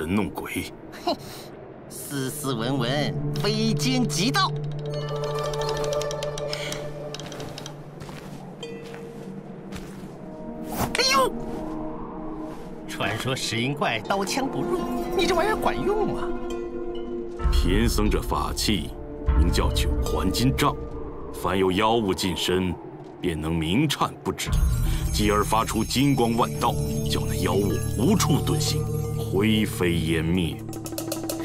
神弄鬼。哼，斯斯文文，非奸即盗。哎呦！传说石英怪刀枪不入，你这玩意儿管用吗？贫僧这法器名叫九环金杖，凡有妖物近身，便能鸣颤不止，继而发出金光万道，叫那妖物无处遁形，灰飞烟灭。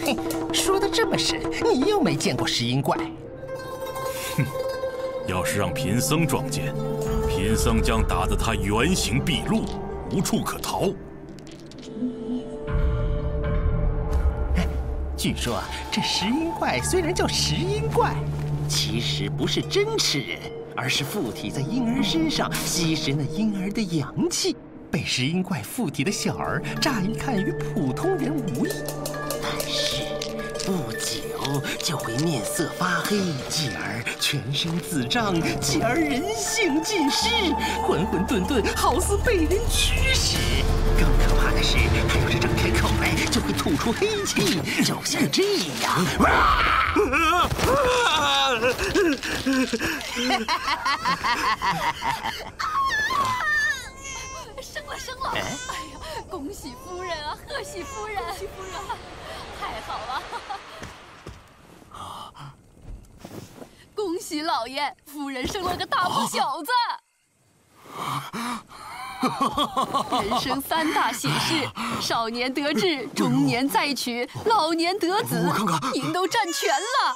嘿，说的这么神，你又没见过石英怪？哼，要是让贫僧撞见，贫僧将打得他原形毕露，无处可逃。据说这石英怪虽然叫石英怪，其实不是真吃人，而是附体在婴儿身上，吸食那婴儿的阳气。被石英怪附体的小儿，乍一看与普通人无异，但是不久就会面色发黑，继而全身自胀，继而人性尽失，混混沌沌，好似被人驱使。更可怕的是，他要是张开口来，就会吐出黑气，就像这样。啊 了生了！哎呀，恭喜夫人啊，贺喜夫人！喜夫人，太好了！啊！恭喜老爷，夫人生了个大胖小子。人生三大喜事：少年得志，中年再娶，老年得子。您都占全了。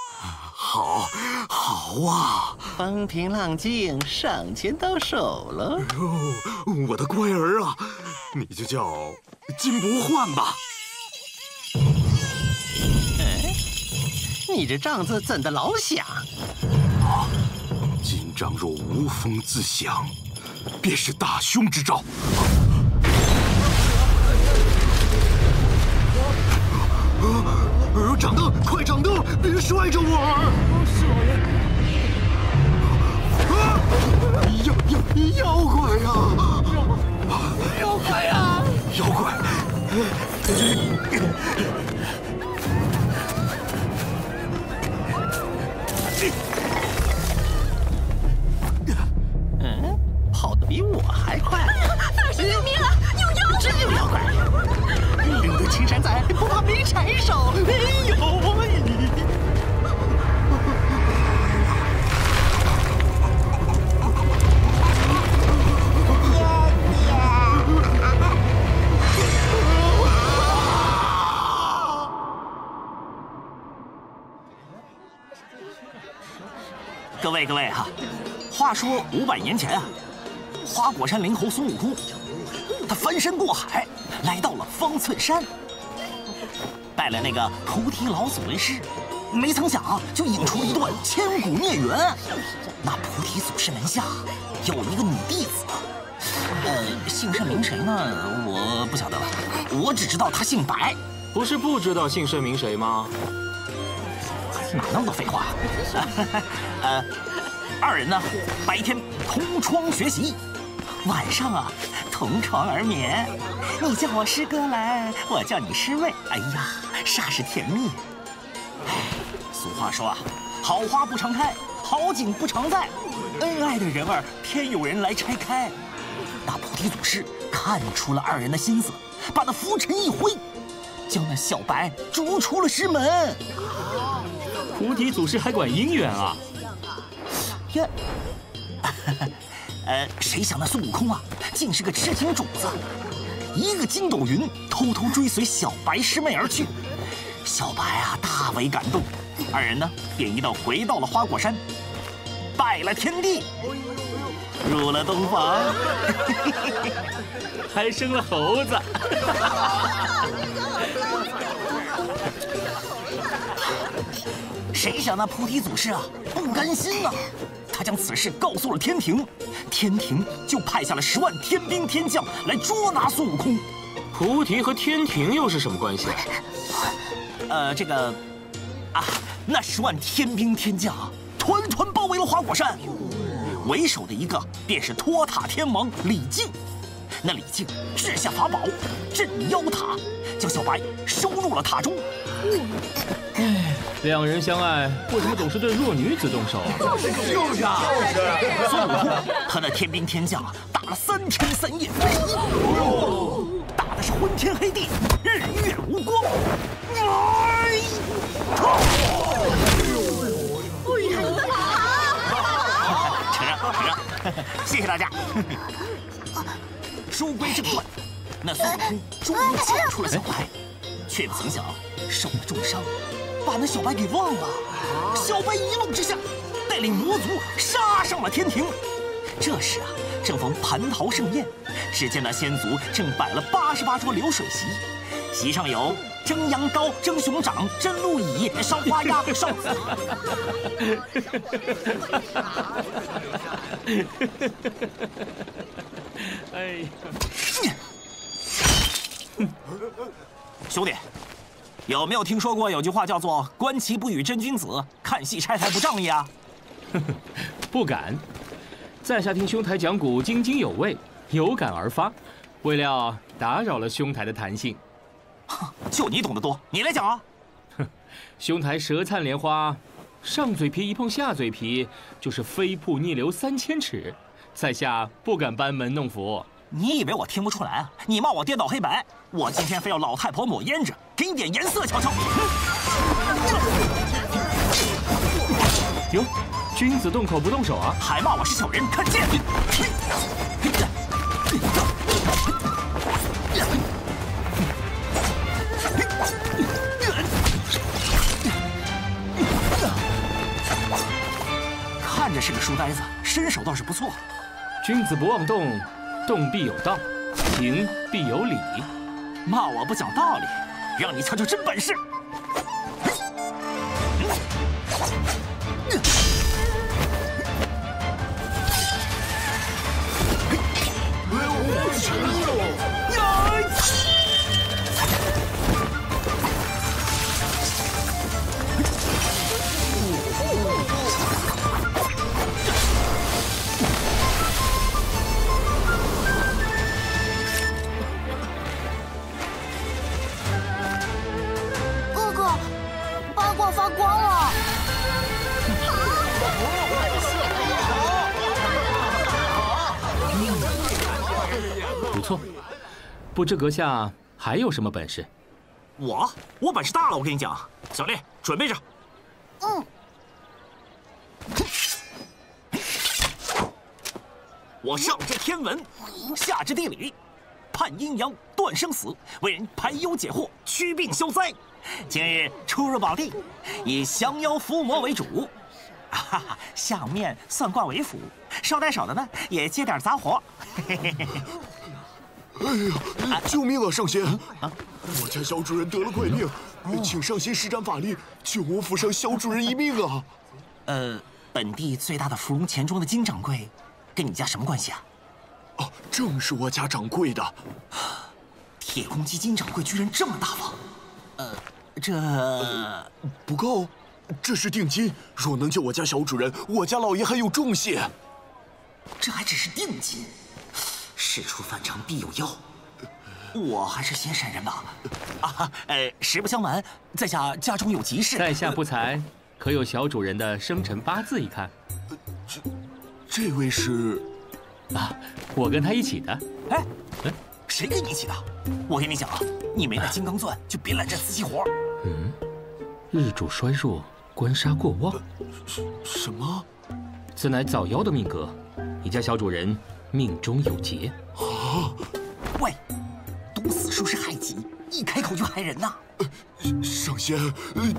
好，好啊！风平浪静，赏钱到手了。哟，我的乖儿啊，你就叫金不换吧。哎，你这帐子怎的老响？啊，金帐若无风自响。便是大凶之兆！掌灯，快掌灯！别摔着我！啊！妖妖妖怪呀！妖怪呀！妖怪！嗯，跑得比我还快！大师救命啊！真有妖怪！领队青山在，不怕没柴烧。哎呦！各位各位哈，话说五百年前啊。花果山灵猴孙悟空，他翻山过海，来到了方寸山，拜了那个菩提老祖为师，没曾想就引出了一段千古孽缘。那菩提祖师门下有一个女弟子，呃，姓甚名谁呢？我不晓得了，我只知道她姓白。不是不知道姓甚名谁吗？哪那么多废话？呃，二人呢，白天同窗学习。晚上啊，同床而眠，你叫我师哥来，我叫你师妹，哎呀，煞是甜蜜。俗话说啊，好花不常开，好景不常在，恩爱的人儿偏有人来拆开。那菩提祖师看出了二人的心思，把那拂尘一挥，将那小白逐出了师门。菩提祖师还管姻缘啊？呀。呃，谁想那孙悟空啊，竟是个痴情种子，一个筋斗云偷偷追随小白师妹而去。小白啊，大为感动，二人呢便一道回到了花果山，拜了天地，入了洞房，还生了猴子。谁想那菩提祖师啊，不甘心呐。他将此事告诉了天庭，天庭就派下了十万天兵天将来捉拿孙悟空。菩提和天庭又是什么关系？呃，这个啊，那十万天兵天将团团包围了花果山，为首的一个便是托塔天王李靖。那李靖掷下法宝镇妖塔，将小白收入了塔中。两人相爱，为什么总是对弱女子动手啊？就是啊，孙悟空和那天兵天将打了三天三夜，打的是昏天黑地，日月无光。哎，承认承认，谢谢大家。书归正传，那孙悟空终于救出了小白，却不曾想受了重伤，把那小白给忘了。小白一怒之下，带领魔族杀上了天庭。这时啊，正逢蟠桃盛宴，只见那仙族正摆了八十八桌流水席，席上有蒸羊羔、蒸熊掌、蒸鹿尾、烧花鸭、烧。哎呀，兄弟，有没有听说过有句话叫做“观棋不语真君子，看戏拆台不仗义”啊？不敢。在下听兄台讲古津津有味，有感而发，未料打扰了兄台的弹性。就你懂得多，你来讲啊！兄台舌灿莲花，上嘴皮一碰下嘴皮，就是飞瀑逆流三千尺。在下不敢班门弄斧。你以为我听不出来啊？你骂我颠倒黑白，我今天非要老太婆抹胭脂，给你点颜色瞧瞧。哟，君子动口不动手啊？还骂我是小人，看剑！看着是个书呆子，身手倒是不错。君子不妄动，动必有道，行必有理。骂我不讲道理，让你瞧瞧真本事！光了！不错，不知阁下还有什么本事？我我本事大了，我跟你讲，小丽准备着。嗯，我上知天文，下知地理，判阴阳，断生死，为人排忧解惑，驱病消灾。今日出入宝地，以降妖伏魔为主，哈哈，相面算卦为辅，捎带手的呢也接点杂活。嘿嘿嘿嘿哎呀，救命啊，上仙！我家小主人得了怪病，请上仙施展法力，救我府上小主人一命啊！呃，本地最大的芙蓉钱庄的金掌柜，跟你家什么关系啊？哦，正是我家掌柜的。铁公鸡金掌柜居然这么大方，呃，这不够，这是定金。若能救我家小主人，我家老爷还有重谢。这还只是定金，事出反常必有妖，我还是先闪人吧。啊，呃，实不相瞒，在下家中有急事。在下不才，可有小主人的生辰八字一看？这这位是啊，我跟他一起的。哎，谁跟你一起的？我跟你讲啊，你没那金刚钻，就别揽这瓷器活。嗯，日主衰弱，官杀过旺。什什么？此乃早夭的命格，你家小主人命中有劫。啊！喂，毒死书是害己，一开口就害人呐！上仙，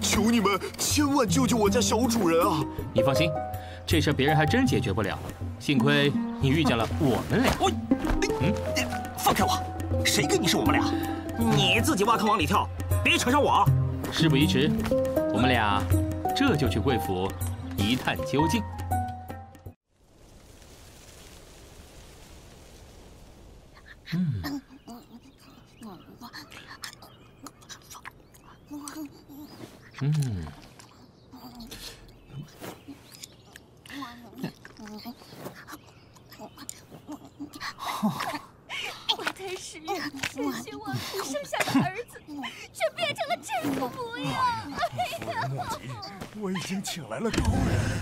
求你们千万救救我家小主人啊！你放心，这事别人还真解决不了。幸亏你遇见了我们俩。我，嗯，放开我！谁跟你是我们俩？你自己挖坑往里跳，别扯上我！事不宜迟，我们俩这就去贵府一探究竟。嗯。嗯，我太时日千辛万苦生下的儿子，却变成了这副模样。哎呀！我已经请来了高人。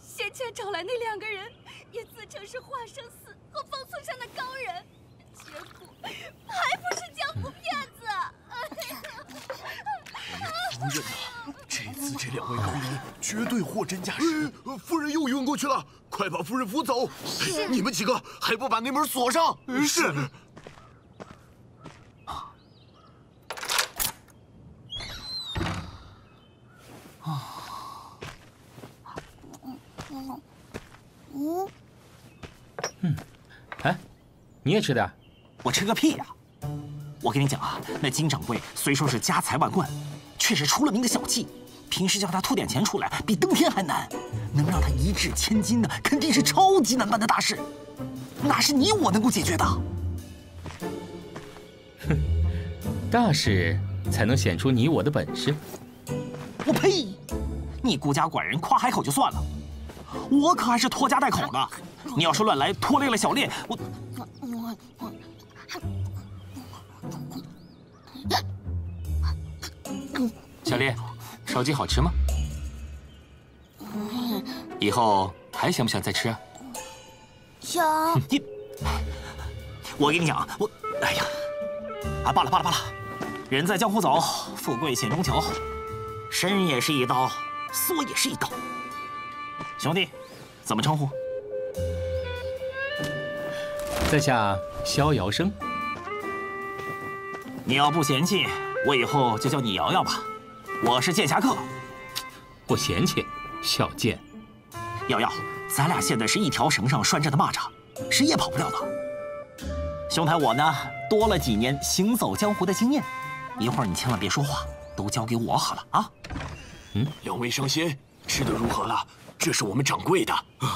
先前找来那两个人，也自称是华生寺和方寸山的高人，结果还不是江湖骗子。哎呀！夫人呐，这次这两位高人绝对货真价实。夫人又晕过去了，快把夫人扶走。是。你们几个还不把那门锁上？是。嗯，哎，你也吃点？我吃个屁呀！我跟你讲啊，那金掌柜虽说是家财万贯，却是出了名的小气。平时叫他吐点钱出来，比登天还难。能让他一掷千金的，肯定是超级难办的大事，哪是你我能够解决的？哼，大事才能显出你我的本事。我呸！你孤家寡人夸海口就算了，我可还是拖家带口的。你要是乱来，拖累了小烈，我……小烈，烧鸡好吃吗？以后还想不想再吃啊？想。你，我跟你讲，我……哎呀，啊，罢了罢了罢了，人在江湖走，富贵险中求，伸也是一刀，缩也是一刀。兄弟，怎么称呼？在下逍遥生。你要不嫌弃，我以后就叫你瑶瑶吧。我是剑侠客，不嫌弃，小剑。瑶瑶，咱俩现在是一条绳上拴着的蚂蚱，谁也跑不了的。兄台我呢，多了几年行走江湖的经验，一会儿你千万别说话，都交给我好了啊。嗯，两位上仙，吃的如何了？这是我们掌柜的。哎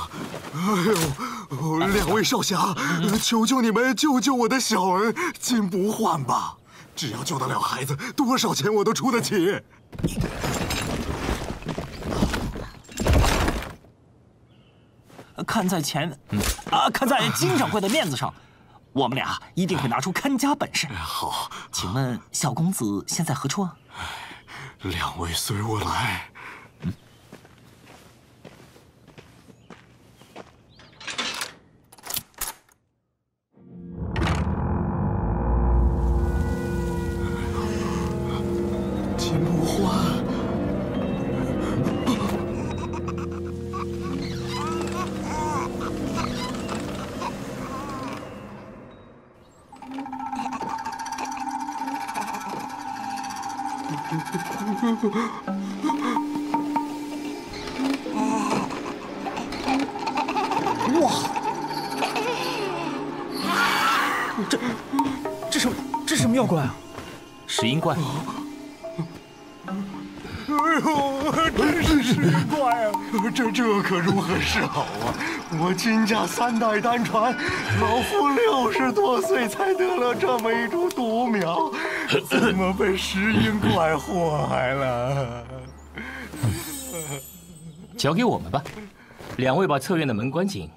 呦，两位少侠，求求你们救救我的小儿金不换吧！只要救得了孩子，多少钱我都出得起。看在钱，啊，看在金掌柜的面子上，我们俩一定会拿出看家本事。好，请问小公子现在何处啊？两位随我来。哇！这这什么？这什么妖怪啊？石英怪。哎呦，真是石英怪啊！这这可如何是好啊？我金家三代单传，老夫六十多岁才得了这么一株独苗，怎么被石英怪祸害了？交给我们吧，两位把侧院的门关紧，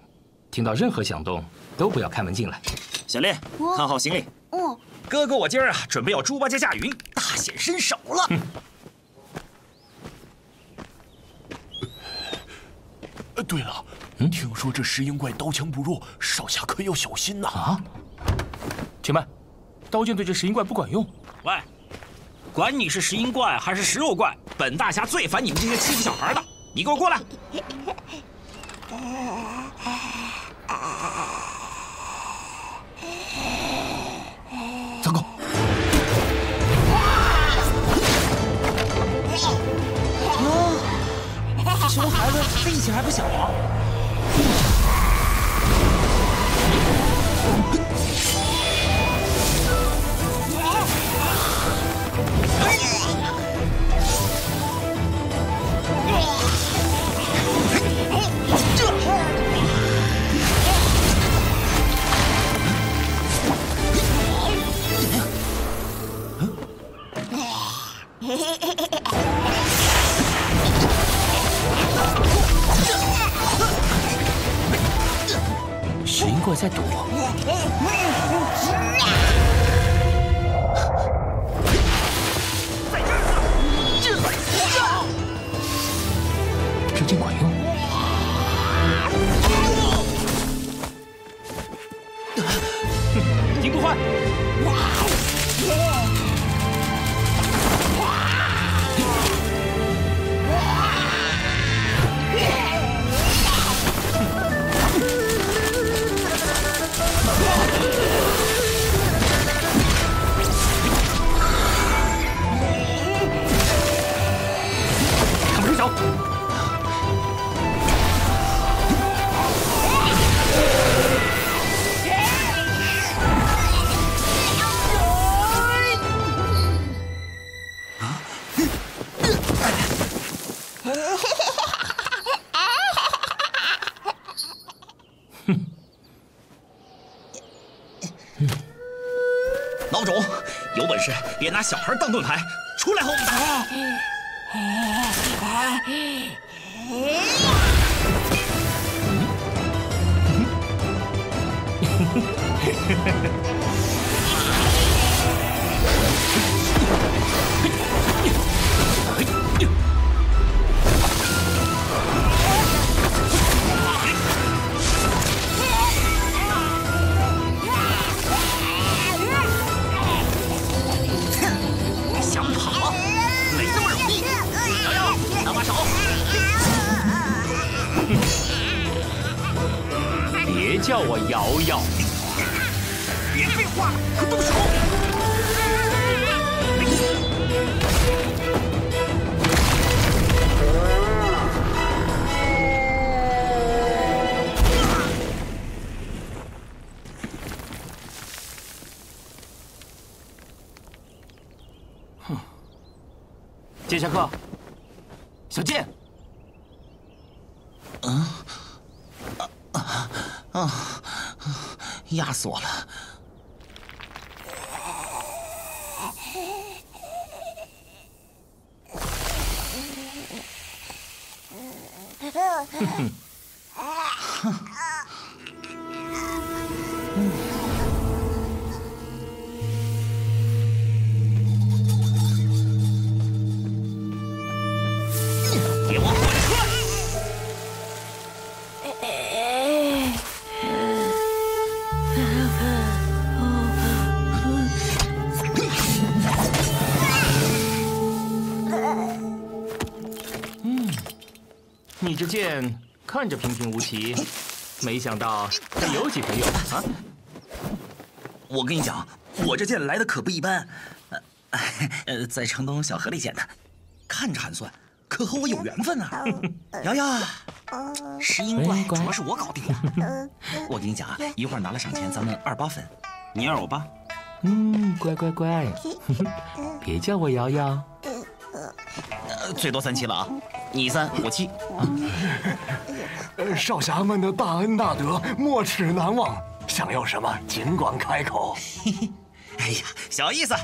听到任何响动都不要开门进来。小烈，看好行李。嗯。哥哥，我今儿啊准备要猪八戒驾云，大显身手了。呃，对了，听说这石英怪刀枪不入，少侠可要小心呐！啊！且慢，刀剑对这石英怪不管用。喂，管你是石英怪还是食肉怪，本大侠最烦你们这些欺负小孩的。你给我过来！糟糕！熊孩子力气还不小啊！行过再躲。这剑管用。赢不换。小孩当盾牌，出来和我们打！想叫我瑶瑶，别废话，快动手！接下课。小剑，压死我了！给 看着平平无奇，没想到还有几分用啊！我跟你讲，我这剑来的可不一般，呃，呃，在城东小河里捡的，看着寒酸，可和我有缘分啊！瑶瑶，石英怪主要是我搞定的。我跟你讲啊，一会儿拿了赏钱，咱们二八分，你二我八。嗯，乖乖乖，别叫我瑶瑶。呃，最多三七了啊，你三我七。呃 少侠们的大恩大德，没齿难忘。想要什么，尽管开口。哎呀，小意思，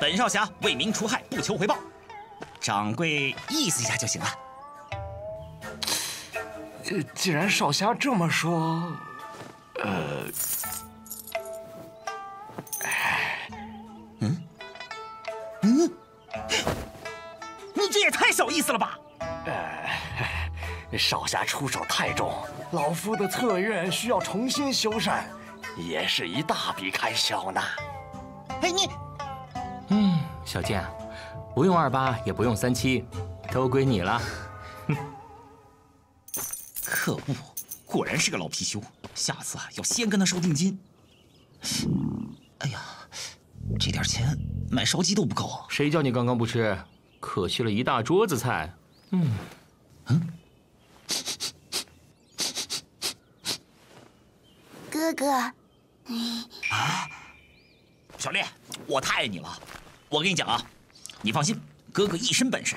本少侠为民除害，不求回报，掌柜意思一下就行了。呃既然少侠这么说，呃，你这也太小意思了吧！呃少侠出手太重，老夫的侧院需要重新修缮，也是一大笔开销呢。哎，你嗯，小剑，不用二八，也不用三七，都归你了。可恶，果然是个老貔貅。下次啊，要先跟他收定金。哎呀，这点钱买烧鸡都不够。谁叫你刚刚不吃？可惜了一大桌子菜。嗯嗯，哥哥，啊小烈，我太爱你了。我跟你讲啊，你放心，哥哥一身本事，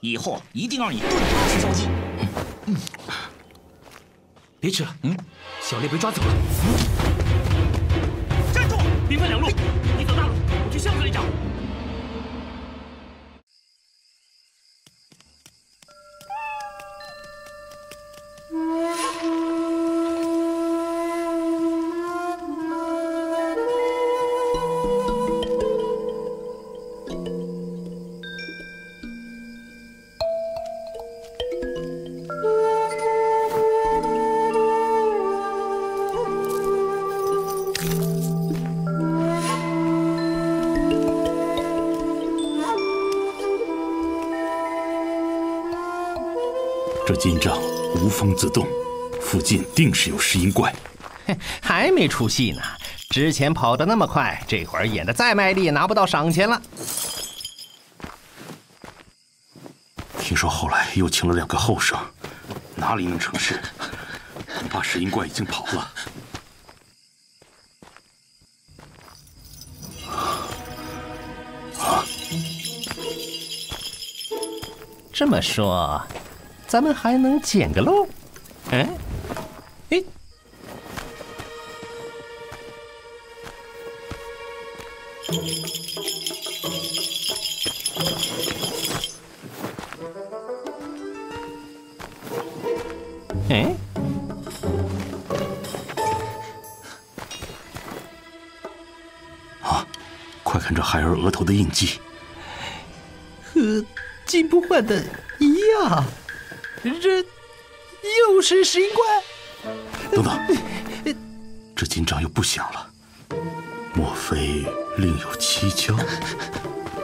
以后一定让你顿顿吃烧鸡。嗯别吃了。嗯，小烈被抓走了。站住！兵分两路，你走大路，我去巷子里找。这金帐。无风自动，附近定是有石英怪。还没出戏呢，之前跑得那么快，这会儿演的再卖力也拿不到赏钱了。听说后来又请了两个后生，哪里能成事？恐怕石英怪已经跑了。这么说，咱们还能捡个漏？哎，哎，哎，啊！快看这孩儿额头的印记，和金不换的一样，这又是石英怪。等等，这金杖又不响了，莫非另有蹊跷？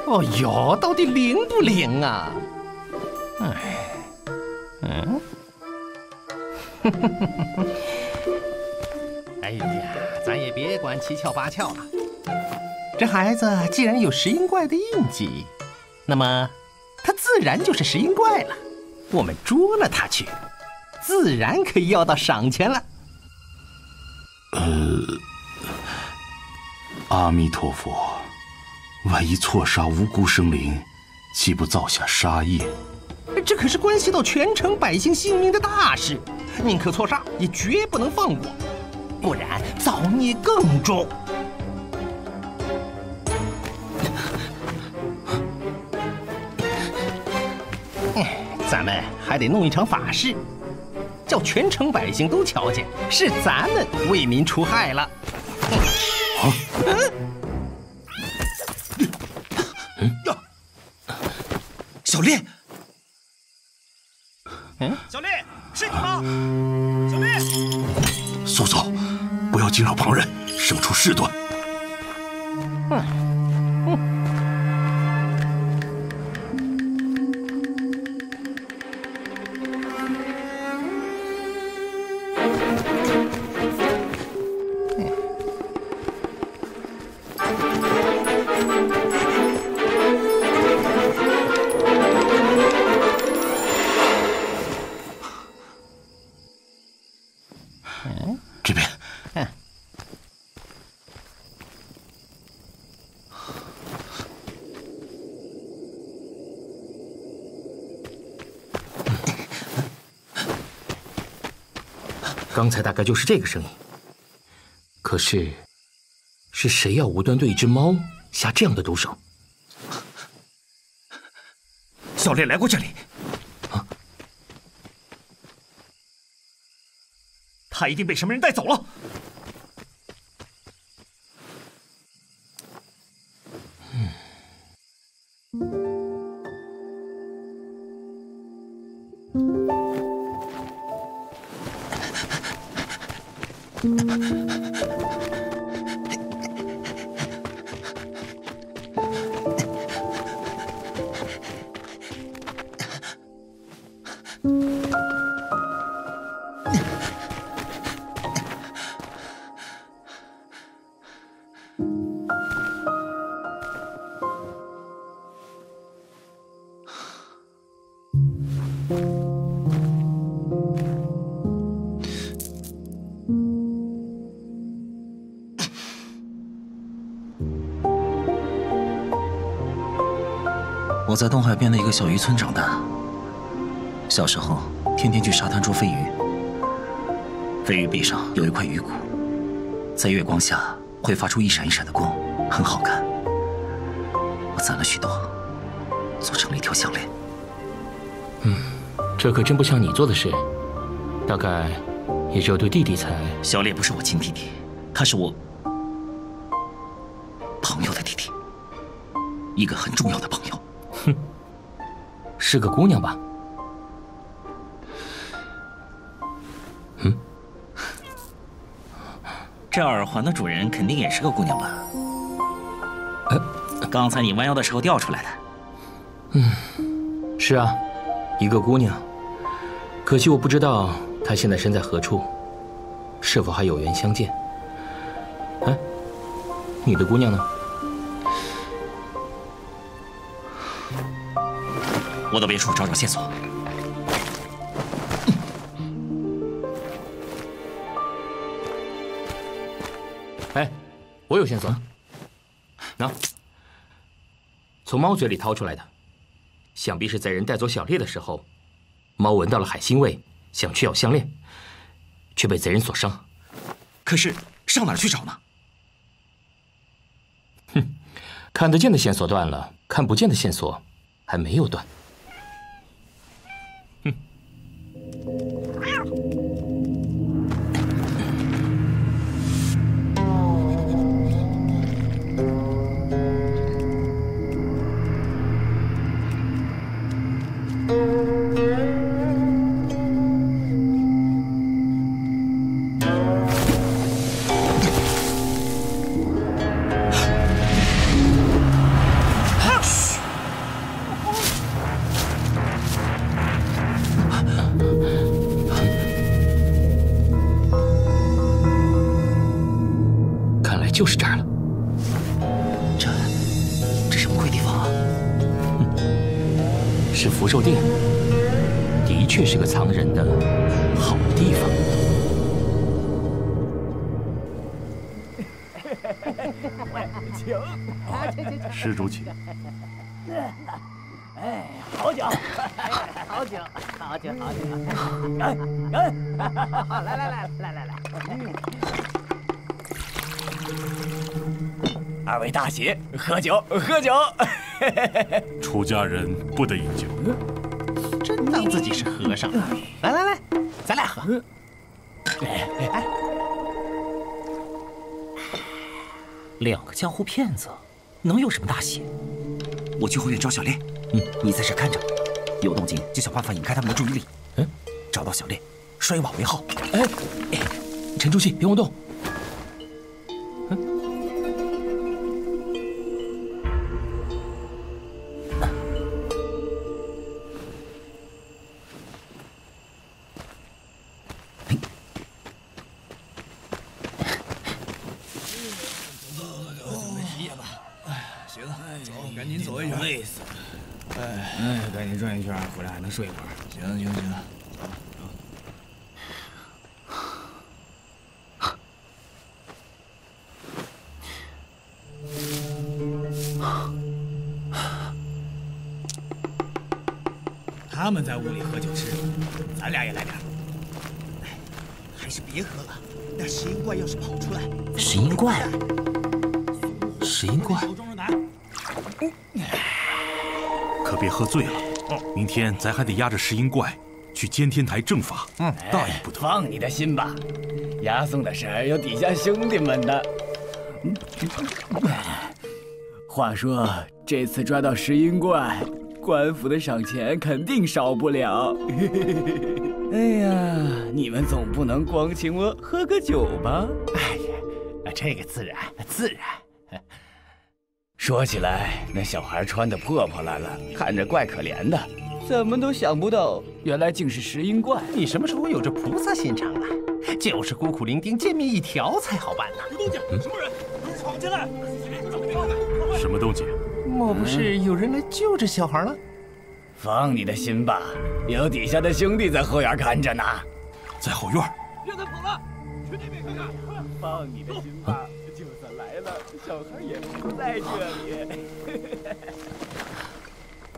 哦哟，到底灵不灵啊？哎，嗯，哎呀，咱也别管七窍八窍了。这孩子既然有石英怪的印记，那么他自然就是石英怪了。我们捉了他去，自然可以要到赏钱了。呃，阿弥陀佛，万一错杀无辜生灵，岂不造下杀业？这可是关系到全城百姓性命的大事，宁可错杀，也绝不能放过，不然造孽更重。咱们还得弄一场法事，叫全城百姓都瞧见，是咱们为民除害了。啊！嗯呀，小丽，嗯，小丽，是你吗？小烈，苏总，不要惊扰旁人，生出事端。刚才大概就是这个声音。可是，是谁要无端对一只猫下这样的毒手？小烈来过这里，啊，他一定被什么人带走了。我在东海边的一个小渔村长大。小时候，天天去沙滩捉飞鱼。飞鱼背上有一块鱼骨，在月光下会发出一闪一闪的光，很好看。我攒了许多，做成了一条项链。嗯，这可真不像你做的事。大概也只有对弟弟才……小烈不是我亲弟弟，他是我朋友的弟弟，一个很重要的朋友。哼，是个姑娘吧？嗯，这耳环的主人肯定也是个姑娘吧？呃，刚才你弯腰的时候掉出来的。嗯，是啊，一个姑娘。可惜我不知道她现在身在何处，是否还有缘相见。哎，你的姑娘呢？我到别处找找线索。哎，我有线索。喏，从猫嘴里掏出来的，想必是在人带走小猎的时候，猫闻到了海腥味，想去咬项链，却被贼人所伤。可是上哪儿去找呢？哼，看得见的线索断了，看不见的线索还没有断。喝酒喝酒！出家人不得饮酒。真当自己是和尚？来来来，咱俩喝。哎哎，两个江湖骗子，能有什么大喜？我去后院找小烈，嗯，你在这看着，有动静就想办法引开他们的注意力。嗯，找到小烈，摔瓦为号。哎，沉住气，别妄动。累死了！哎哎，赶紧转一圈，回来还能睡一会儿。行行行。他们在屋里喝醉了，明天咱还得押着石英怪去监天台正法。嗯，大意不得。放你的心吧，押送的事儿有底下兄弟们的。话说这次抓到石英怪，官府的赏钱肯定少不了。哎呀，你们总不能光请我喝个酒吧？哎呀，这个自然自然。说起来，那小孩穿的破破烂烂，看着怪可怜的，怎么都想不到，原来竟是石英怪。你什么时候有这菩萨心肠了？就是孤苦伶仃，贱命一条才好办呢。有动静，什么人？闯进来！什么动静？莫不是有人来救这小孩了？放你的心吧，有底下的兄弟在后院看着呢。在后院。让他跑了，去那边看看。放你的心吧。小孩也不在这里。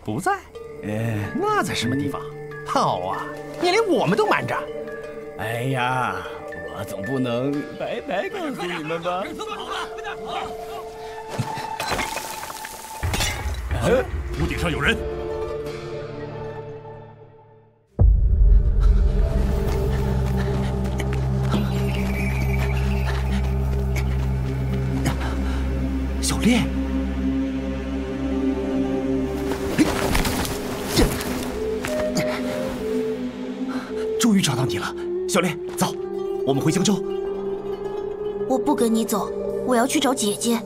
不在？呃，那在什么地方？好啊，你连我们都瞒着。哎呀，我总不能白白告诉你们吧？屋顶上有人。小烈，终于找到你了，小烈，走，我们回江州。我不跟你走，我要去找姐姐。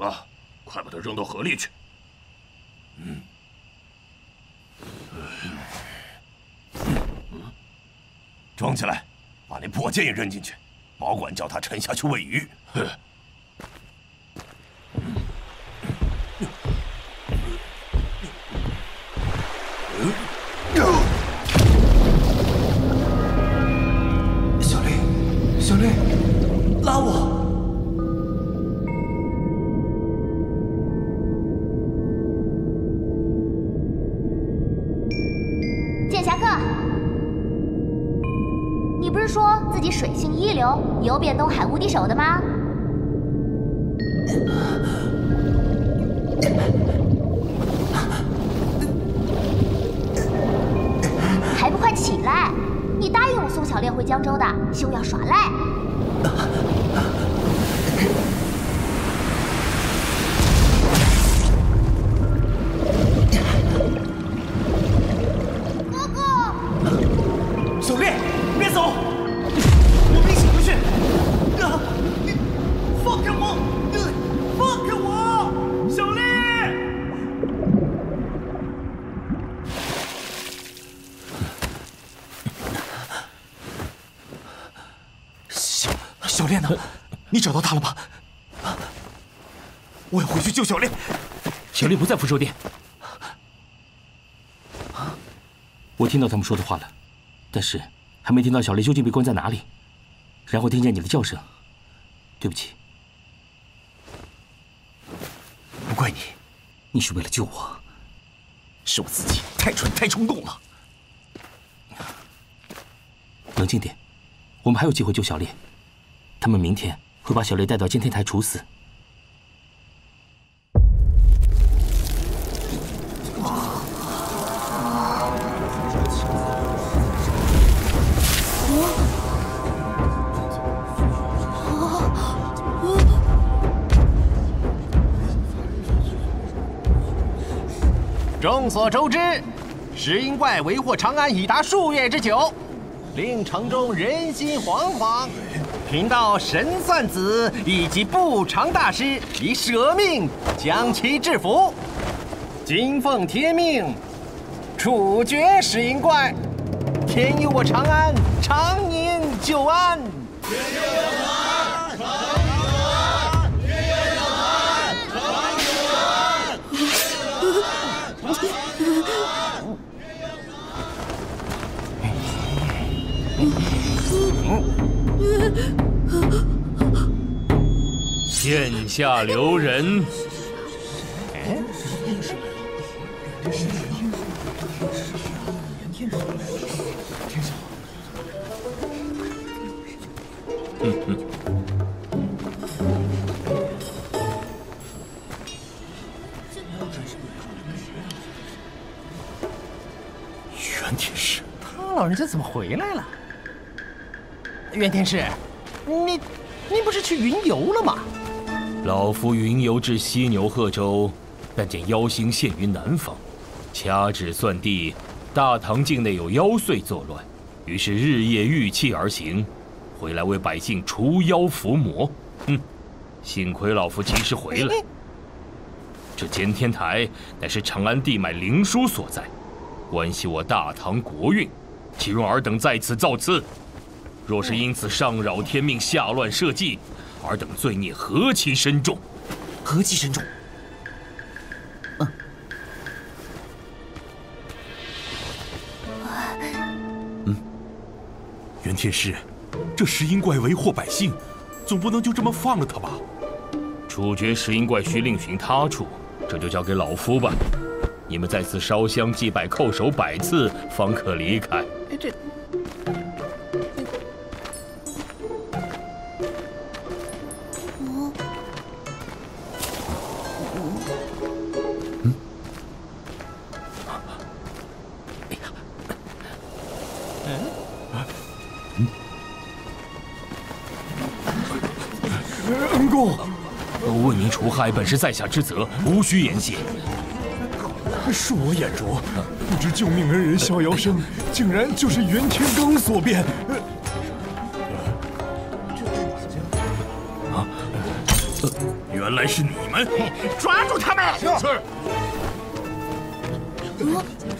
了，快把它扔到河里去。嗯。装起来，把那破剑也扔进去，保管叫他沉下去喂鱼。小丽，小丽，拉我！流，游遍东海无敌手的吗？还不快起来！你答应我送小烈回江州的，休要耍赖！小丽不在福寿殿。我听到他们说的话了，但是还没听到小丽究竟被关在哪里。然后听见你的叫声，对不起。不怪你，你是为了救我，是我自己太蠢太冲动了。冷静点，我们还有机会救小丽。他们明天会把小丽带到监天台处死。众所周知，石英怪为祸长安已达数月之久，令城中人心惶惶。贫道神算子以及不常大师已舍命将其制服，今奉天命，处决石英怪，天佑我长安长年久安。剑下留人。嗯嗯。袁天师，他老人家怎么回来了？袁天师，你你不是去云游了吗？老夫云游至犀牛贺州，但见妖星现于南方，掐指算地，大唐境内有妖祟作乱，于是日夜御气而行，回来为百姓除妖伏魔。哼，幸亏老夫及时回来。这监天台乃是长安地脉灵枢所在，关系我大唐国运，岂容尔等在此造次？若是因此上扰天命、下乱社稷，尔等罪孽何其深重！何其深重！袁天师，这石英怪为祸百姓，总不能就这么放了他吧？处决石英怪需另寻他处，这就交给老夫吧。你们在此烧香祭拜、叩首百次，方可离开。这本是在下之责，无需言谢。恕我眼拙，不知救命恩人逍遥生竟然就是袁天罡所变。啊！原来是你们！抓住他们！是。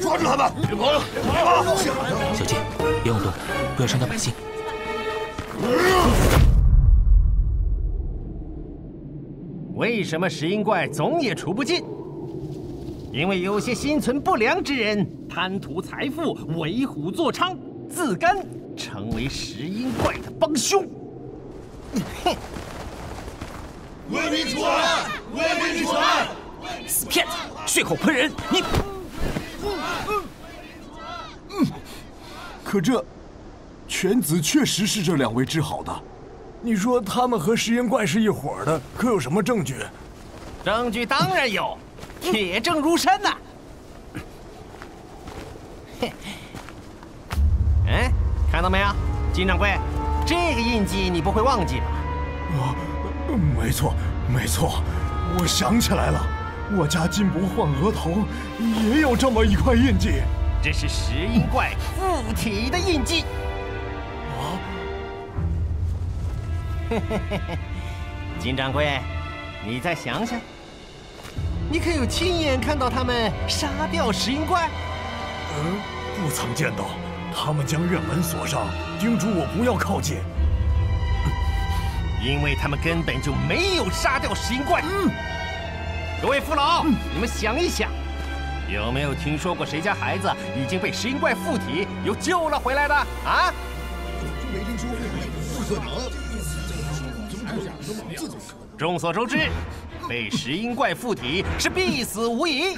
抓住他们！别跑了！别跑了！小金，别妄动，不要伤到百姓。为什么石英怪总也除不尽？因为有些心存不良之人贪图财富，为虎作伥，自甘成为石英怪的帮凶。哼！为民除害！为民除害！死骗子，血口喷人！你……嗯，可这犬子确实是这两位治好的。你说他们和石英怪是一伙的，可有什么证据？证据当然有，铁证如山呐！嘿，哎，看到没有，金掌柜，这个印记你不会忘记吧？啊，没错，没错，我想起来了，我家金不换额头也有这么一块印记。这是石英怪附体的印记。金掌柜，你再想想，你可有亲眼看到他们杀掉石英怪？嗯，不曾见到。他们将院门锁上，叮嘱我不要靠近。因为他们根本就没有杀掉石英怪。嗯。各位父老，你们想一想，有没有听说过谁家孩子已经被石英怪附体又救了回来的？啊？没听说过，不可能。众所周知，被石英怪附体是必死无疑。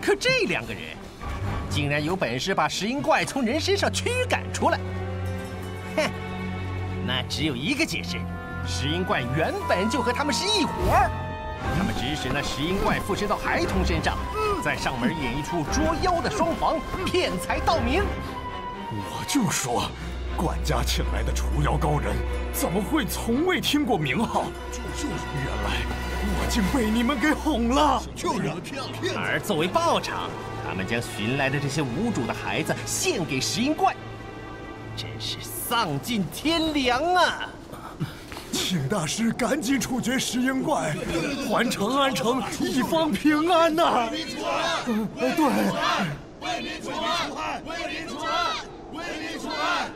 可这两个人，竟然有本事把石英怪从人身上驱赶出来。哼，那只有一个解释：石英怪原本就和他们是一伙儿，他们指使那石英怪附身到孩童身上，在上门演一出捉妖的双簧，骗财盗名。我就说。管家请来的除妖高人，怎么会从未听过名号？就是原来我竟被你们给哄了。就是骗而作为报偿，他们将寻来的这些无主的孩子献给石英怪，真是丧尽天良啊！请大师赶紧处决石英怪，还长安城一方平安呐！为民除害！对，为民除害！为民除害！为民除害！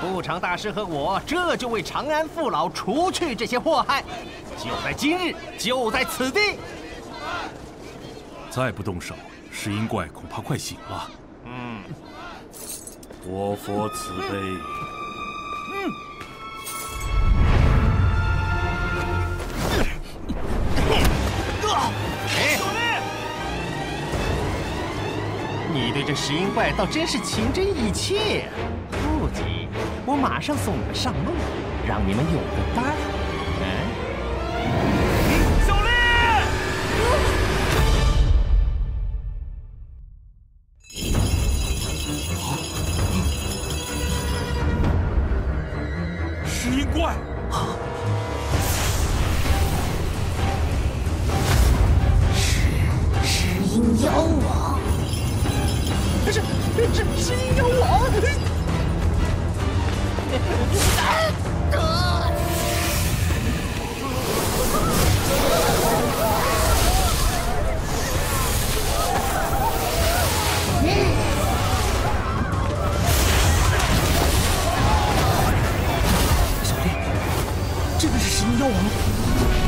不长大师和我这就为长安父老除去这些祸害，就在今日，就在此地。再不动手，石英怪恐怕快醒了。嗯，活佛慈悲。嗯。你对这石英怪倒真是情真意切啊！不急，我马上送你们上路，让你们有个伴儿。这个是石英妖王。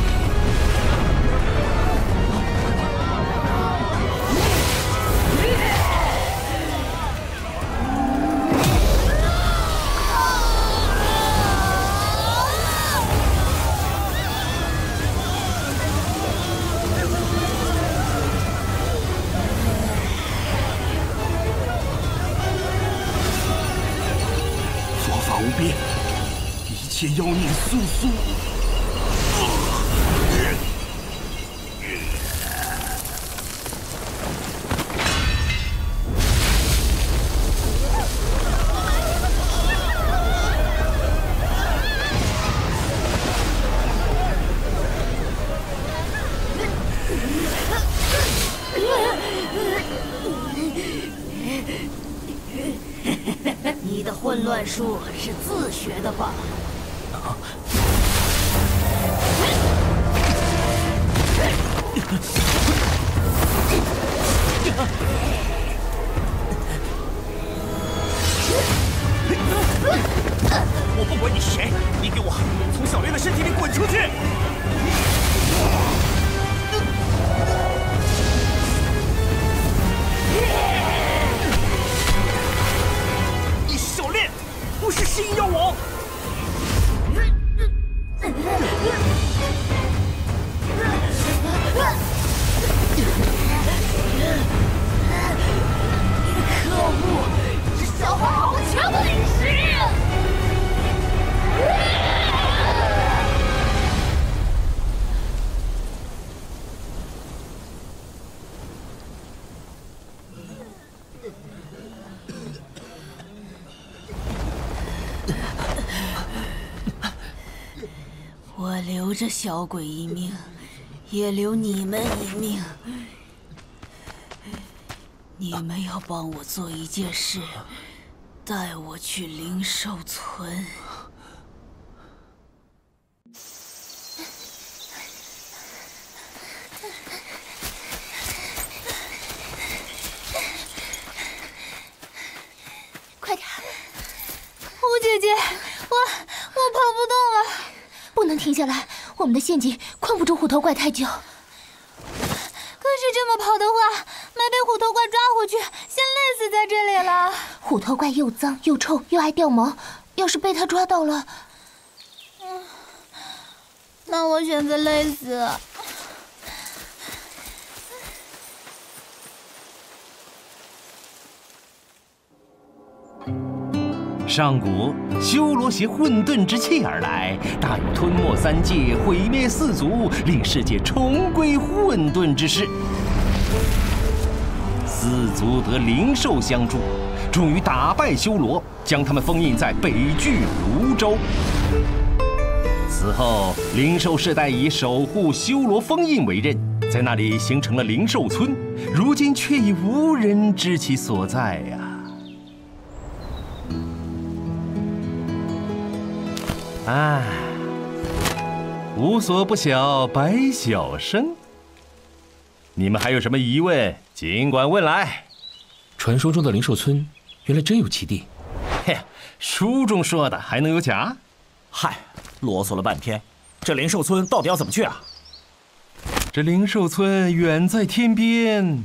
这小鬼一命，也留你们一命。你们要帮我做一件事，带我去灵兽村。快点！吴姐姐，我我跑不动了，不能停下来，我们的陷阱困不住虎头怪太久。可是这么跑的话，没被虎头怪抓回去，先累死在这里了。虎头怪又脏又臭又爱掉毛，要是被他抓到了，嗯，那我选择累死。上古修罗携混沌之气而来，大有吞没三界、毁灭四族、令世界重归混沌之势。四族得灵兽相助，终于打败修罗，将他们封印在北距泸州。此后，灵兽世代以守护修罗封印为任，在那里形成了灵兽村，如今却已无人知其所在呀、唉，无所不晓，百晓生。你们还有什么疑问，尽管问来。传说中的灵兽村，原来真有其地。嘿，书中说的还能有假？嗨，啰嗦了半天，这灵兽村到底要怎么去啊？这灵兽村远在天边，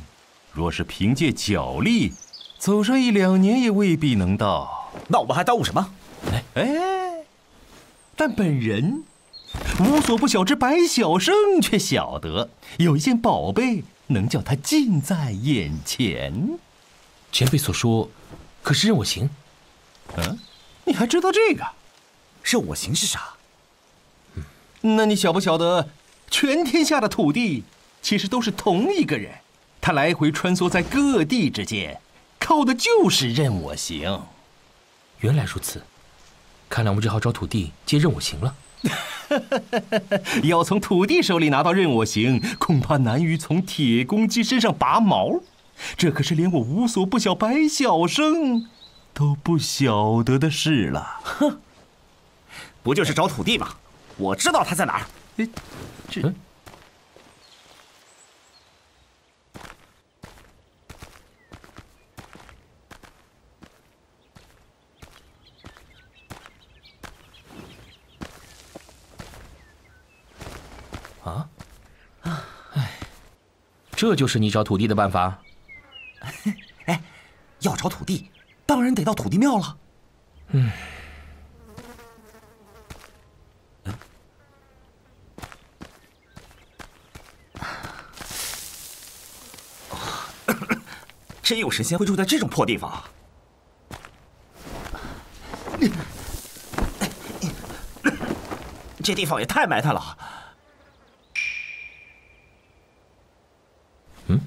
若是凭借脚力，走上一两年也未必能到。那我们还耽误什么？哎哎，但本人无所不晓之白晓生却晓得，有一件宝贝能叫他近在眼前。前辈所说，可是任我行？嗯，你还知道这个？任我行是啥？那你晓不晓得，全天下的土地其实都是同一个人，他来回穿梭在各地之间，靠的就是任我行。原来如此，看来我们只好找土地接任我行了。要从土地手里拿到任我行，恐怕难于从铁公鸡身上拔毛。这可是连我无所不晓白晓生都不晓得的事了。哼，不就是找土地吗？我知道他在哪儿。哎，这。这就是你找土地的办法？哎，要找土地，当然得到土地庙了。嗯，真有神仙会住在这种破地方啊！这地方也太埋汰了。嗯，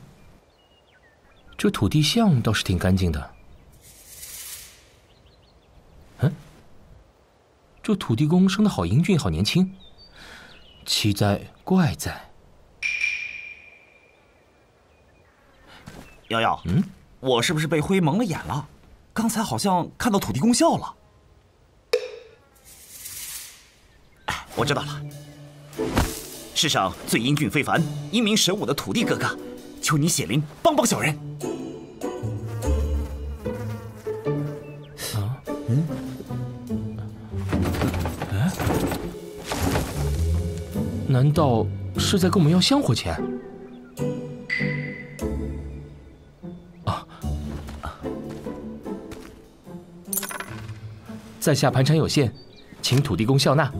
这土地像倒是挺干净的。嗯，这土地公生的好英俊，好年轻。奇哉，怪哉！瑶瑶，嗯，我是不是被灰蒙了眼了？刚才好像看到土地公笑了。我知道了。世上最英俊非凡、英明神武的土地哥哥，求你显灵帮帮小人。啊，嗯，哎，难道是在跟我们要香火钱？啊，在下盘缠有限，请土地公笑纳。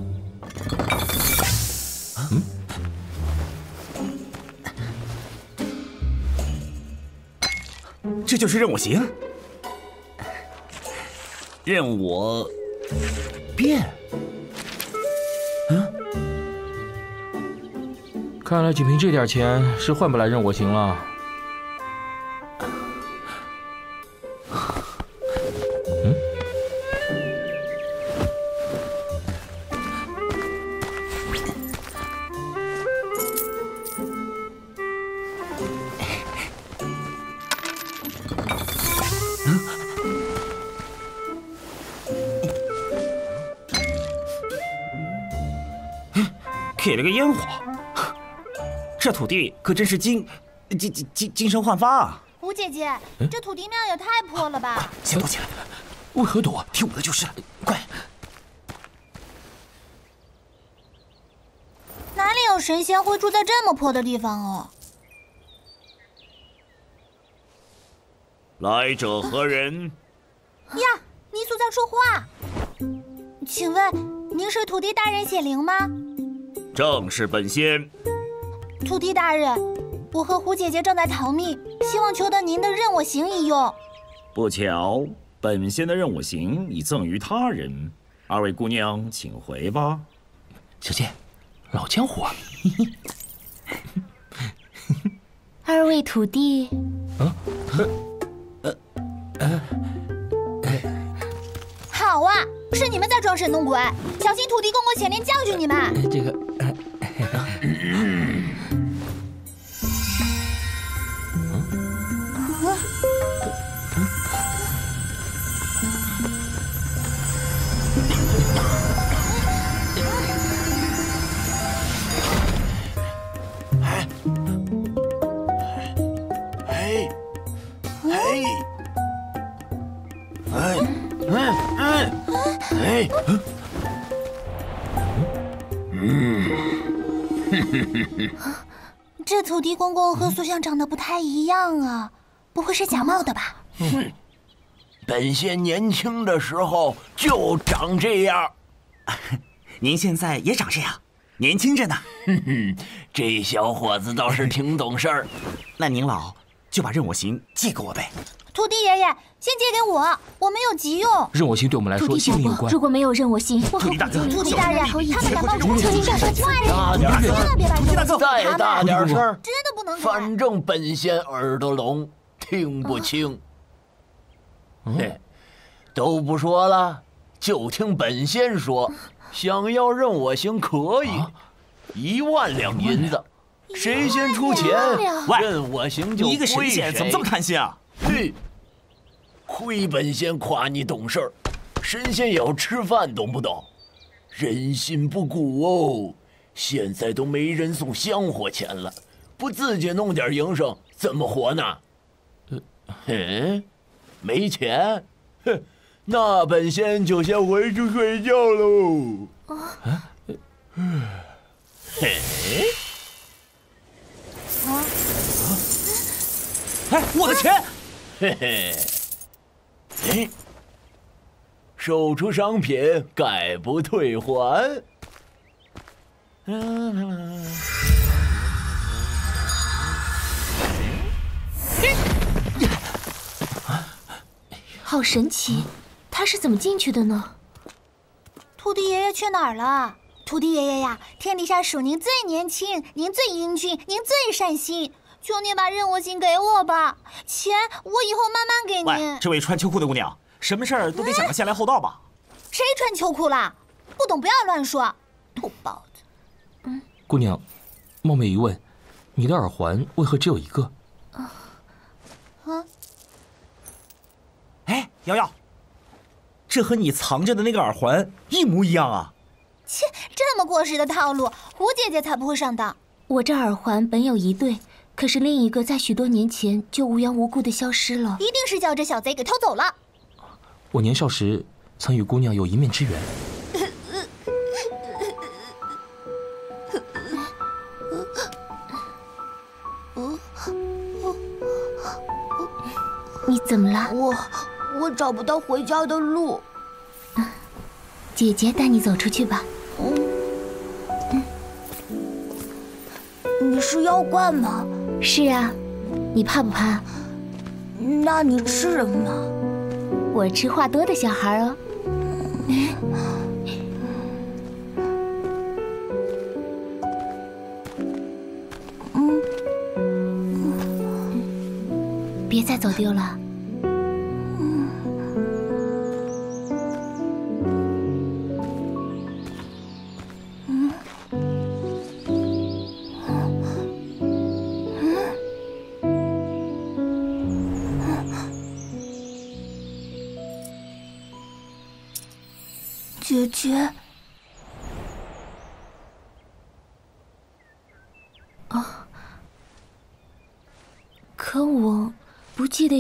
就是任我行。任我变。嗯，看来仅凭这点钱是换不来任我行了。这土地可真是金金金金金身焕发啊！吴姐姐，这土地庙也太破了吧！先躲起来，为何躲？听我的就是了，快！哪里有神仙会住在这么破的地方哦？来者何人？呀，泥塑在说话。请问您是土地大人显灵吗？正是本仙。土地大人，我和胡姐姐正在逃命，希望求得您的任我行一用。不巧，本仙的任我行已赠于他人，二位姑娘请回吧。小姐，老江湖啊！二位土地，啊，呃呃呃，好啊，是你们在装神弄鬼，小心土地公公显灵教训你们。这个。这土地公公和塑像长得不太一样啊，不会是假冒的吧？哼，本仙年轻的时候就长这样，您现在也长这样，年轻着呢。哼哼，这小伙子倒是挺懂事儿。那您老就把任我行借给我呗。土地爷爷，先借给我，我没有急用。任我行对我们来说性命有关。如果没有任我行，土地大哥，土地大人，他们敢冒充土地大人，大点声，千万别把土地大哥再大点声，真的不能。反正本仙耳朵聋，听不清。嘿，都不说了，就听本仙说，想要任我行可以，一万两银子，谁先出钱，任我行就归谁。你一个神仙怎么这么贪心啊？嘿。亏本仙夸你懂事儿，神仙也要吃饭，懂不懂？人心不古哦，现在都没人送香火钱了，不自己弄点营生怎么活呢？嗯，没钱，哼，那本仙就先回去睡觉喽。啊，嘿，啊，哎，我的钱，嘿嘿。哎，售出商品概不退还。好神奇，他是怎么进去的呢？土地爷爷去哪儿了？土地爷爷呀，天底下数您最年轻，您最英俊，您最善心。求您把任务金给我吧，钱我以后慢慢给您。喂，这位穿秋裤的姑娘，什么事儿都得想个先来后到吧？谁穿秋裤了？不懂不要乱说，土包子。嗯，姑娘，冒昧一问，你的耳环为何只有一个？啊啊！哎，瑶瑶，这和你藏着的那个耳环一模一样啊！切，这么过时的套路，胡姐姐才不会上当。我这耳环本有一对，可是另一个在许多年前就无缘无故的消失了。一定是叫这小贼给偷走了。我年少时曾与姑娘有一面之缘。你怎么了？我我找不到回家的路。姐姐带你走出去吧。你是妖怪吗？是啊，你怕不怕？那你吃人吗？我吃话多的小孩哦。嗯，别再走丢了。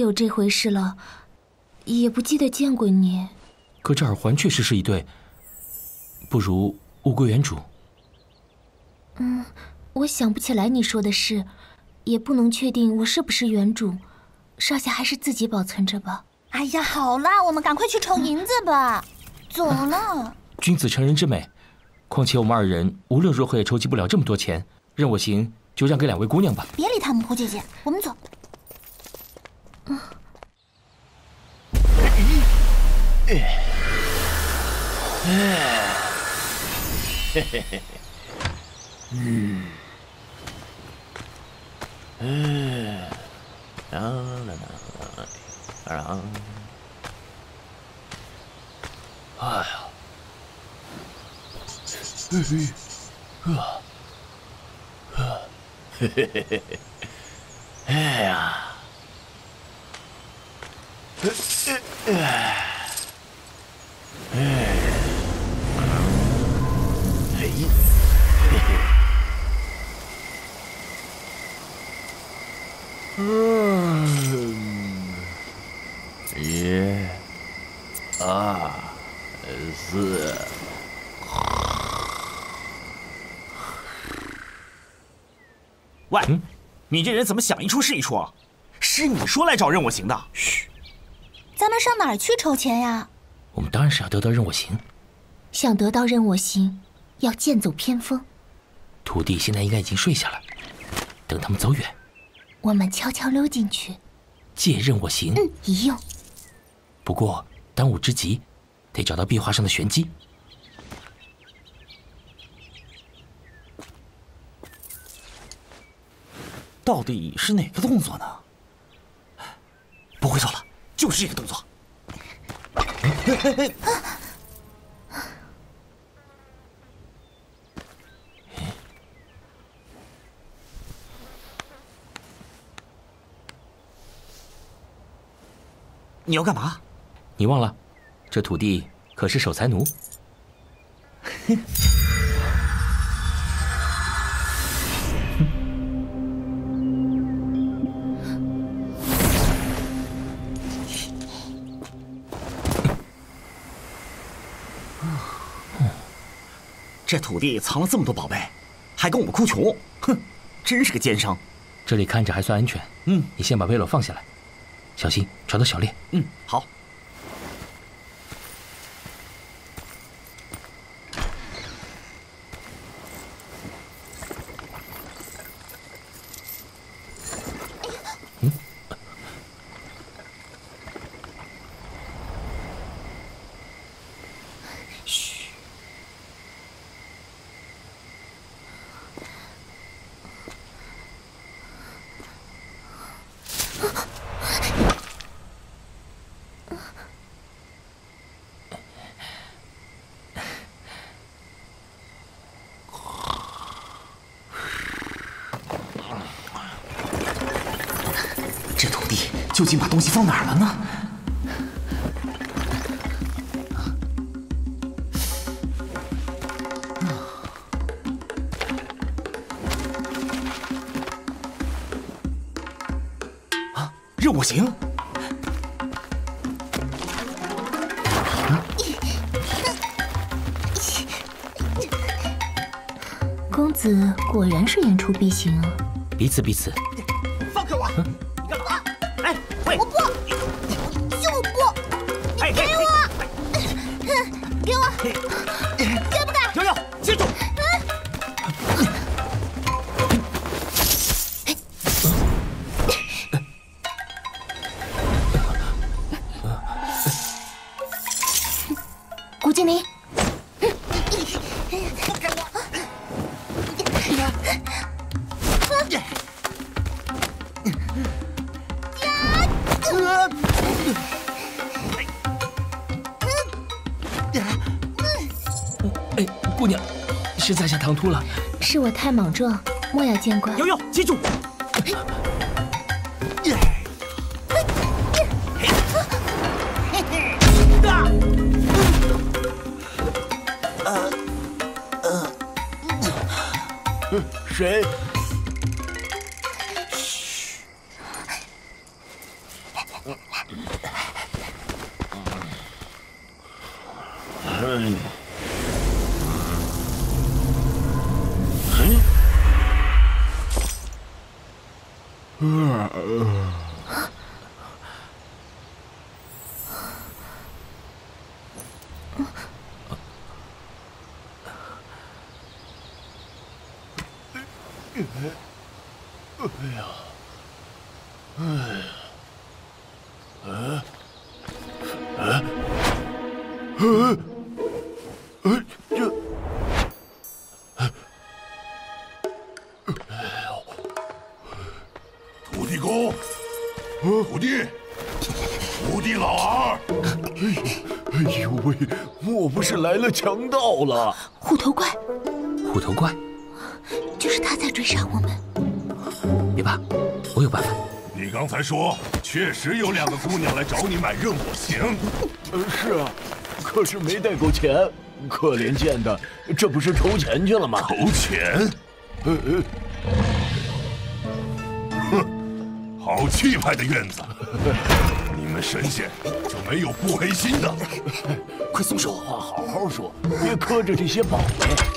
有这回事了，也不记得见过你。可这耳环确实是一对，不如物归原主。嗯，我想不起来你说的事，也不能确定我是不是原主，少侠还是自己保存着吧。哎呀，好啦，我们赶快去筹银子吧。走了，君子成人之美。况且我们二人无论如何也筹集不了这么多钱，任我行，就让给两位姑娘吧。别理他们，胡姐姐，我们走。嗯。哎。嘿嘿嘿。嗯。哎。啦啦啦啦。哎呀！嘿嘿，啊，啊，嘿嘿嘿嘿嘿，哎呀！哎哎哎！哎，嘿嘿，嗯，一，二。四。喂，你这人怎么想一出是一出？是你说来找任我行的？嘘，咱们上哪儿去筹钱呀？我们当然是要得到任我行。想得到任我行，要剑走偏锋。土地现在应该已经睡下了，等他们走远，我们悄悄溜进去，借任我行。嗯，一用。不过当务之急。得找到壁画上的玄机，到底是哪个动作呢？不会错了，就是这个动作。你要干嘛？你忘了？这土地可是守财奴。这土地藏了这么多宝贝，还跟我们哭穷，哼，真是个奸商。这里看着还算安全。嗯，你先把背篓放下来，小心传到小烈。嗯，好。东西放哪儿了呢？啊，任我行。公子果然是言出必行啊！彼此彼此。突了。是我太莽撞，莫要见怪。瑶瑶，记住！哎呀，哎呀，哎，哎，哎，哎，这，土地公，土地，土地老儿，哎哎呦喂，莫不是来了强盗了？虎头怪，虎头怪，杀我们。别怕，我有办法。你刚才说确实有两个姑娘来找你买任我行，呃，是啊，可是没带够钱，可怜见的，这不是筹钱去了吗？筹钱？呃呃，哼，好气派的院子，你们神仙就没有不黑心的？快松手！话好好说，别磕着这些宝贝。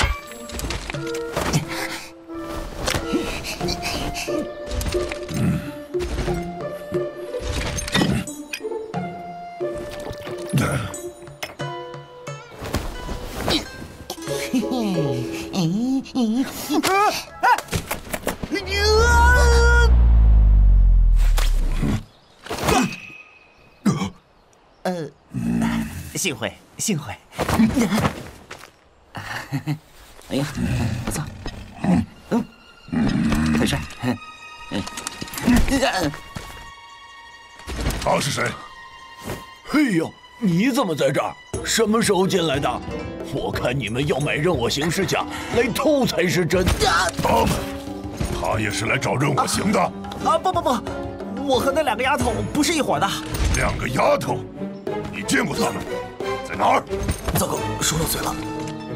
幸会，幸会。哎呀，不错。嗯，很帅。嗯，他是谁？嘿呦，你怎么在这儿？什么时候进来的？我看你们要买任我行是假，来偷才是真。他们，他也是来找任我行的。啊不不不，我和那两个丫头不是一伙的。两个丫头，你见过他们？儿？糟糕，说漏嘴了。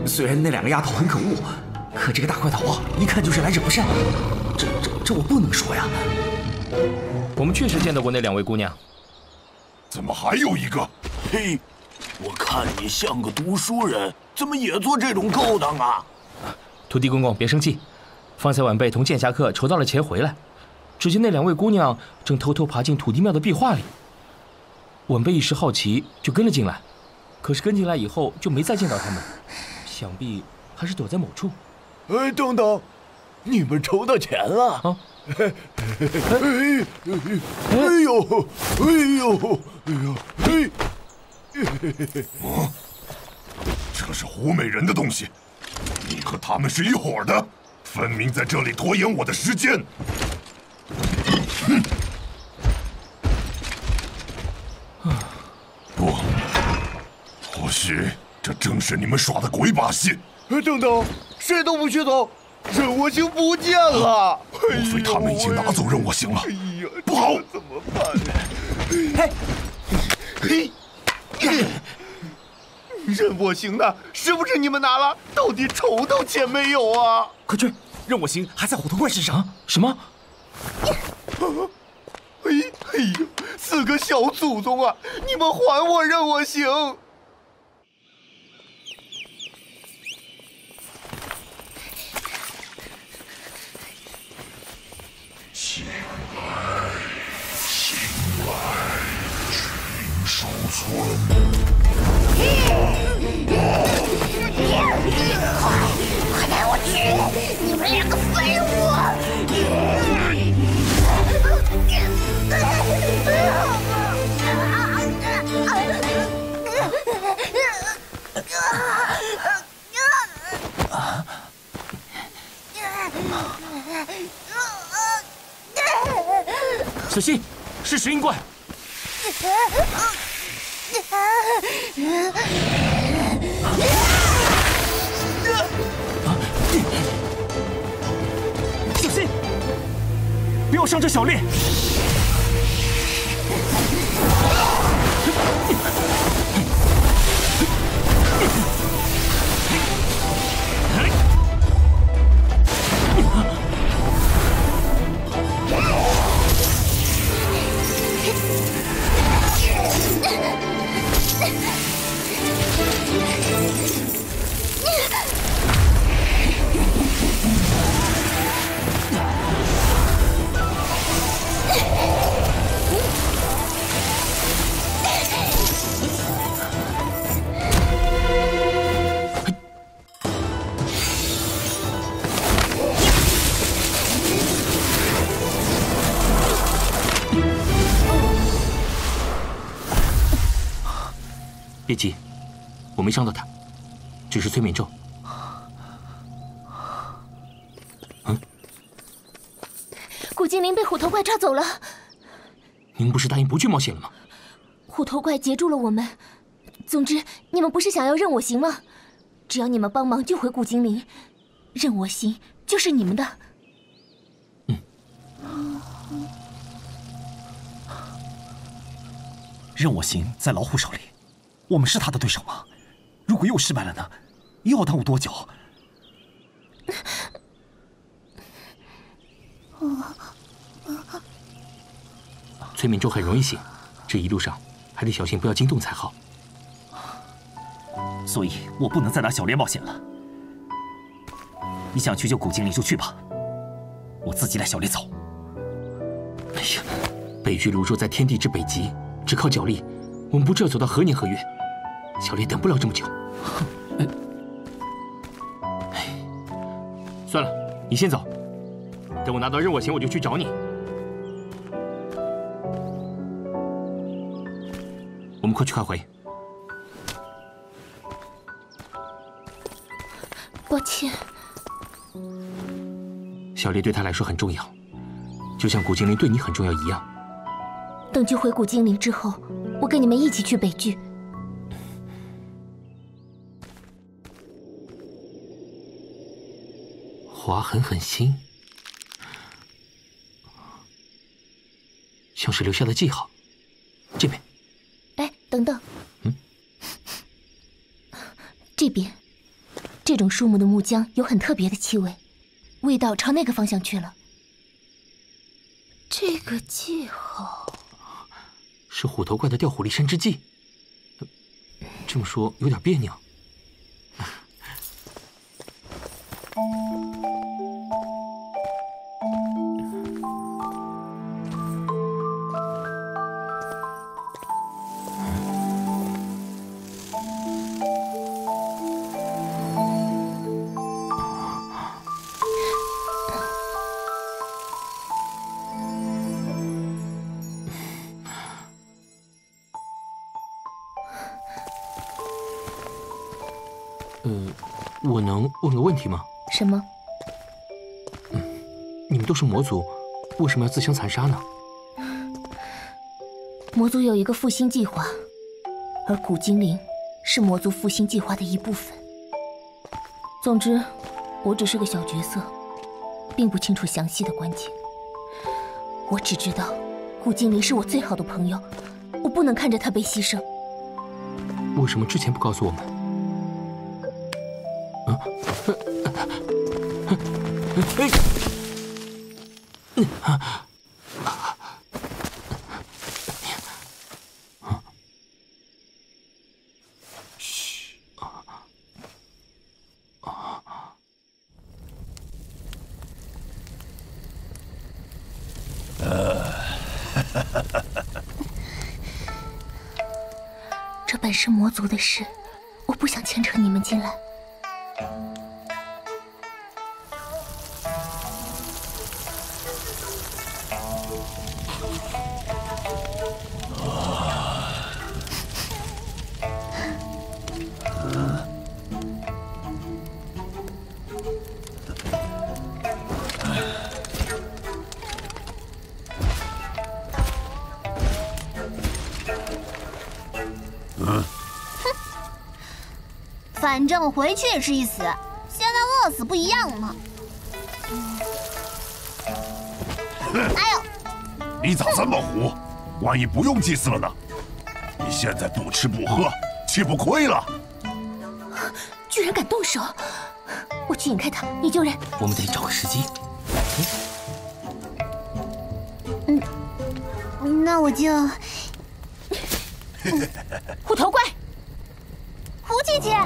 虽然那两个丫头很可恶，可这个大块头啊，一看就是来者不善。这这这我不能说呀。我们确实见到过那两位姑娘。怎么还有一个？嘿，我看你像个读书人，怎么也做这种勾当啊？土地公公，别生气。方才晚辈同剑侠客筹到了钱回来，只见那两位姑娘正偷偷爬进土地庙的壁画里。晚辈一时好奇，就跟了进来。可是跟进来以后就没再见到他们，想必还是躲在某处。哎，等等，你们筹到钱了？啊！哎哎哎呦！哎呦！哎呦！嘿！啊！这是胡美人的东西，你和他们是一伙的，分明在这里拖延我的时间。哼！不，或许这正是你们耍的鬼把戏。等等，谁都不许走！任我行不见了！莫非他们已经拿走任我行了？哎呀，不好！怎么办呢？嘿，嘿，任我行的，是不是你们拿了？到底筹到钱没有啊？快去！任我行还在虎头怪身上。什么？哎哎呦，四个小祖宗啊！你们还我任我行！醒来，醒来，灵兽村！快带我！去！你们两个废物！小心，是石英怪！小心，不要伤着小丽！别急，我没伤到他，只是催眠咒。嗯，古精灵被虎头怪抓走了。您不是答应不去冒险了吗？虎头怪截住了我们。总之，你们不是想要任我行吗？只要你们帮忙救回古精灵，任我行就是你们的。嗯。任我行在老虎手里。我们是他的对手吗？如果又失败了呢？又要耽误多久？催眠咒很容易醒，这一路上还得小心不要惊动才好。所以我不能再拿小烈冒险了。你想去救古精灵就去吧，我自己带小烈走。哎呀，北域泸州在天地之北极，只靠脚力，我们不知要走到何年何月。小丽等不了这么久。哎，算了，你先走，等我拿到任务行，我就去找你。我们快去快回。抱歉。小丽对他来说很重要，就像古精灵对你很重要一样。等救回古精灵之后，我跟你们一起去北剧。划痕很新，像是留下的记号。这边，哎，等等，嗯，这边，这种树木的木浆有很特别的气味，味道朝那个方向去了。这个记号是虎头怪的调虎离山之计。这么说有点别扭。魔族，为什么要自相残杀呢？魔族有一个复兴计划，而古精灵是魔族复兴计划的一部分。总之，我只是个小角色，并不清楚详细的关节。我只知道，古精灵是我最好的朋友，我不能看着他被牺牲。为什么之前不告诉我们？啊！哎！哈 哈这本是魔族的事，我不想牵扯你们进来。回去也是一死，现在饿死不一样吗？哎呦！你咋这么虎？万一不用祭祀了呢？你现在不吃不喝，岂不亏了？居然敢动手！我去引开他，你救人。我们得找个时机。嗯，那我就 虎头怪，胡姐姐，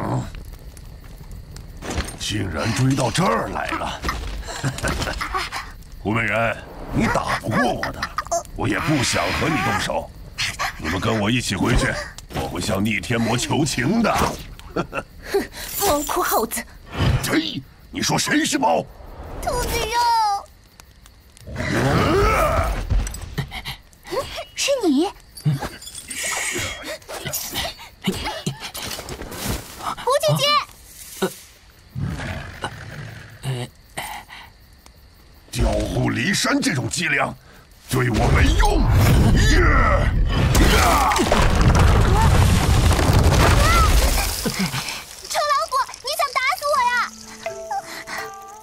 竟然追到这儿来了！胡美人，你打不过我的，我也不想和你动手。你们跟我一起回去，我会向逆天魔求情的。哼，猫哭耗子！嘿，你说谁是猫？兔子肉，是你。胡姐姐，调虎离山这种伎俩，对我没用。呀臭老虎，你想打死我呀？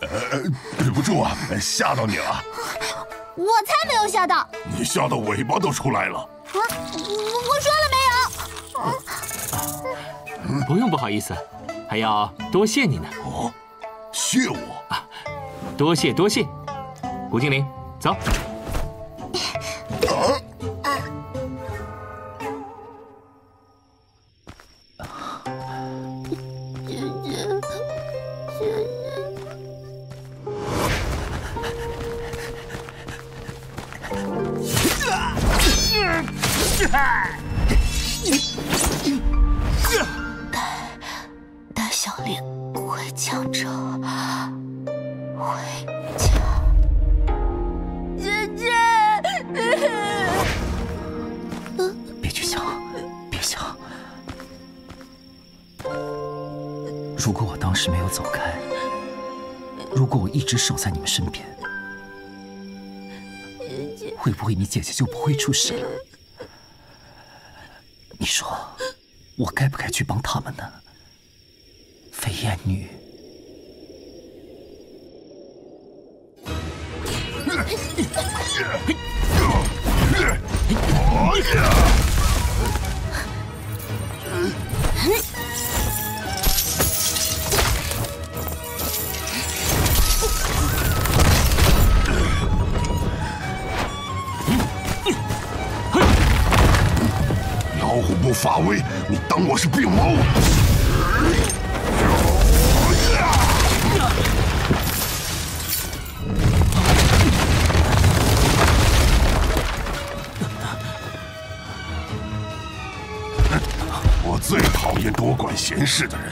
呃，对不住啊，吓到你了。我才没有吓到！你吓得尾巴都出来了。啊，我我说了没有？不用不好意思，还要多谢你呢。哦，谢我啊，多谢多谢。胡精灵，走。你说，我该不该去帮他们呢？飞燕女。发威，你当我是病猫？我最讨厌多管闲事的人。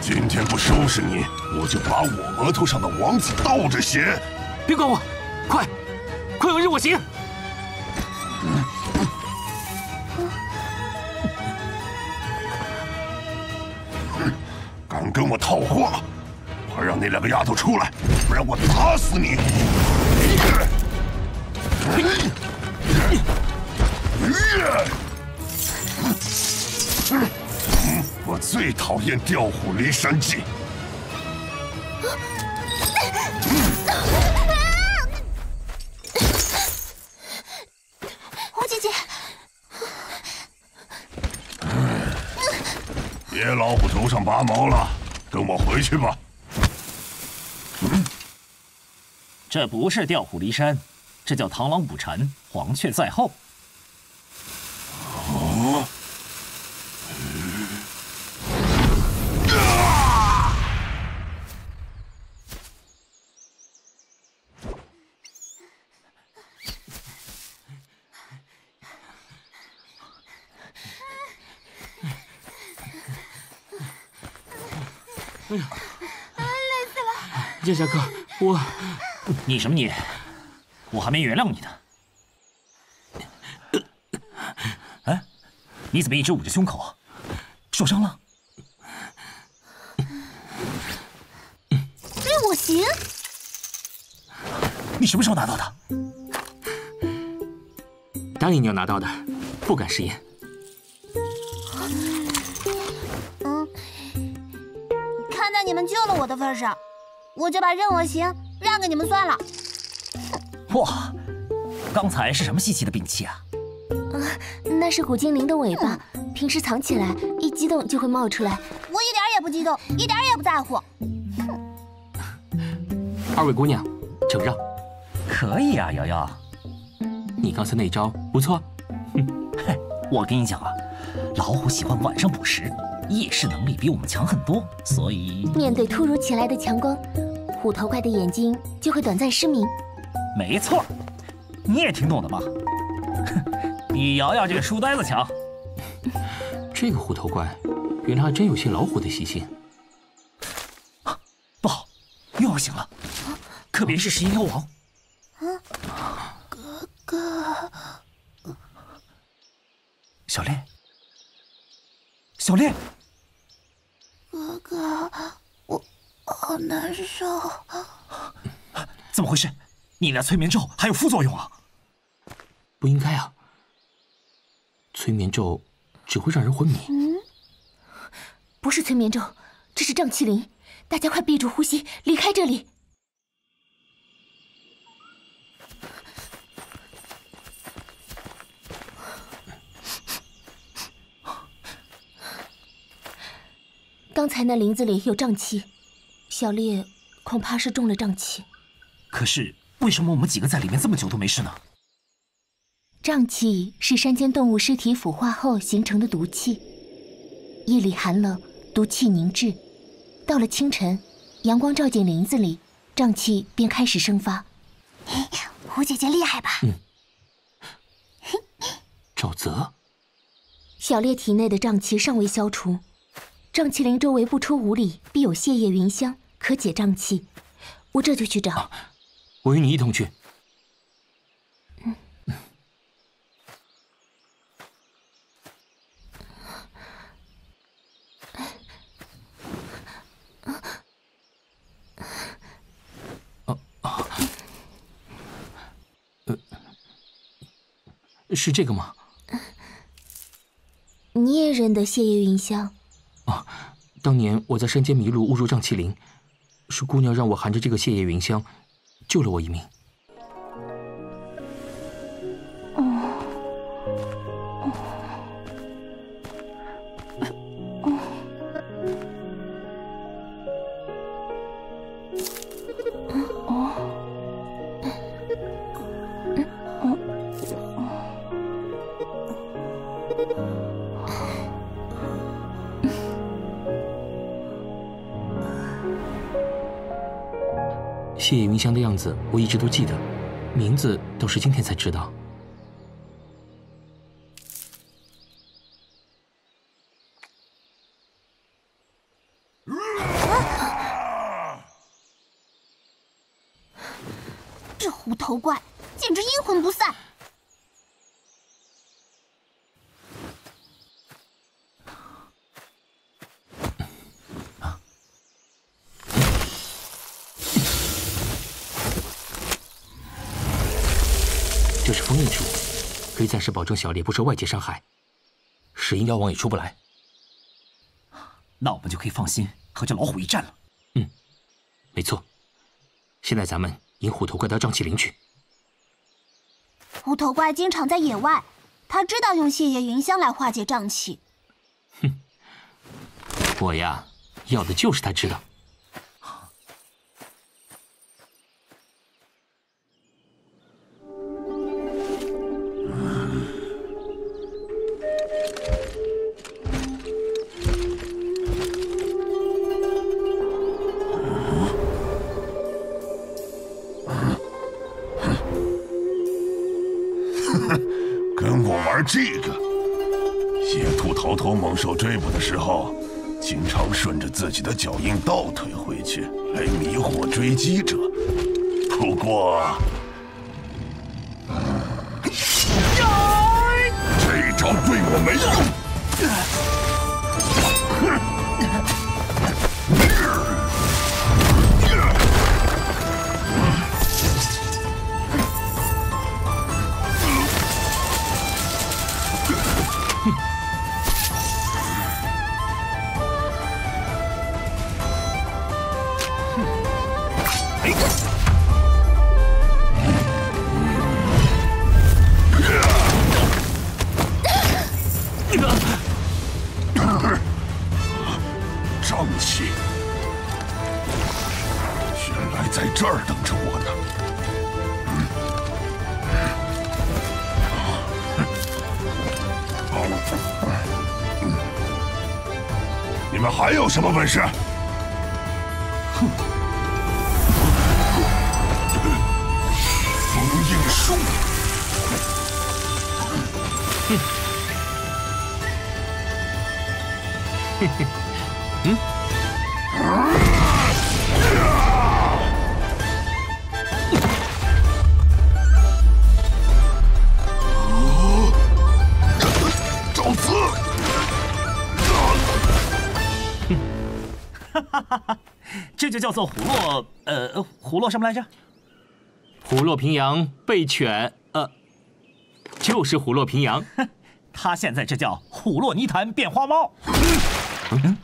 今天不收拾你，我就把我额头上的王字倒着写。别管我，快，快有日我行。我套话，快让那两个丫头出来，不然我打死你！我最讨厌调虎离山计。胡姐姐，别老虎头上拔毛了，回去吧。嗯这不是调虎离山，这叫螳螂捕蝉，黄雀在后。了！叶侠客，我，你什么你？我还没原谅你呢。哎，你怎么一直捂着胸口啊？受伤了？令我行。你什么时候拿到的？答应你要拿到的，不敢食言。嗯，看在你们救了我的份上，我就把任我行让给你们算了。哇，刚才是什么稀奇的兵器啊？啊，那是古精灵的尾巴，平时藏起来，一激动就会冒出来。我一点也不激动，一点也不在乎。二位姑娘，请让。可以啊，瑶瑶。你刚才那招不错。嘿，我跟你讲啊，老虎喜欢晚上捕食，夜视能力比我们强很多，所以面对突如其来的强光，虎头怪的眼睛就会短暂失明。没错，你也听懂了吧？比瑶瑶这个书呆子强。这个虎头怪，原来还真有些老虎的习性。不好，又要醒了，可别是石英妖王。啊，哥哥，小烈，小烈，哥哥，我好难受。怎么回事？你那催眠咒还有副作用啊？不应该啊！催眠咒只会让人昏迷。嗯，不是催眠咒，这是瘴气灵。大家快闭住呼吸，离开这里。刚才那林子里有瘴气，小烈恐怕是中了瘴气。可是为什么我们几个在里面这么久都没事呢？瘴气是山间动物尸体腐化后形成的毒气，夜里寒冷，毒气凝滞，到了清晨，阳光照进林子里，瘴气便开始生发。胡姐姐厉害吧？嗯。沼泽，小烈体内的瘴气尚未消除。瘴气林周围不出五里必有谢叶云香，可解瘴气。我这就去找。啊、我与你一同去。嗯。是这个吗？你也认得谢叶云香？啊，当年我在山间迷路，误入瘴气林，是姑娘让我含着这个谢叶云香，救了我一命。样子，我一直都记得，名字倒是今天才知道。这虎头怪简直阴魂不散！是封印术，可以暂时保证小烈不受外界伤害，石英妖王也出不来。那我们就可以放心和这老虎一战了。嗯，没错。现在咱们引虎头怪到瘴气林去。虎头怪经常在野外，他知道用泻叶云香来化解瘴气。哼，我呀，要的就是他知道。这个！野兔逃脱猛兽追捕的时候，经常顺着自己的脚印倒退回去，来迷惑追击者。不过，这招对我没用。这就叫做虎落，呃，虎落什么来着？虎落平阳被犬，呃，就是虎落平阳。他现在这叫虎落泥潭变花猫。嗯。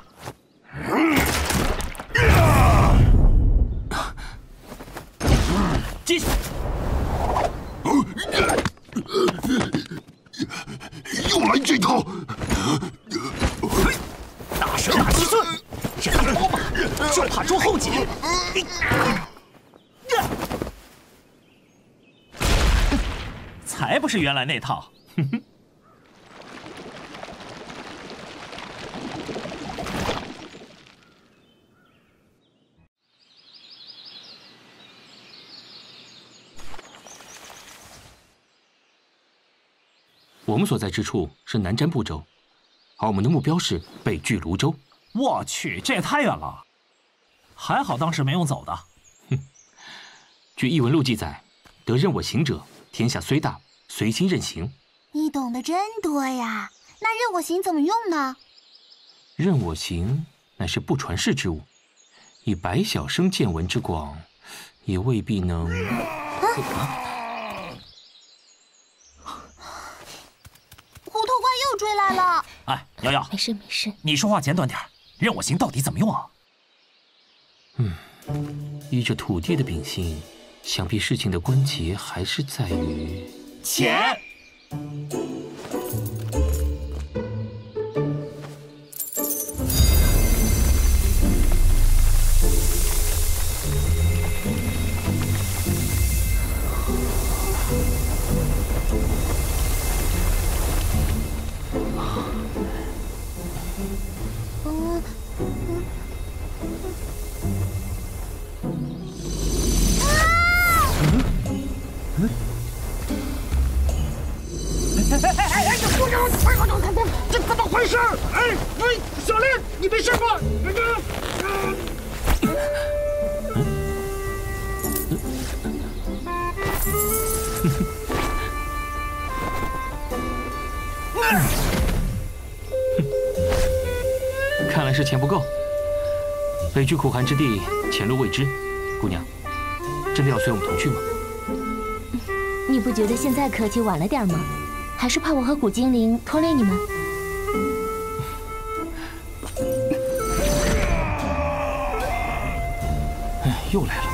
继续。又来这套！大蛇打七寸，这还多吗？就怕捉后颈。才不是原来那套。哼哼。我们所在之处是南瞻部洲，而我们的目标是北距泸州。我去，这也太远了，还好当时没用走的。哼，据异闻录记载，得任我行者，天下虽大，随心任行。你懂得真多呀！那任我行怎么用呢？任我行乃是不传世之物，以白晓生见闻之广，也未必能。啊虎头怪又追来了！哎，瑶瑶，没事没事，你说话简短点任我行到底怎么用啊？嗯，依着土地的秉性，想必事情的关节还是在于钱。回事？哎哎，小丽，你没事吧？那个。看来是钱不够。北去苦寒之地，前路未知。姑娘，真的要随我们同去吗？你不觉得现在客气晚了点吗？还是怕我和古精灵拖累你们？又来了。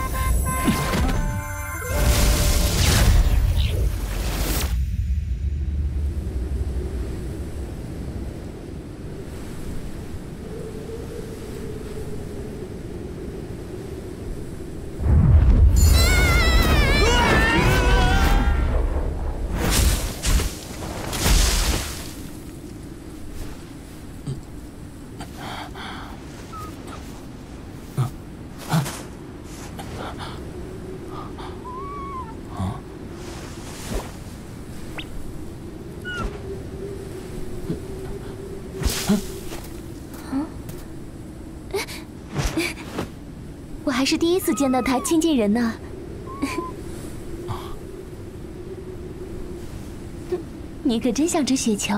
还是第一次见到他亲近人呢。你可真像只雪球。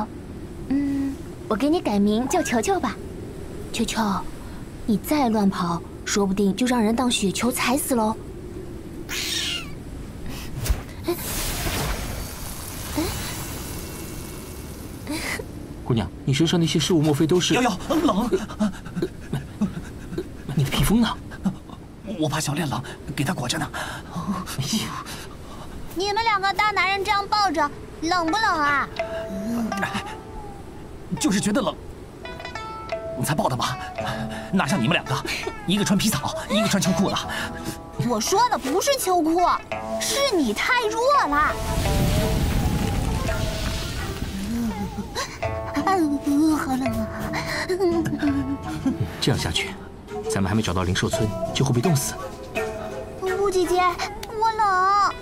嗯，我给你改名叫球球吧。球球，你再乱跑，说不定就让人当雪球踩死喽。姑娘，你身上那些事物，莫非都是？瑶瑶，冷。你的披风呢？我怕小恋冷，给他裹着呢。你们两个大男人这样抱着，冷不冷啊？就是觉得冷，才抱的嘛。哪像你们两个，一个穿皮草，一个穿秋裤的。我说的不是秋裤，是你太弱了。好冷啊！这样下去，咱们还没找到灵兽村，就会被冻死。布姐姐，我冷。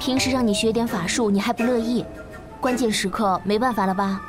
平时让你学点法术，你还不乐意，关键时刻没办法了吧？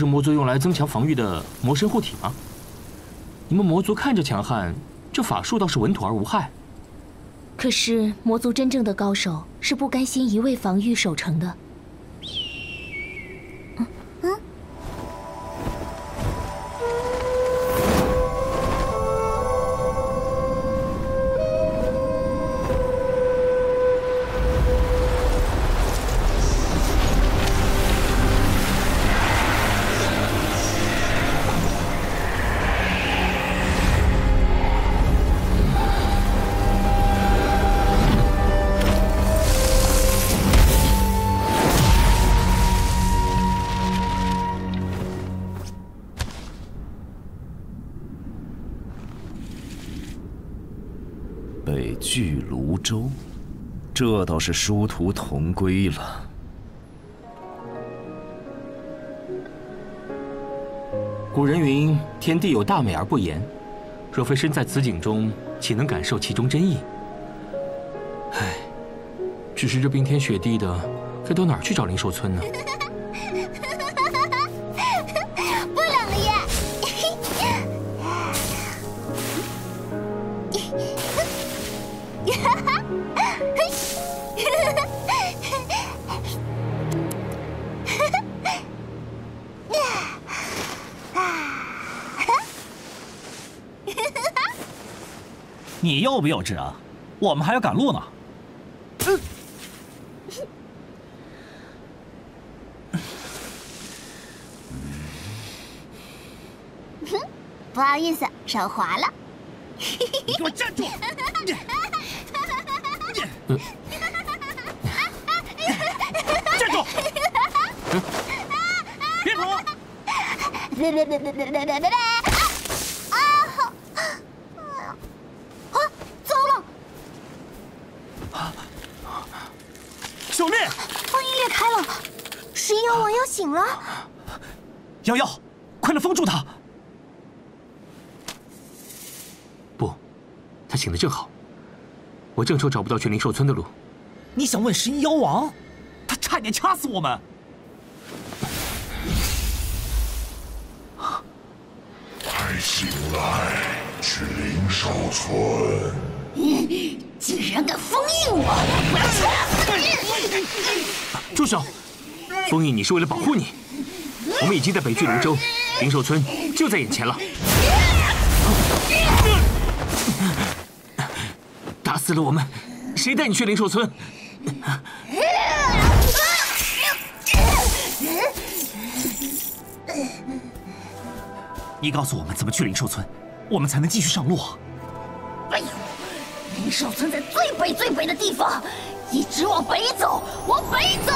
是魔族用来增强防御的魔身护体吗？你们魔族看着强悍，这法术倒是稳妥而无害。可是魔族真正的高手是不甘心一味防御守城的。这倒是殊途同归了。古人云：“天地有大美而不言。”若非身在此景中，岂能感受其中真意？唉，只是这冰天雪地的，该到哪儿去找灵兽村呢？不幼稚啊？我们还要赶路呢。不好意思，手滑了。你给我站住！站住！别跑！别别别别别别别别！小烈，封印裂开了，石英妖王要醒了。瑶瑶，快来封住他！不，他醒得正好。我正愁找不到去灵兽村的路。你想问神医妖王？他差点掐死我们。快醒来，去灵兽村！竟然敢封印我！我要掐死你！住手！封印你是为了保护你。我们已经在北距泸州，灵兽村就在眼前了。打死了我们，谁带你去灵兽村？你告诉我们怎么去灵兽村，我们才能继续上路。灵兽村在最北最北的地方。一直往北走，往北走。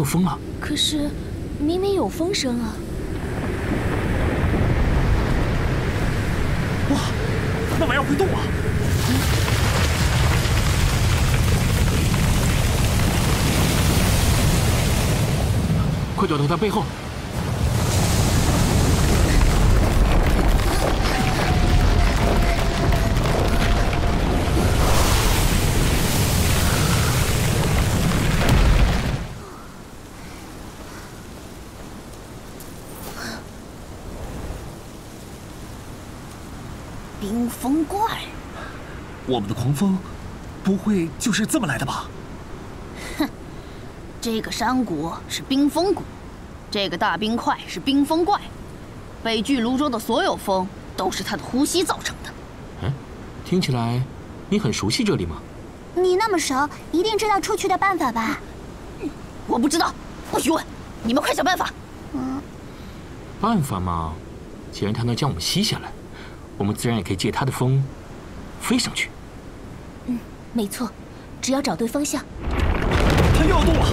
有风啊？可是，明明有风声啊！哇，那玩意儿会动啊！快躲到他背后！我们的狂风，不会就是这么来的吧？哼，这个山谷是冰封谷，这个大冰块是冰封怪，北距泸州的所有风都是它的呼吸造成的。嗯，听起来你很熟悉这里吗？你那么熟，一定知道出去的办法吧？我不知道，不许问！你们快想办法。嗯，办法嘛，既然它能将我们吸下来。我们自然也可以借它的风飞上去。嗯，没错，只要找对方向。他又要动了！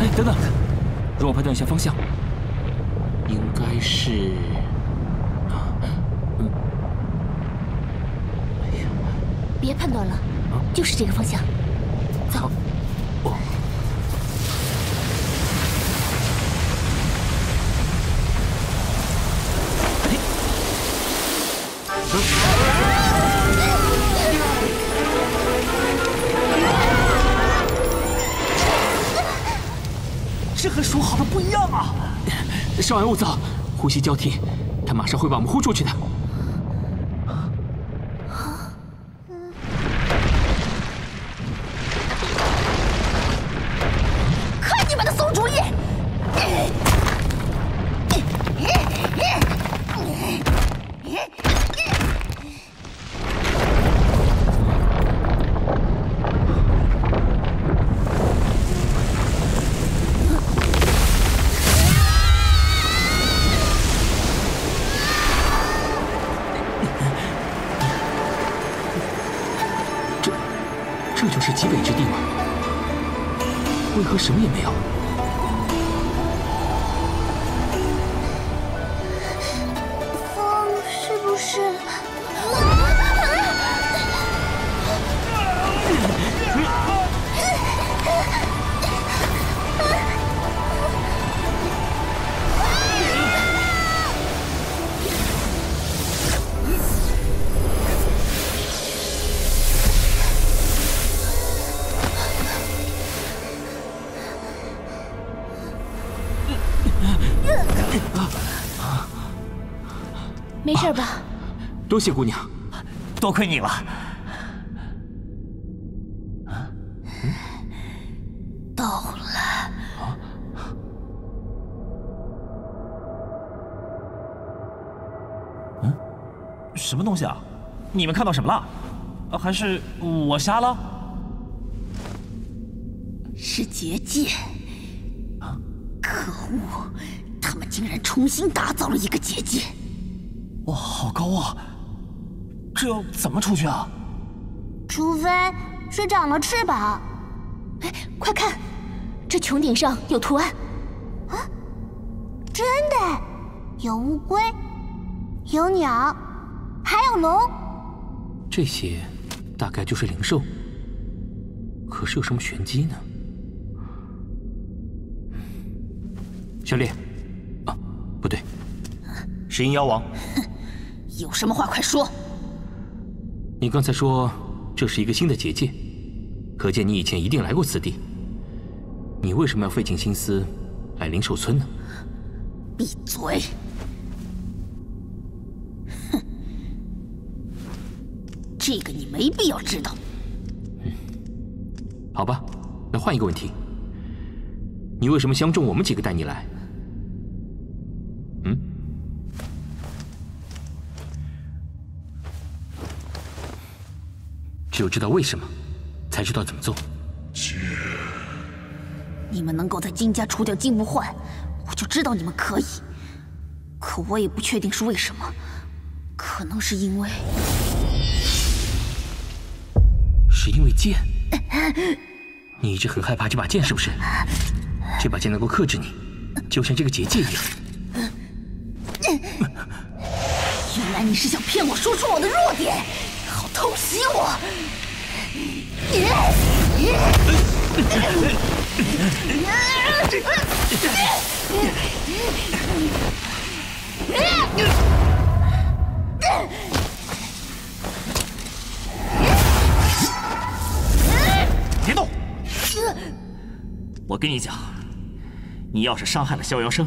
哎，等等，让我判断一下方向。应该是……嗯，哎呀，别判断了，就是这个方向。少安勿躁，呼吸交替，他马上会把我们呼出去的。多谢姑娘，多亏你了。到了。嗯？什么东西啊？你们看到什么了？还是我瞎了？是结界。啊！可恶！他们竟然重新打造了一个结界。哇，好高啊！这要怎么出去啊？除非是长了翅膀。哎，快看，这穹顶上有图案。啊，真的，有乌龟，有鸟，还有龙。这些大概就是灵兽。可是有什么玄机呢？小烈，啊，不对，是阴妖王。有什么话快说！你刚才说这是一个新的结界，可见你以前一定来过此地。你为什么要费尽心思来灵兽村呢？闭嘴！哼，这个你没必要知道。嗯，好吧，那换一个问题，你为什么相中我们几个带你来？只有知道为什么，才知道怎么做。你们能够在金家除掉金不换，我就知道你们可以。可我也不确定是为什么，可能是因为，是因为剑。你一直很害怕这把剑，是不是？这把剑能够克制你，就像这个结界一样。原来你是想骗我说出我的弱点，好偷袭我。别动！我跟你讲，你要是伤害了逍遥生，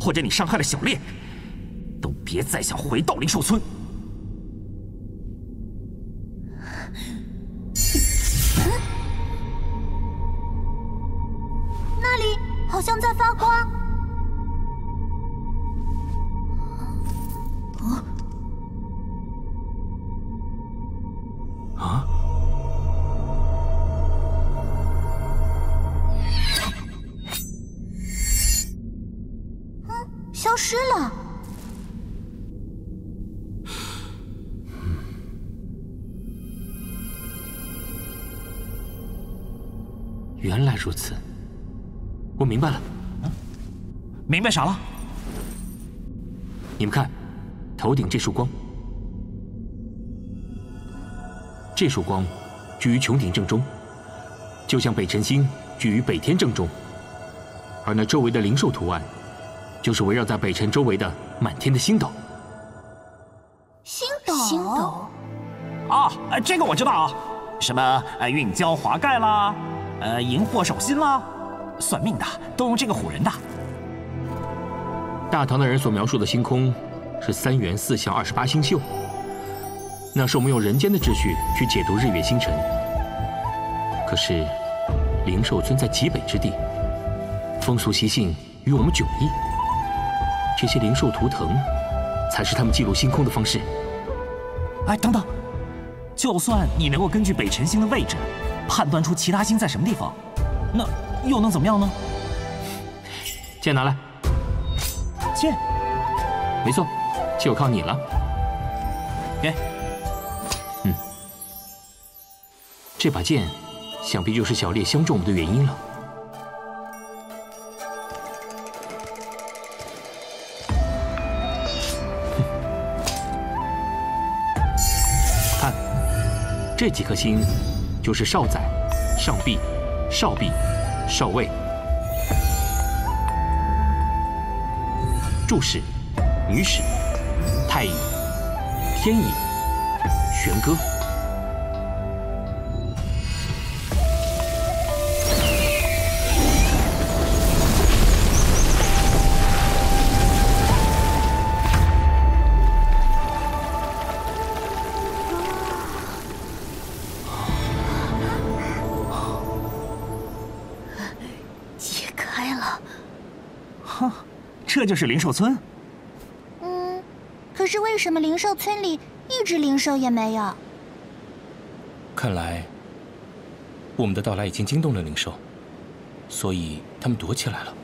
或者你伤害了小烈，都别再想回到灵兽村。如此，我明白了。明白啥了？你们看，头顶这束光，这束光居于穹顶正中，就像北辰星居于北天正中，而那周围的灵兽图案，就是围绕在北辰周围的满天的星斗。星斗，星斗，啊，呃这个我知道啊，什么呃运交华盖啦，呃荧惑守心啦，算命的都用这个唬人的。大唐的人所描述的星空是三元四象二十八星宿，那是我们用人间的秩序去解读日月星辰。可是灵兽村在极北之地，风俗习性与我们迥异，这些灵兽图腾才是他们记录星空的方式。哎，等等，就算你能够根据北辰星的位置判断出其他星在什么地方，那又能怎么样呢？剑拿来。剑，没错，就靠你了。给。嗯，这把剑，想必就是小烈相中我们的原因了。看，这几颗星，就是少宰、上弼、少弼、少尉。注使、女史、太乙、天乙、玄歌。就是灵兽村。嗯，可是为什么灵兽村里一只灵兽也没有？看来，我们的到来已经惊动了灵兽，所以他们躲起来了。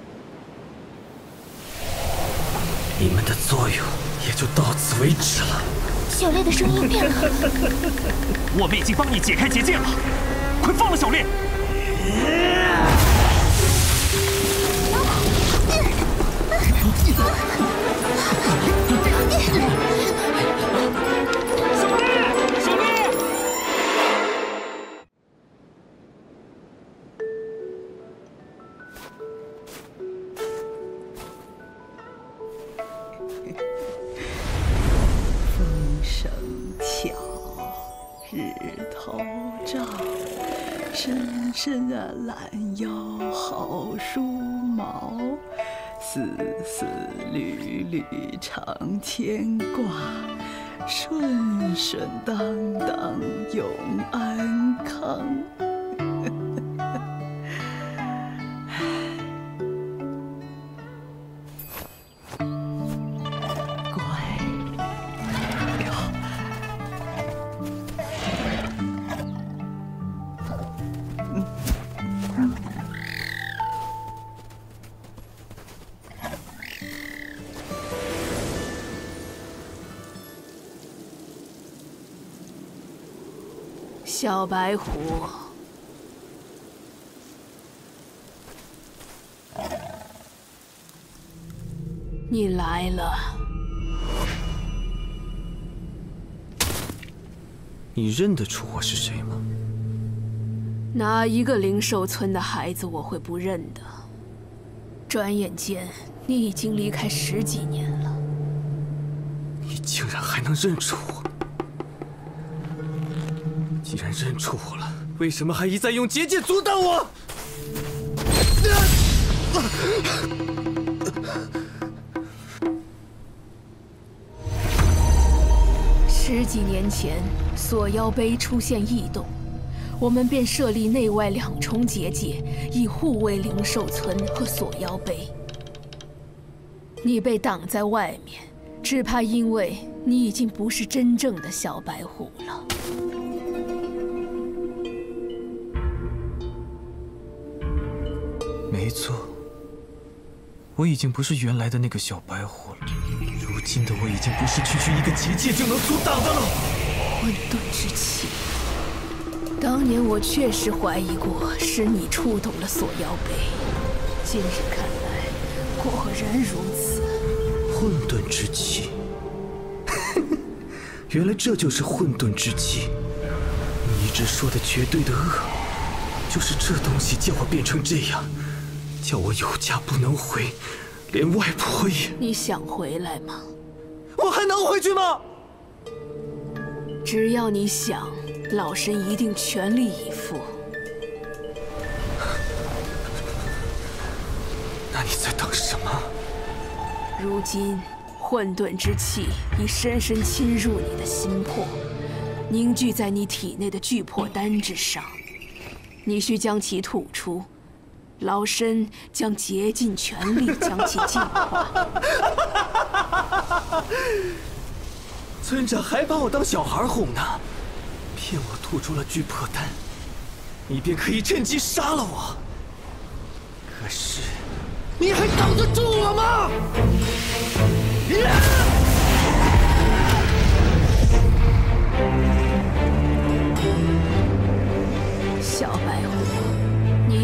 你们的作用也就到此为止了。小烈的声音变了。我们已经帮你解开结界了，快放了小烈！常牵挂，顺顺当当永安康。小白虎，你来了。你认得出我是谁吗？哪一个灵兽村的孩子我会不认得？转眼间，你已经离开十几年了。你竟然还能认出我！既然认出我了，为什么还一再用结界阻挡我？十几年前，锁妖碑出现异动，我们便设立内外两重结界，以护卫灵兽村和锁妖碑。你被挡在外面，只怕因为你已经不是真正的小白虎了。没错，我已经不是原来的那个小白虎了。如今的我已经不是区区一个结界就能阻挡的了。混沌之气，当年我确实怀疑过是你触动了锁妖碑，今日看来，果然如此。混沌之气，原来这就是混沌之气。你一直说的绝对的恶，就是这东西将我变成这样，叫我有家不能回，连外婆也……你想回来吗？我还能回去吗？只要你想，老身一定全力以赴。那你在等什么？如今，混沌之气已深深侵入你的心魄，凝聚在你体内的巨魄丹之上。你需将其吐出，老身将竭尽全力将其净化。村长还把我当小孩哄呢，骗我吐出了巨魄丹，你便可以趁机杀了我。可是，你还挡得住我吗？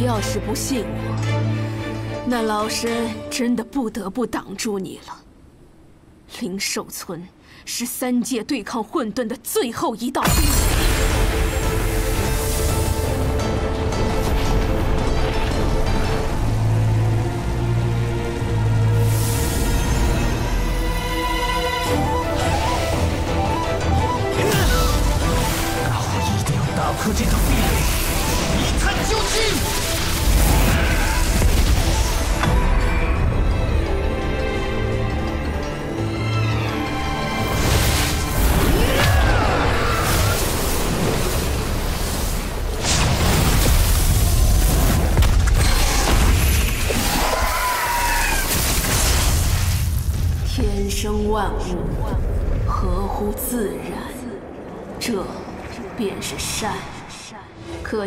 你要是不信我，那老身真的不得不挡住你了。灵兽村是三界对抗混沌的最后一道壁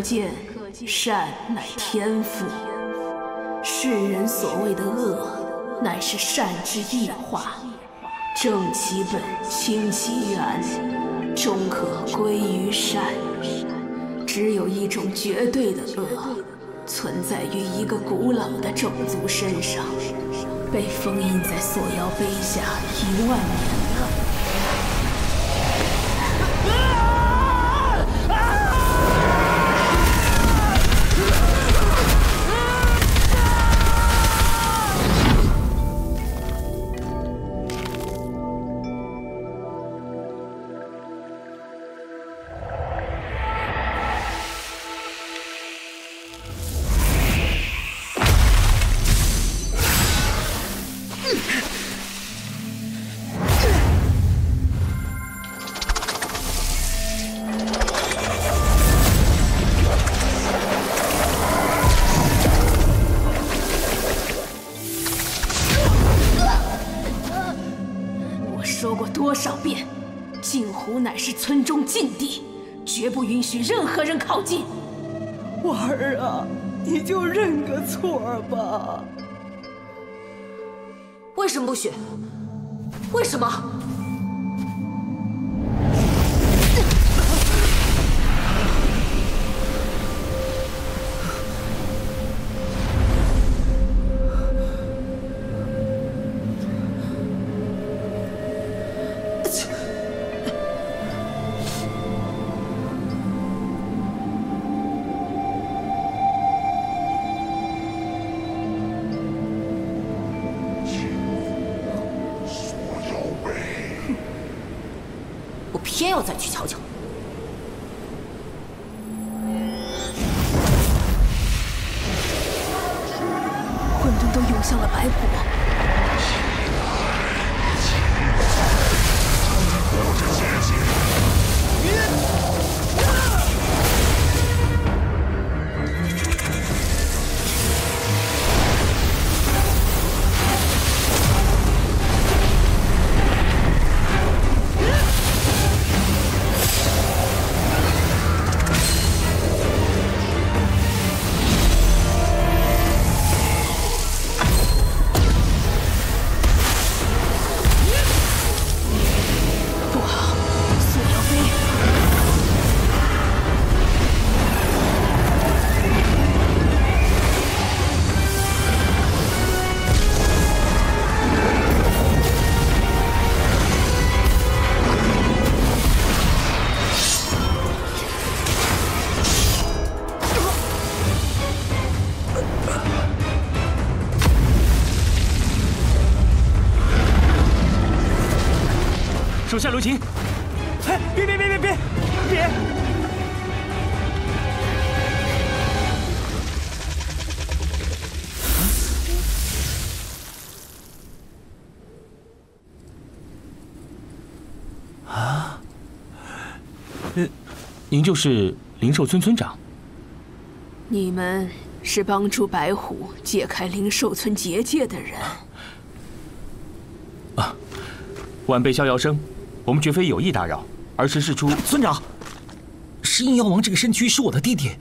见，善乃天赋。世人所谓的恶，乃是善之异化。正其本，清其源，终可归于善。只有一种绝对的恶，存在于一个古老的种族身上。被封印在锁妖碑下一万年错吧。为什么不选？为什么？手下留情！哎，别别别别别别！啊，呃，您就是灵兽村村长？你们是帮助白虎解开灵兽村结界的人。啊晚辈逍遥生，我们绝非有意打扰，而是事出。村长，石英妖王这个身躯是我的弟弟，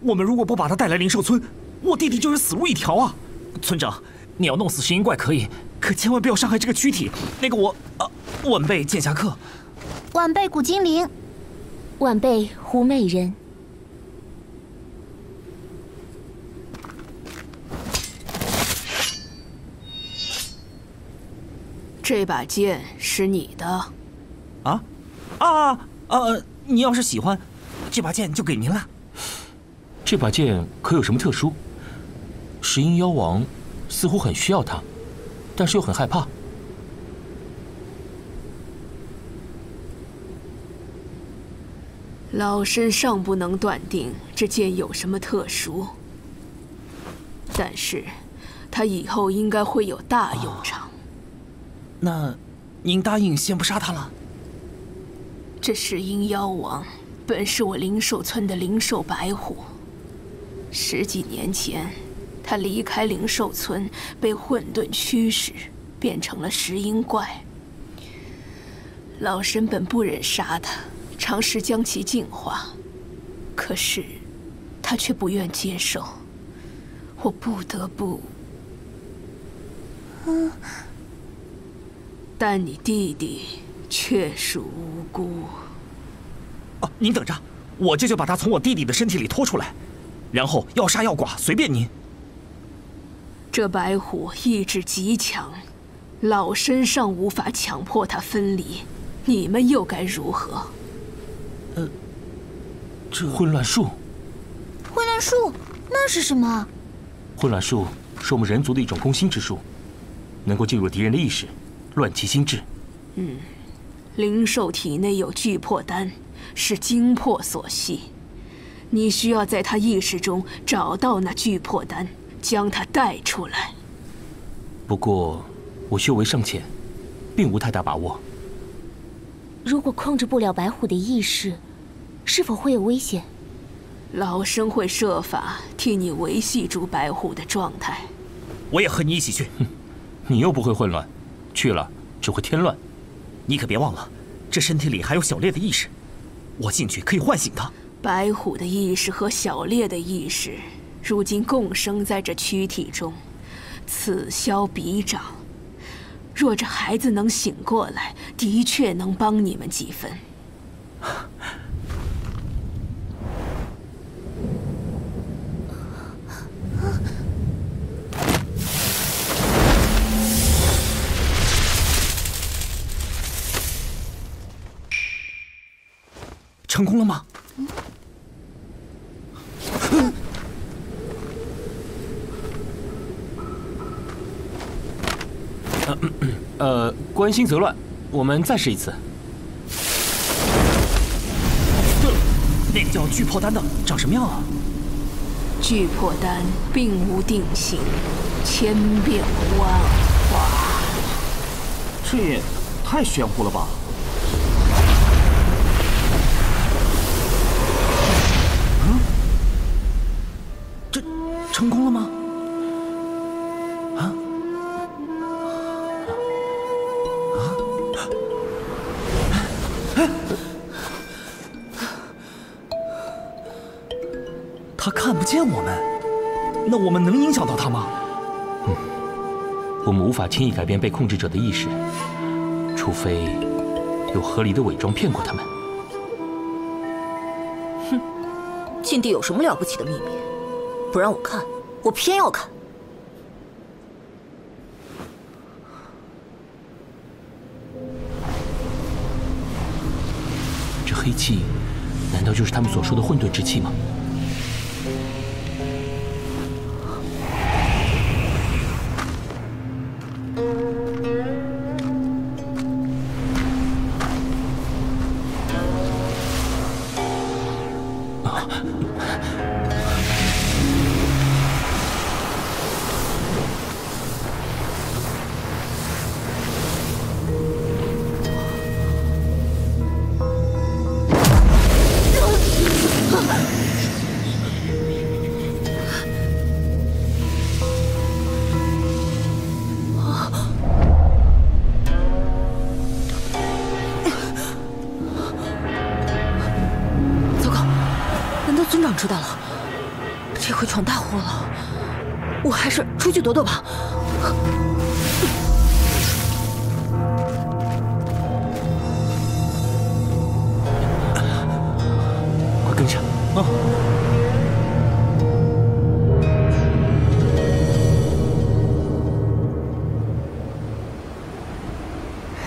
我们如果不把他带来灵兽村，我弟弟就是死路一条啊！村长，你要弄死石英怪可以，可千万不要伤害这个躯体。那个我，啊，晚辈剑侠客，晚辈古精灵，晚辈狐美人。这把剑是你的，啊啊啊，你要是喜欢，这把剑就给您了。这把剑可有什么特殊？石英妖王似乎很需要它，但是又很害怕。老身尚不能断定这剑有什么特殊，但是它以后应该会有大用场。那，您答应先不杀他了？这石英妖王本是我灵兽村的灵兽白虎。十几年前，他离开灵兽村，被混沌驱使，变成了石英怪。老身本不忍杀他，尝试将其净化，可是他却不愿接受，我不得不……嗯。但你弟弟确属无辜。哦，您等着，我这就把他从我弟弟的身体里拖出来，然后要杀要剐随便您。这白虎意志极强，老身尚无法强迫他分离，你们又该如何？呃，这混乱术。混乱术那是什么？混乱术是我们人族的一种攻心之术，能够进入敌人的意识。乱其心智。嗯，灵兽体内有聚魄丹，是精魄所系。你需要在他意识中找到那聚魄丹，将它带出来。不过，我修为尚浅，并无太大把握。如果控制不了白虎的意识，是否会有危险？老生会设法替你维系住白虎的状态。我也和你一起去。你又不会混乱。去了只会添乱，你可别忘了，这身体里还有小烈的意识，我进去可以唤醒他。白虎的意识和小烈的意识，如今共生在这躯体中，此消彼长。若这孩子能醒过来，的确能帮你们几分。成功了吗？呃，关心则乱，我们再试一次。那个叫巨破丹的长什么样啊？巨破丹并无定型，千变万化。这也太玄乎了吧！成功了吗？啊？啊？他看不见我们，那我们能影响到他吗？嗯，我们无法轻易改变被控制者的意识，除非有合理的伪装骗过他们。哼，禁地有什么了不起的秘密？不让我看，我偏要看。这黑气，难道就是他们所说的混沌之气吗？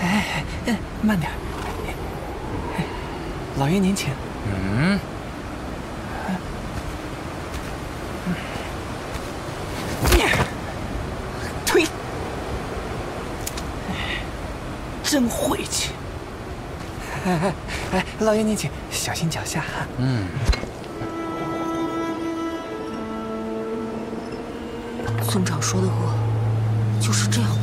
哎哎，慢点。老爷您请。嗯。推。真晦气。哎哎哎，老爷您请，小心脚下。嗯。村长说的恶，就是这样。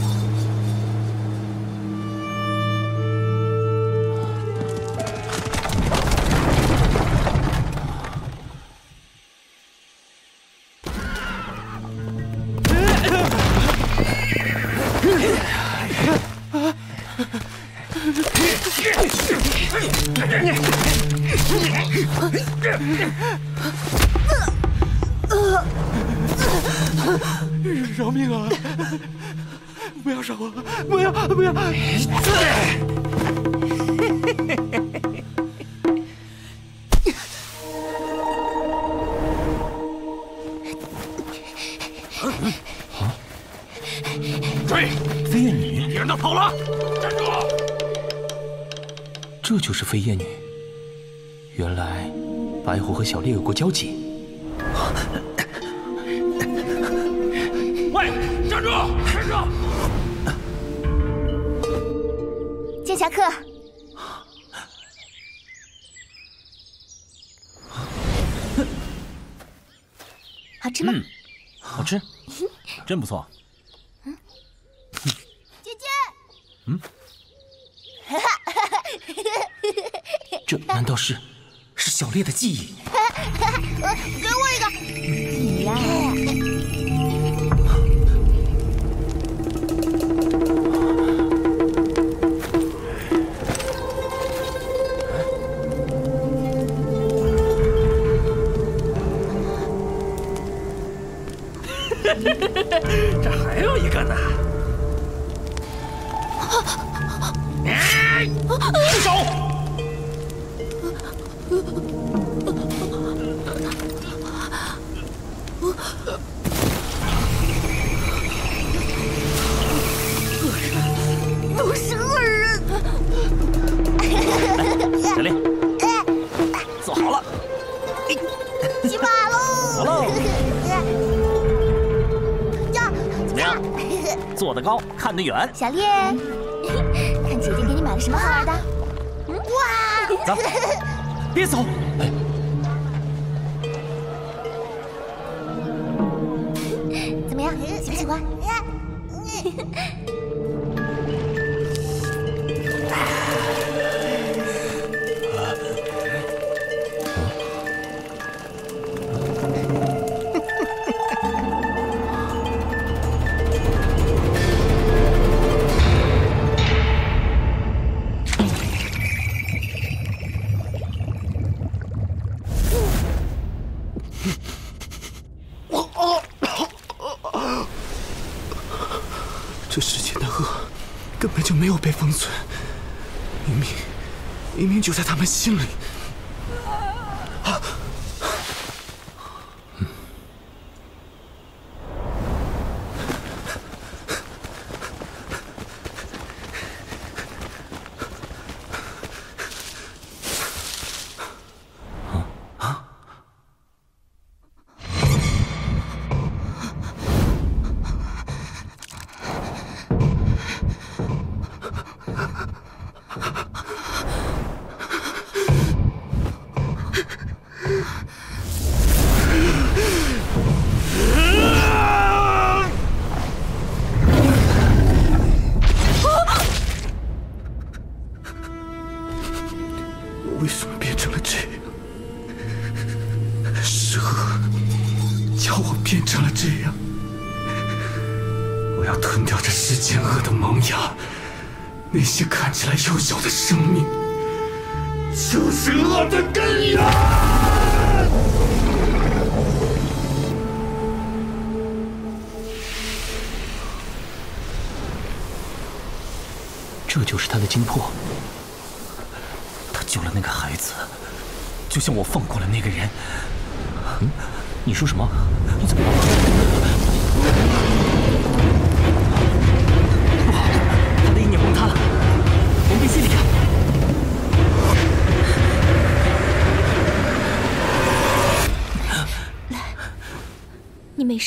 小烈有过交集。小烈，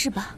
是吧。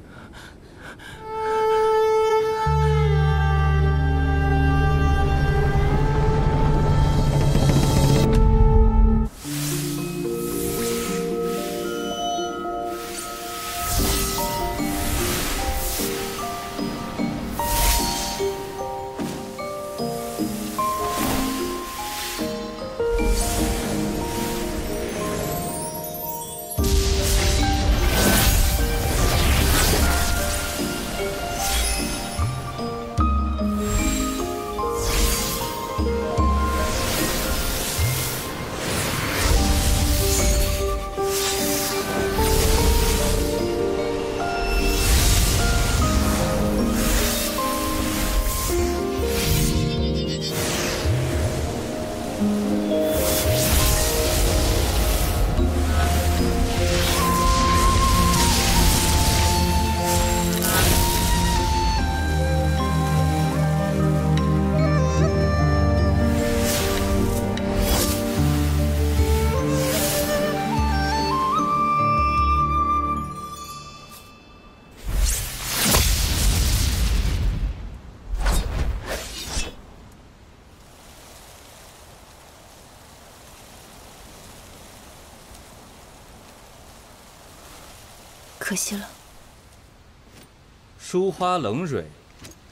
疏花冷蕊，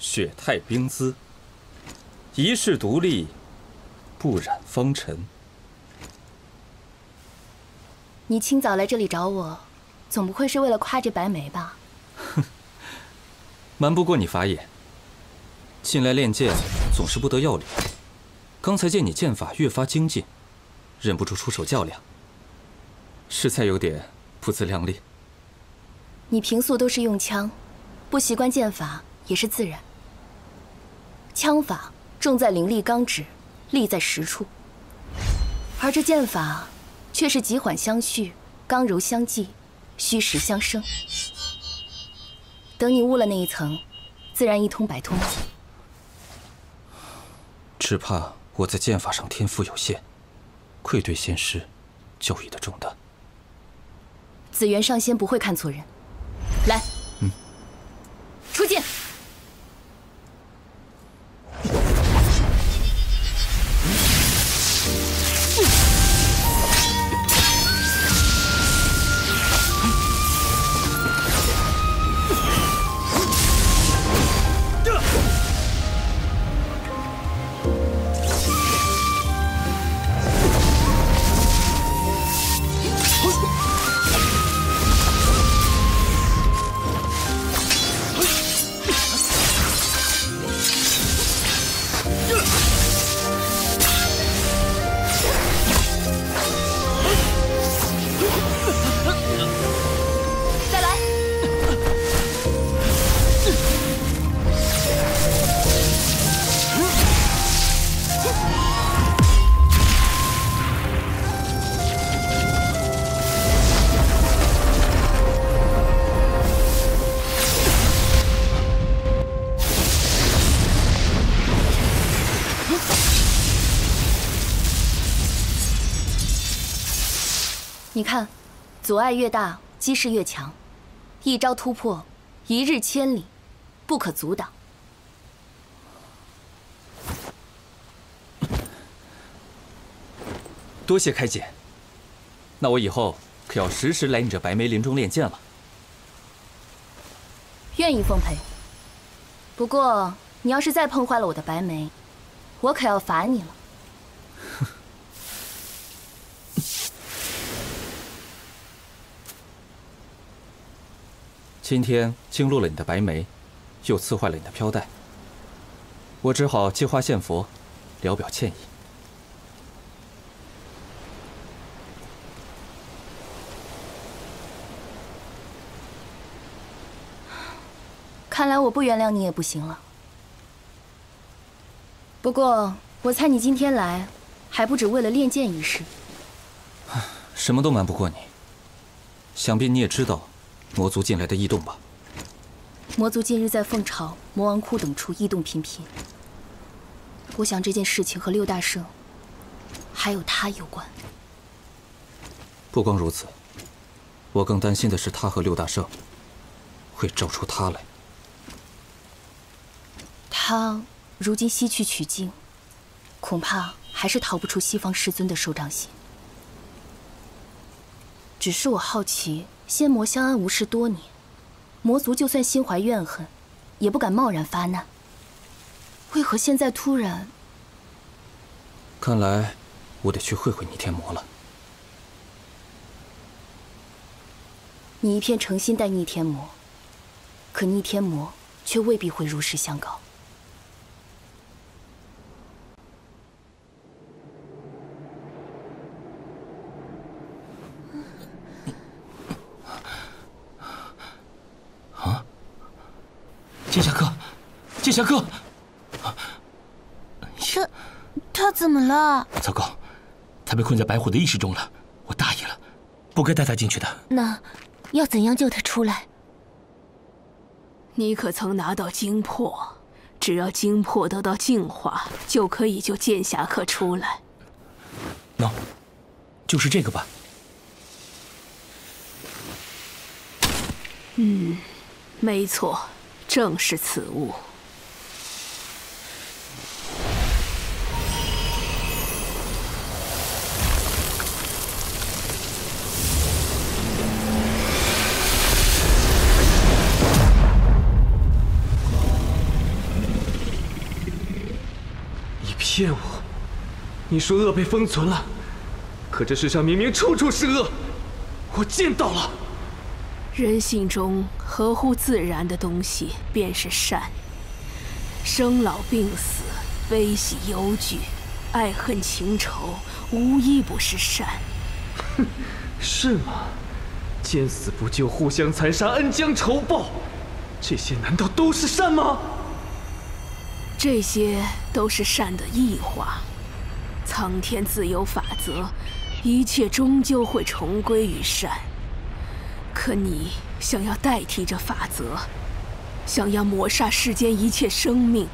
雪态冰姿。一世独立，不染风尘。你清早来这里找我，总不会是为了夸这白眉吧？哼 瞒不过你法眼。近来练剑总是不得要领，刚才见你剑法越发精进，忍不住出手较量，实在有点不自量力。你平素都是用枪，不习惯剑法也是自然。枪法重在凌厉刚直，力在实处，而这剑法却是急缓相续，刚柔相济，虚实相生。等你悟了那一层，自然一通百通。只怕我在剑法上天赋有限，愧对仙师教育的重担。紫元上仙不会看错人。来，嗯，出剑。阻碍越大，机势越强，一招突破，一日千里，不可阻挡。多谢开解。那我以后可要时时来你这白眉林中练剑了。愿意奉陪。不过，你要是再碰坏了我的白眉，我可要罚你了。今天惊落了你的白眉，又刺坏了你的飘带，我只好借花献佛，聊表歉意。看来我不原谅你也不行了。不过，我猜你今天来，还不止为了练剑一事。什么都瞒不过你。想必你也知道，魔族近来的异动吧？魔族近日在凤巢、魔王窟等处异动频频。我想这件事情和六大圣，还有他有关。不光如此，我更担心的是他和六大圣会找出他来。他如今西去取经，恐怕还是逃不出西方师尊的手掌心。只是我好奇，仙魔相安无事多年，魔族就算心怀怨恨，也不敢贸然发难。为何现在突然？看来我得去会会逆天魔了。你一片诚心待逆天魔，可逆天魔却未必会如实相告。剑侠客，剑侠客，这他怎么了？糟糕，他被困在白虎的意识中了。我大意了，不该带他进去的。那要怎样救他出来？你可曾拿到精魄？只要精魄得到净化，就可以救剑侠客出来。喏，就是这个吧。嗯，没错。正是此物。你骗我！你说恶被封存了，可这世上明明处处是恶，我见到了。人性中合乎自然的东西便是善。生老病死、悲喜忧惧、爱恨情仇，无一不是善。哼，是吗？见死不救、互相残杀、恩将仇报，这些难道都是善吗？这些都是善的异化。苍天自有法则，一切终究会重归于善。可你想要代替这法则，想要抹杀世间一切生命，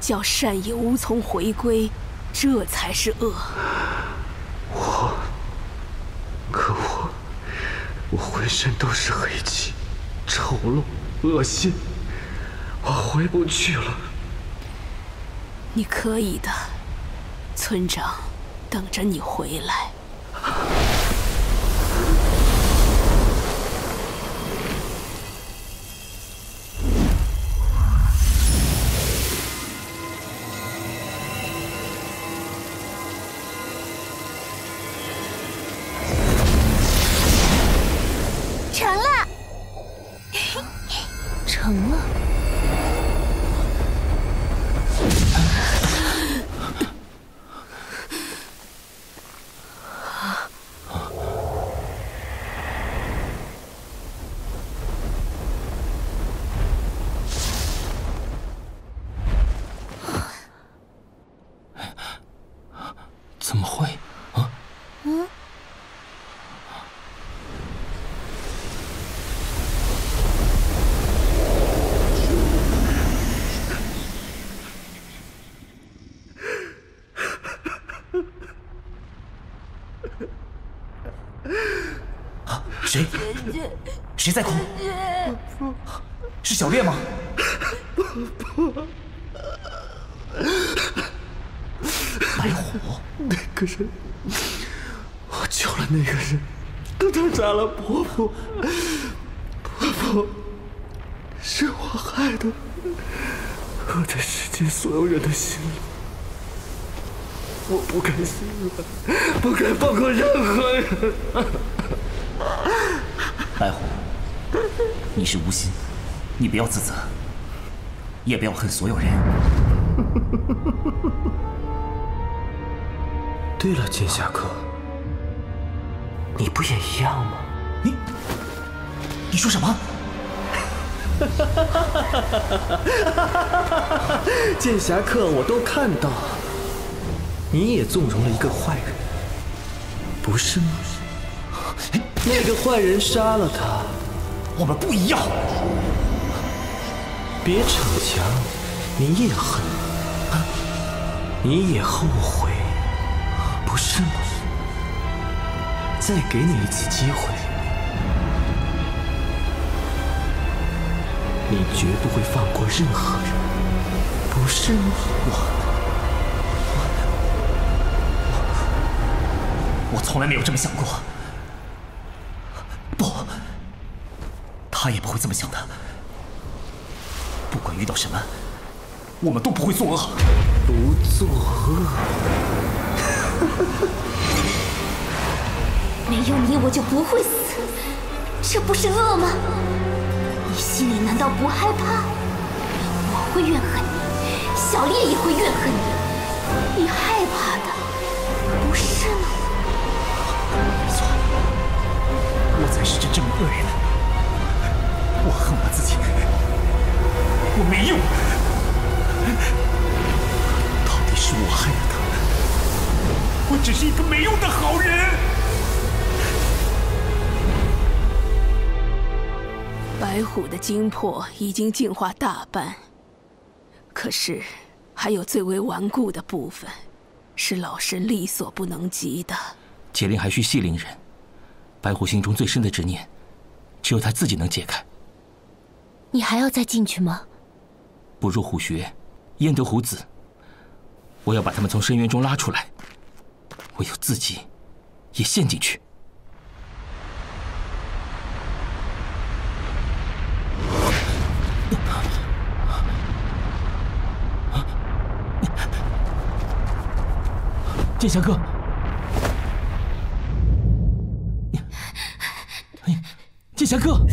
叫善也无从回归，这才是恶。我，可我，我浑身都是黑气，丑陋、恶心，我回不去了。你可以的，村长等着你回来。是小烈吗？白虎，那个人，我救了那个人，他他杀了伯父。婆婆是我害的，我在世间所有人的心里，我不该心软，不该放过任何人。白虎，你是无心，你不要自责，也不要恨所有人。对了，剑侠客，你不也一样吗？你，你说什么？剑侠客，我都看到了，你也纵容了一个坏人，不是吗？那个坏人杀了他，我们不一样。别逞强，你也恨，啊你也后悔，不是吗？再给你一次机会，你绝不会放过任何人，不是吗？我我从来没有这么想过。不，他也不会这么想的。不管遇到什么，我们都不会作恶。不作恶。没有你，我就不会死，这不是恶吗？你心里难道不害怕？我会怨恨你，小烈也会怨恨你，你害怕的，不是吗？没错，我才是真正的恶人。我没用。到底是我害了他，我只是一个没用的好人。白虎的精魄已经进化大半，可是还有最为顽固的部分，是老身力所不能及的。解铃还需系铃人，白虎心中最深的执念，只有他自己能解开。你还要再进去吗？不入虎穴，焉得虎子？我要把他们从深渊中拉出来，唯有自己也陷进去。剑侠客，剑侠客，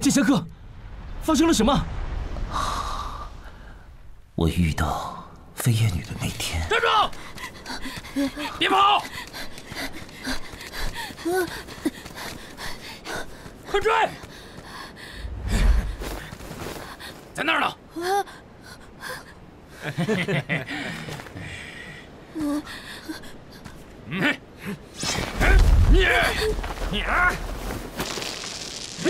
剑侠客，发生了什么？我遇到飞燕女的那天，站住！别跑！快追！在那儿呢。嗯，嗯，你，你啊！哎，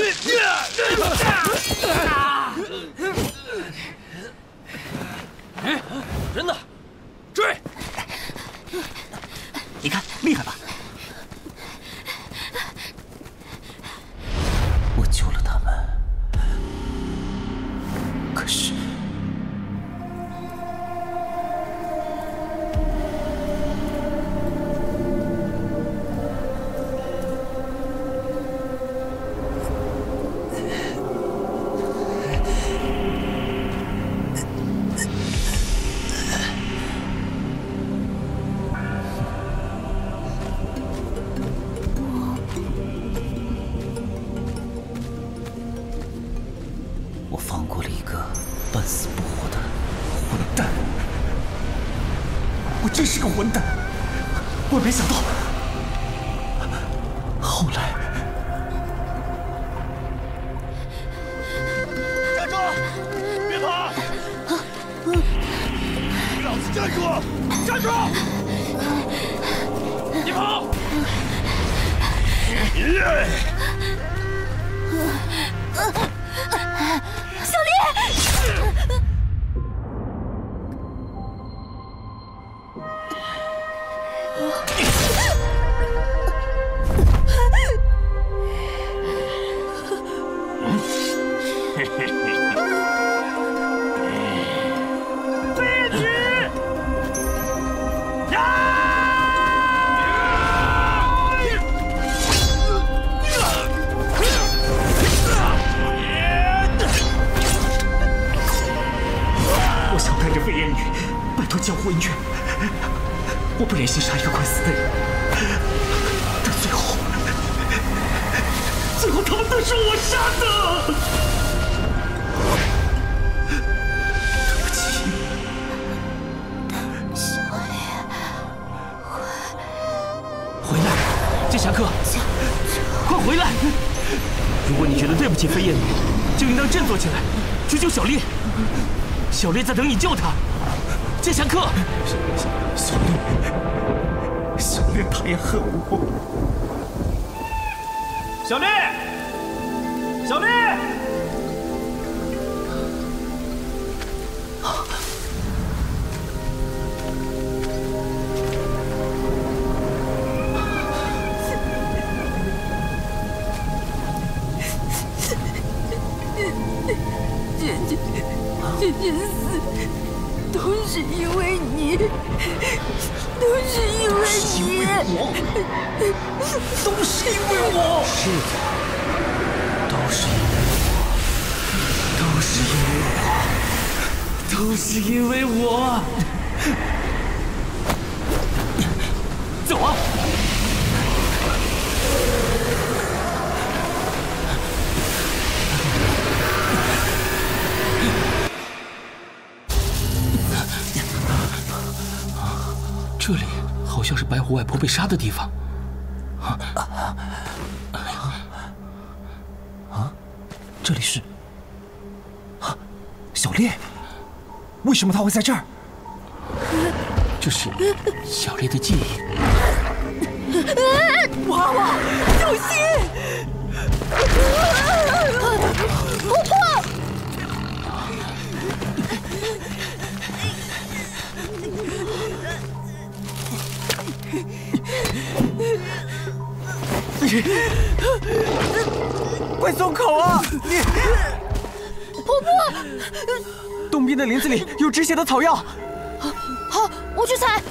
小烈在等你救他。被杀的地方。啊！啊！这里是……啊！小烈，为什么他会在这儿？这是小烈的记忆。口啊！你婆婆，洞边的林子里有止血的草药。好，我去采。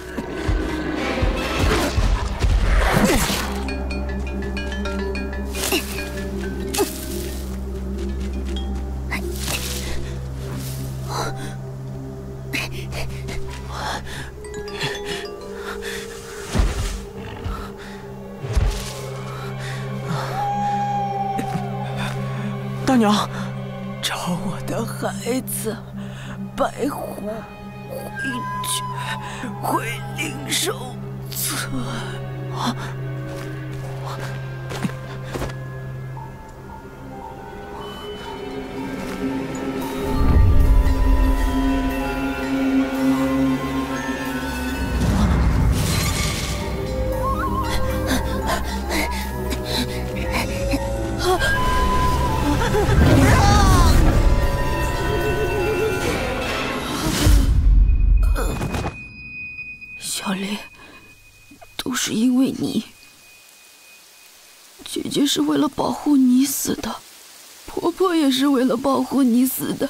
是为了保护你死的，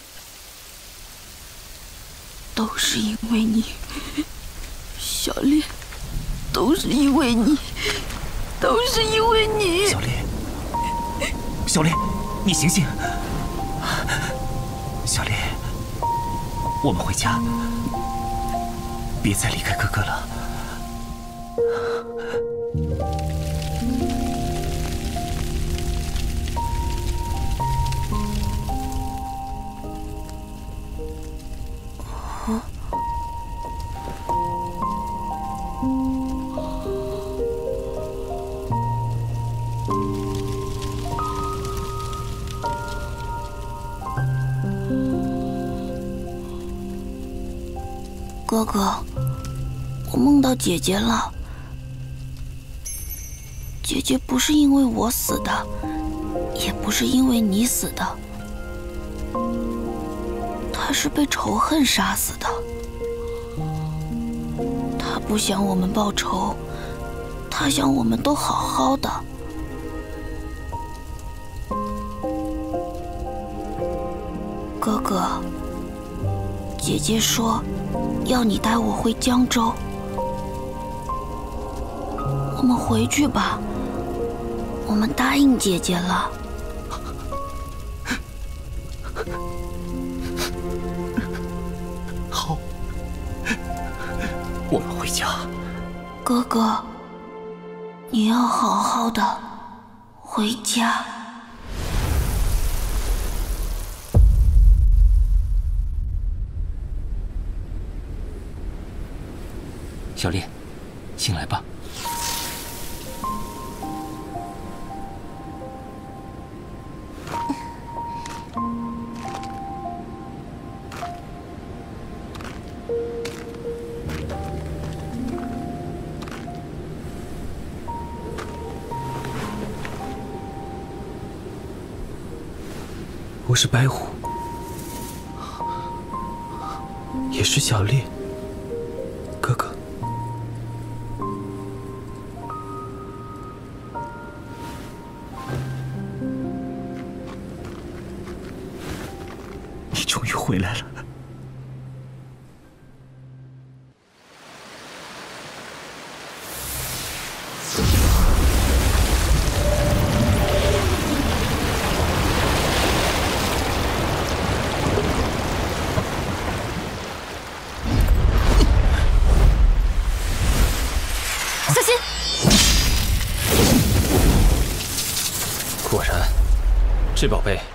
都是因为你。小丽，都是因为你，都是因为你。小丽，小丽，你醒醒！小丽，我们回家，别再离开哥哥了。哥哥，我梦到姐姐了。姐姐不是因为我死的，也不是因为你死的，她是被仇恨杀死的。她不想我们报仇，她想我们都好好的。姐姐说要你带我回江州，我们回去吧。我们答应姐姐了。好，我们回家。哥哥，你要好好的回家。小烈，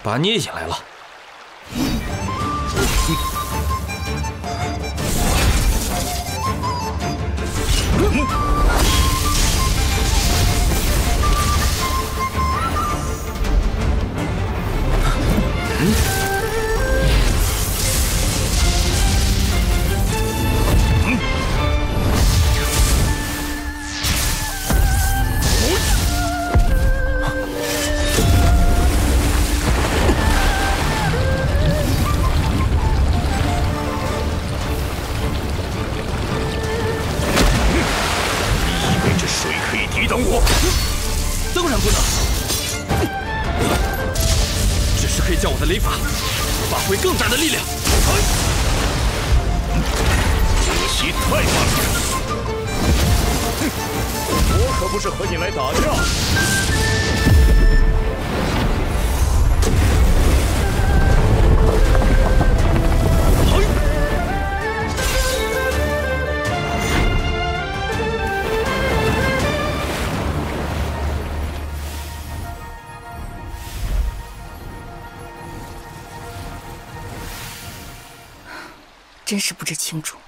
把你也引来了。真是不知轻重。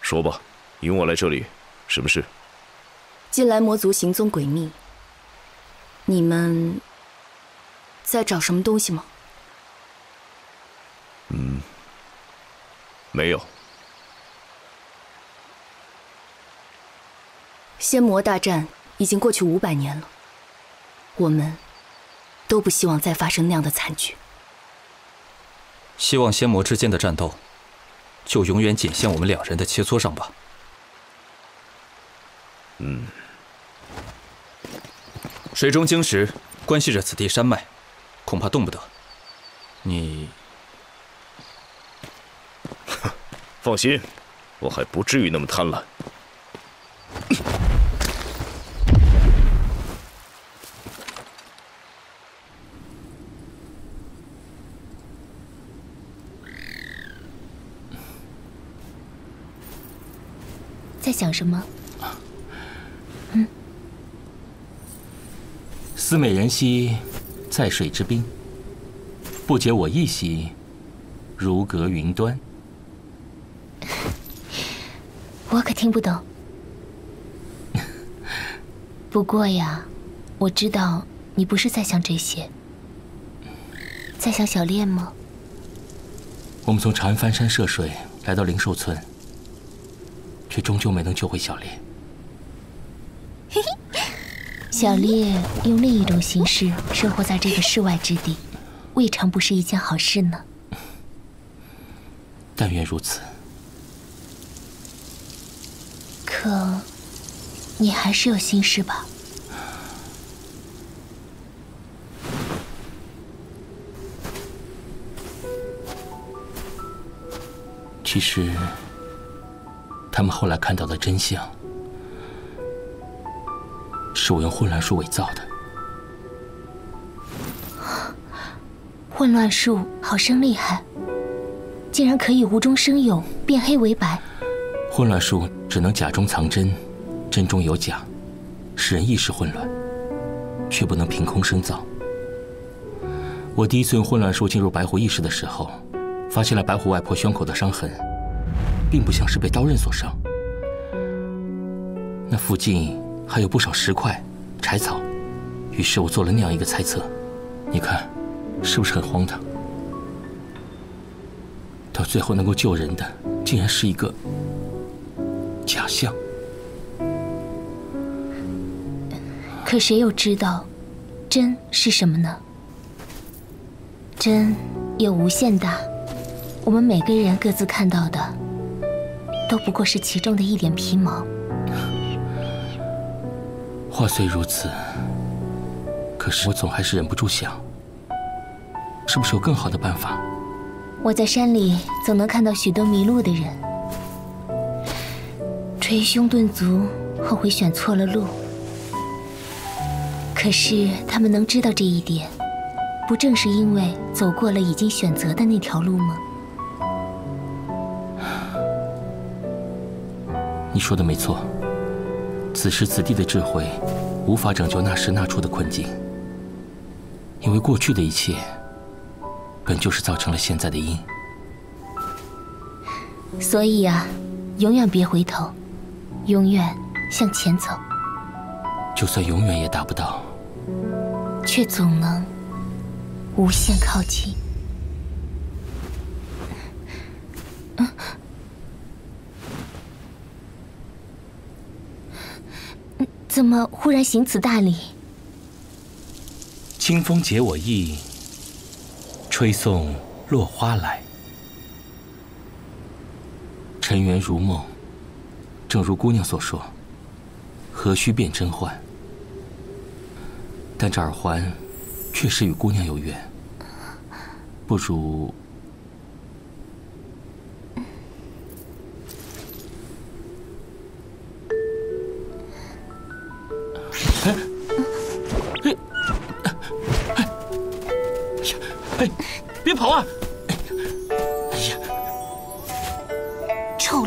说吧，引我来这里，什么事？近来魔族行踪诡秘，你们在找什么东西吗？嗯，没有。仙魔大战已经过去五百年了，我们都不希望再发生那样的惨剧。希望仙魔之间的战斗，就永远仅限我们两人的切磋上吧。嗯，水中晶石关系着此地山脉，恐怕动不得。你放心，我还不至于那么贪婪。在想什么？思美人兮，在水之滨。不解我意兮，如隔云端。我可听不懂。不过呀，我知道你不是在想这些，在想小恋吗？我们从长安翻山涉水来到灵兽村，却终究没能救回小烈。小烈用另一种形式生活在这个世外之地，未尝不是一件好事呢。但愿如此。可，你还是有心事吧？其实，他们后来看到的真相，是我用混乱术伪造的。混乱术好生厉害，竟然可以无中生有，变黑为白。混乱术只能假中藏真，真中有假，使人意识混乱，却不能凭空生造。我第一次用混乱术进入白虎意识的时候，发现了白虎外婆胸口的伤痕，并不像是被刀刃所伤。那附近还有不少石块、柴草，于是我做了那样一个猜测。你看，是不是很荒唐？到最后能够救人的，竟然是一个假象。可谁又知道，真是什么呢？真有无限大，我们每个人各自看到的，都不过是其中的一点皮毛。话虽如此，可是我总还是忍不住想，是不是有更好的办法？我在山里总能看到许多迷路的人，捶胸顿足，后悔选错了路。可是他们能知道这一点，不正是因为走过了已经选择的那条路吗？你说的没错，此时此地的智慧，无法拯救那时那处的困境，因为过去的一切。本就是造成了现在的因，所以啊，永远别回头，永远向前走。就算永远也达不到，却总能无限靠近。怎么忽然行此大礼？清风解我意。吹送落花来，尘缘如梦，正如姑娘所说，何须辨真幻？但这耳环确实与姑娘有缘，不如……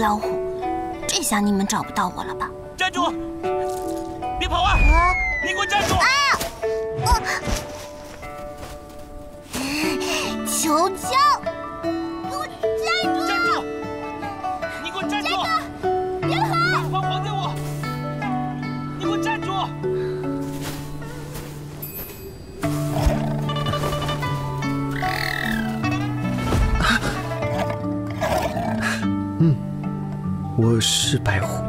老虎，这下你们找不到我了吧？站住！别跑啊！你给我站住！啊求求！我是白虎，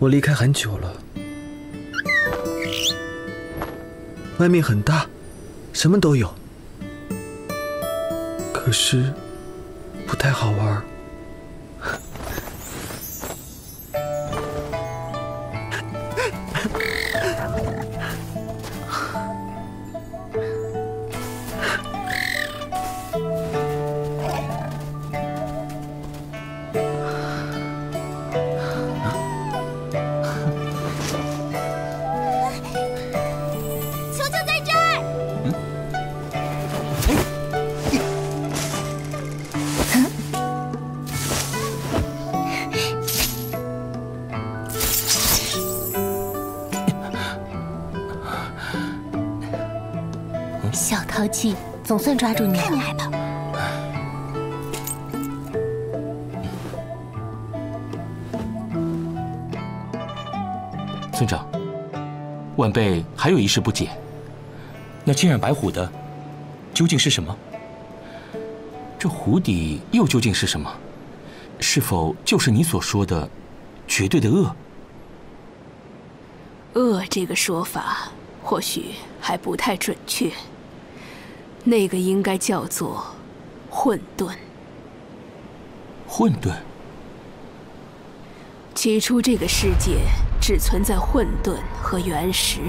我离开很久了。外面很大，什么都有，可是不太好玩。算抓住你了！看你还跑！村长，晚辈还有一事不解，那浸染白虎的究竟是什么？这湖底又究竟是什么？是否就是你所说的绝对的恶？恶这个说法或许还不太准确。那个应该叫做混沌。混沌。起初，这个世界只存在混沌和原石，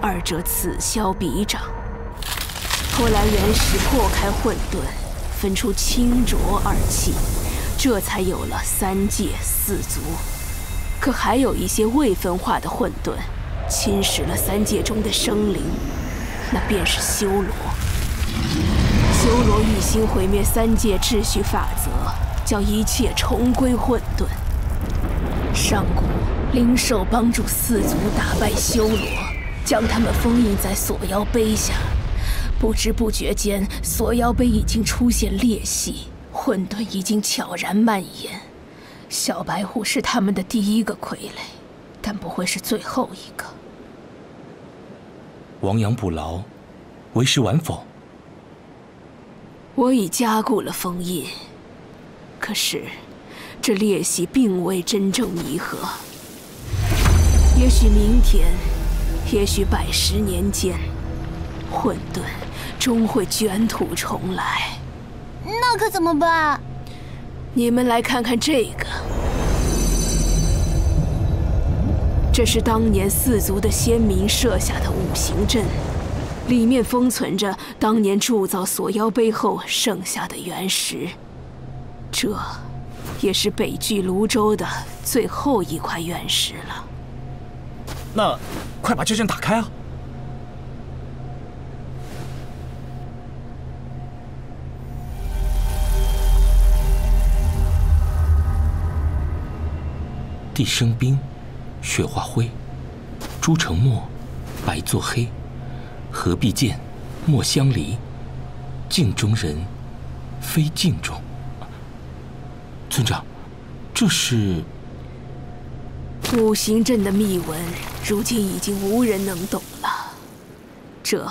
二者此消彼长。后来，原石破开混沌，分出清浊二气，这才有了三界四族。可还有一些未分化的混沌，侵蚀了三界中的生灵，那便是修罗。修罗一心毁灭三界秩序法则，将一切重归混沌。上古灵兽帮助四族打败修罗，将他们封印在锁妖碑下。不知不觉间，锁妖碑已经出现裂隙，混沌已经悄然蔓延。小白虎是他们的第一个傀儡，但不会是最后一个。亡羊补牢，为时晚否？我已加固了封印，可是这裂隙并未真正弥合。也许明天，也许百十年间，混沌终会卷土重来。那可怎么办？你们来看看这个，这是当年四族的先民设下的五行阵。里面封存着当年铸造锁妖碑后剩下的原石，这，也是北距泸州的最后一块原石了。那，快把这阵打开啊！地生冰，雪化灰，朱成墨，白作黑。何必见，莫相离。镜中人，非镜中。村长，这是五行阵的秘文，如今已经无人能懂了。这，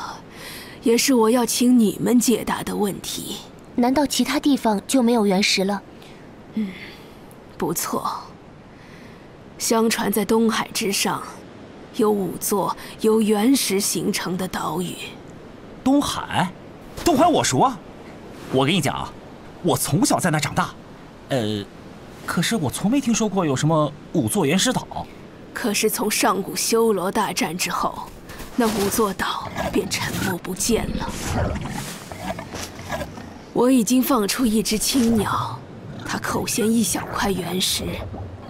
也是我要请你们解答的问题。难道其他地方就没有原石了？嗯，不错。相传在东海之上。有五座由原石形成的岛屿。东海，东海我熟啊！我跟你讲啊，我从小在那长大。呃，可是我从没听说过有什么五座原石岛。可是从上古修罗大战之后，那五座岛便沉默不见了。我已经放出一只青鸟，它口衔一小块原石，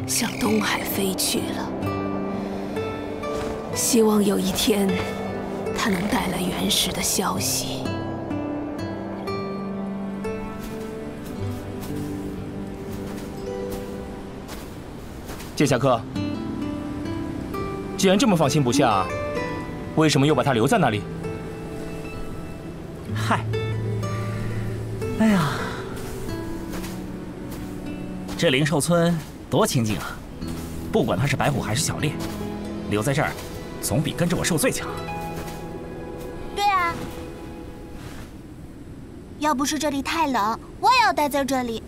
向东海飞去了。希望有一天，他能带来原始的消息。剑侠客，既然这么放心不下，为什么又把他留在那里？嗨，哎呀，这灵兽村多清静啊！不管他是白虎还是小烈，留在这儿。总比跟着我受罪强。对啊，要不是这里太冷，我也要待在这里。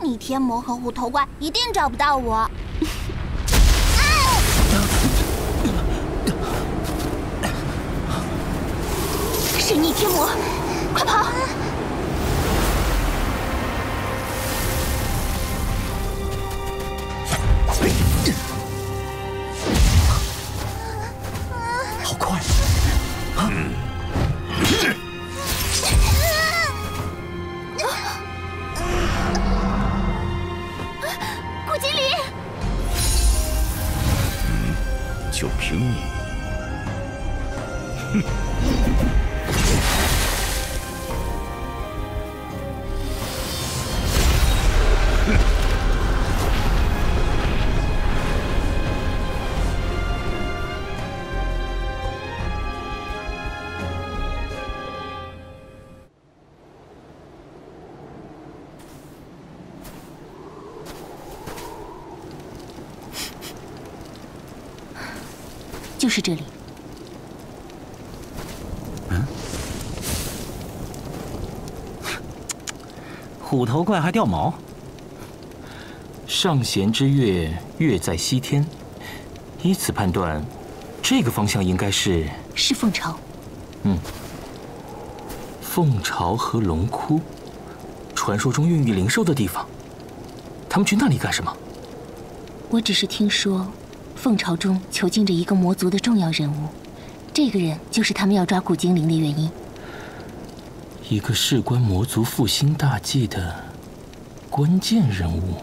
逆天魔和虎头怪一定找不到我。是逆天魔，快跑！就凭你哼是这里。嗯，虎头怪还掉毛。上弦之月，月在西天。依此判断，这个方向应该是是凤巢。嗯，凤巢和龙窟，传说中孕育灵兽的地方。他们去那里干什么？我只是听说。凤巢中囚禁着一个魔族的重要人物，这个人就是他们要抓古精灵的原因。一个事关魔族复兴大计的关键人物。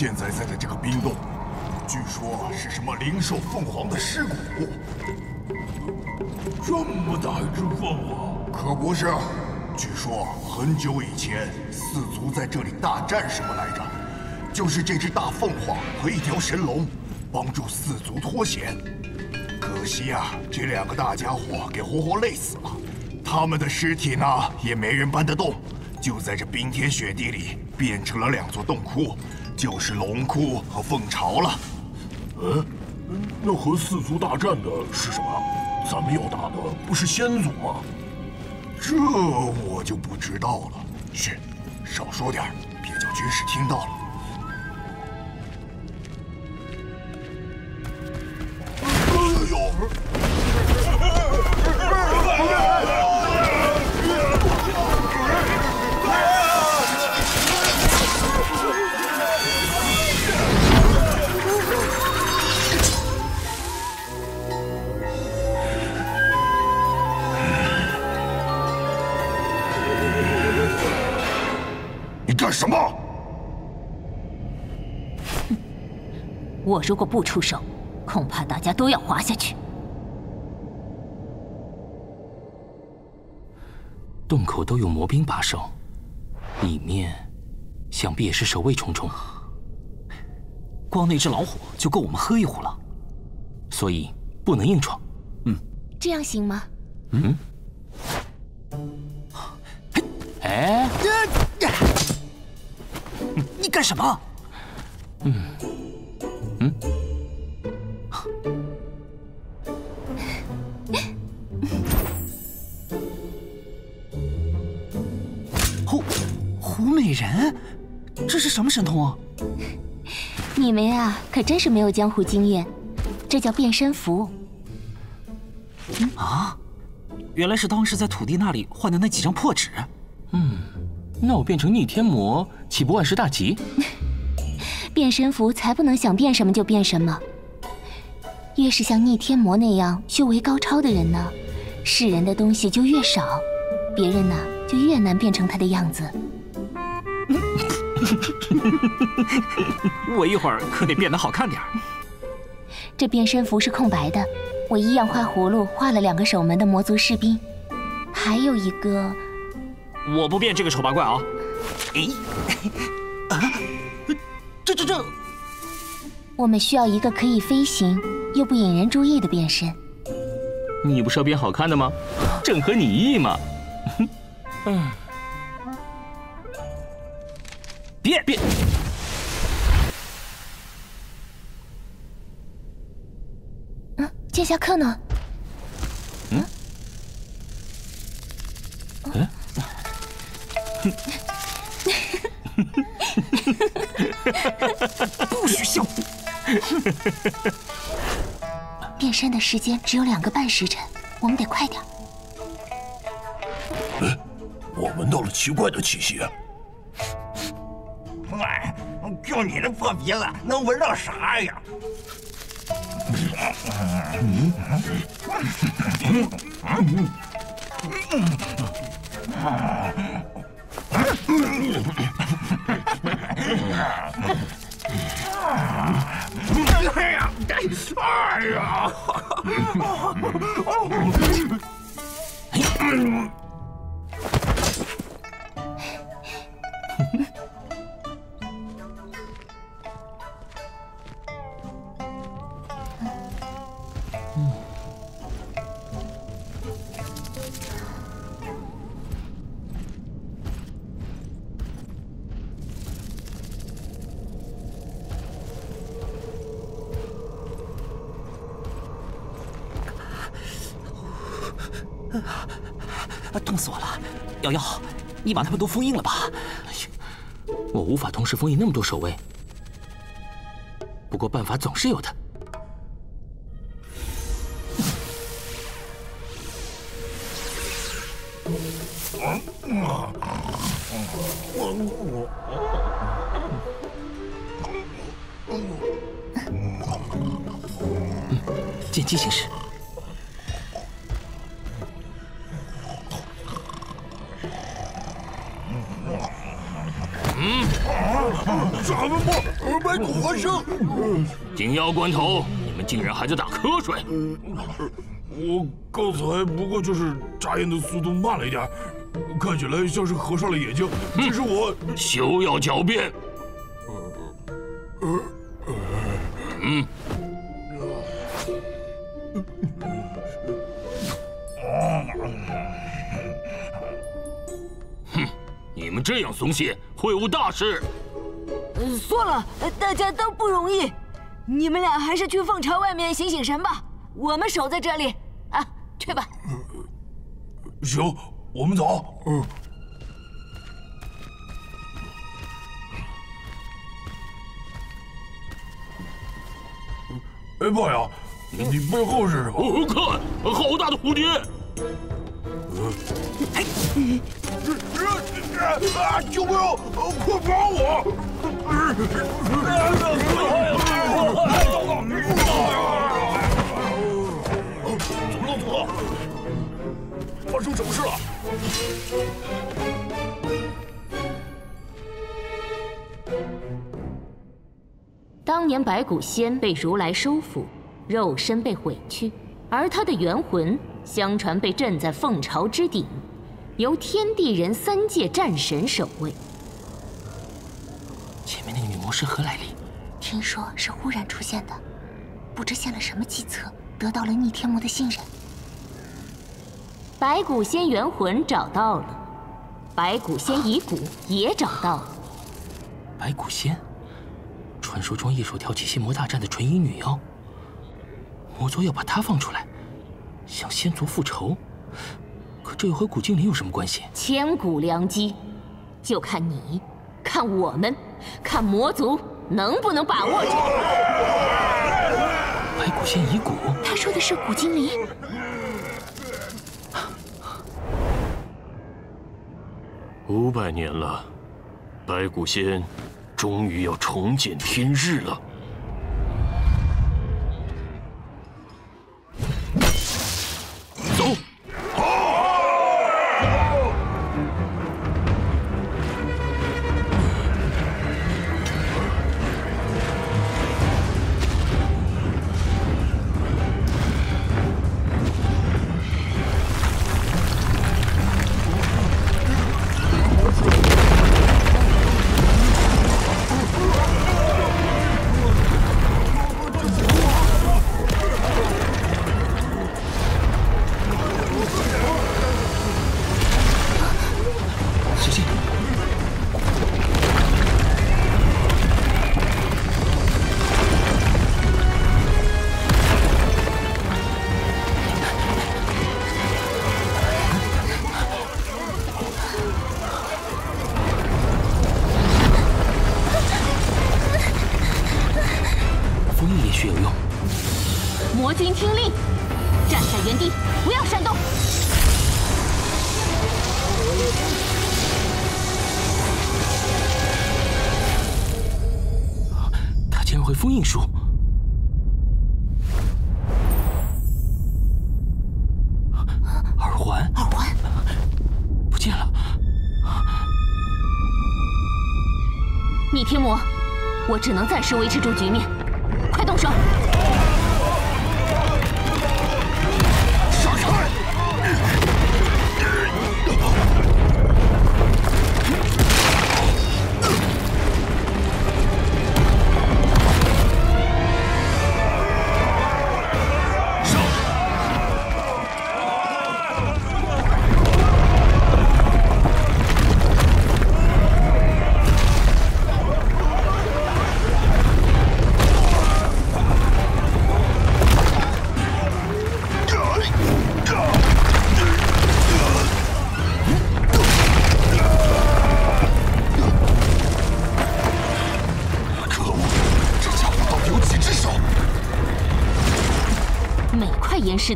现在在的这个冰洞，据说是什么灵兽凤凰的尸骨。这么大一只凤凰？可不是。据说很久以前，四族在这里大战什么来着？就是这只大凤凰和一条神龙，帮助四族脱险。可惜啊，这两个大家伙给活活累死了。他们的尸体呢，也没人搬得动，就在这冰天雪地里变成了两座洞窟，就是龙窟和凤巢了。嗯，那和四族大战的是什么？咱们要打的不是先祖吗？这我就不知道了。是，少说点别叫军师听到了。如果不出手，恐怕大家都要滑下去。洞口都有魔兵把守，里面想必也是守卫重重。光那只老虎就够我们喝一壶了，所以不能硬闯。嗯，这样行吗？嗯。哎，你干什么？嗯，嗯。胡胡美人，这是什么神通啊？你们呀，可真是没有江湖经验，这叫变身符。啊，原来是当时在土地那里换的那几张破纸。嗯，那我变成逆天魔，岂不万事大吉？变身符才不能想变什么就变什么。越是像逆天魔那样修为高超的人呢，世人的东西就越少，别人呢就越难变成他的样子。我一会儿可得变得好看点儿。这变身符是空白的，我一样画葫芦画了两个守门的魔族士兵，还有一个。我不变这个丑八怪啊！哎，啊，这这这，我们需要一个可以飞行又不引人注意的变身。你不是要变好看的吗？正合你意嘛。嗯，变变。嗯，剑侠客呢？嗯。嗯。不许笑！变身的时间只有两个半时辰，我们得快点。哎，我闻到了奇怪的气息。哎，就你这破鼻子，能闻到啥呀？嗯嗯嗯哎呀！哎 你把他们都封印了吧？我无法同时封印那么多守卫，不过办法总是有的。嗯见机行事。嗯，咱们不白骨还生。紧要关头，你们竟然还在打瞌睡？我刚才不过就是眨眼的速度慢了一点，看起来像是合上了眼睛。只是我休要狡辩。嗯。哼，你们这样松懈，会无大事。算了，大家都不容易，你们俩还是去凤巢外面醒醒神吧，我们守在这里。啊，去吧。行，我们走。嗯。哎，爸呀，你背后是什么？我看，好大的蝴蝶！哎，啊！救命！快帮我！怎么了，祖发生什么事了？当年白骨仙被如来收服，肉身被毁去，而他的元魂，相传被镇在凤巢之顶，由天地人三界战神守卫。前面那个女魔师何来历？听说是忽然出现的，不知献了什么计策，得到了逆天魔的信任。白骨仙元魂找到了，白骨仙遗骨也找到了。白骨仙，传说中一手挑起仙魔大战的纯阴女妖。魔族要把她放出来，向仙族复仇。可这又和古精灵有什么关系？千古良机，就看你，看我们，看魔族能不能把握住。白骨仙遗骨？他说的是古精灵。五百年了，白骨仙终于要重见天日了。是维持住局面。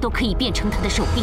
都可以变成他的手臂。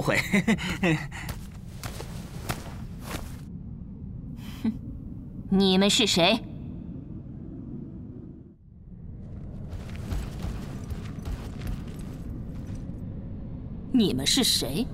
都是误会。你们是谁？你们是谁？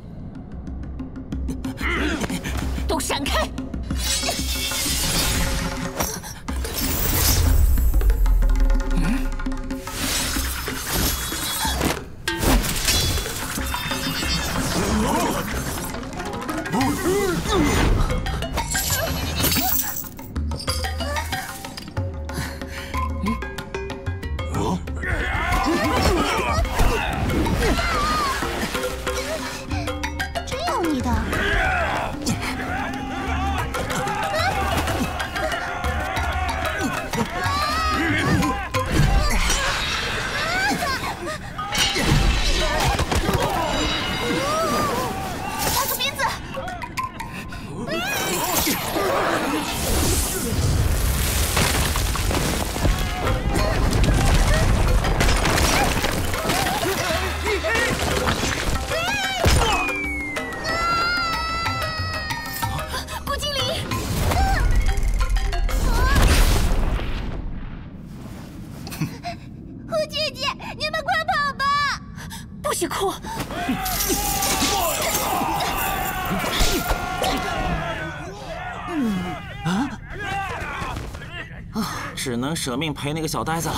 能舍命陪那个小呆子了。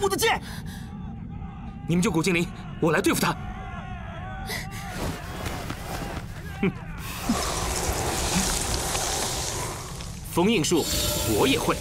我的剑！你们救古精灵，我来对付他。封印术我也会。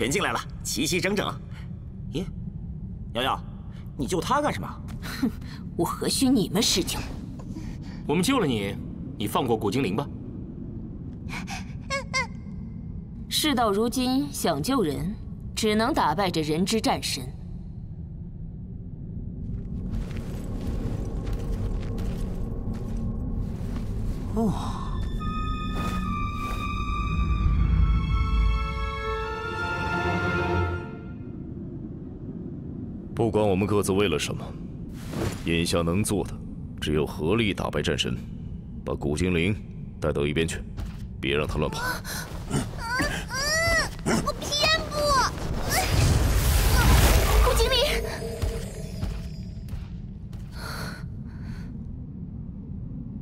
全进来了，齐齐整整。咦，瑶瑶，你救他干什么？哼，我何须你们施救？我们救了你，你放过古精灵吧。事到如今，想救人，只能打败这人之战神。哦。不管我们各自为了什么，眼下能做的只有合力打败战神，把古精灵带到一边去，别让他乱跑。我偏不！古精灵，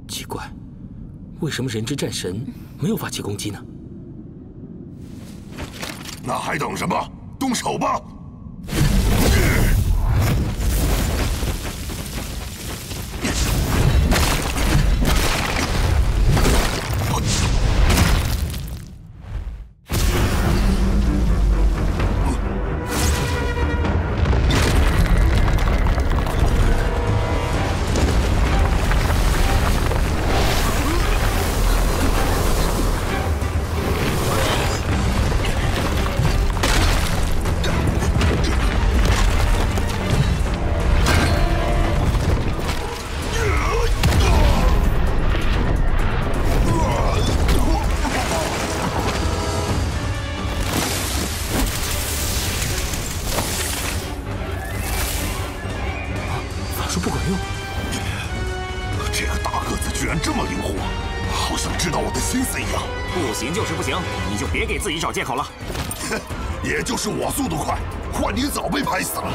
奇怪，为什么人之战神没有发起攻击呢？那还等什么？动手吧！你找借口了。哼，也就是我速度快，换你早被拍死了。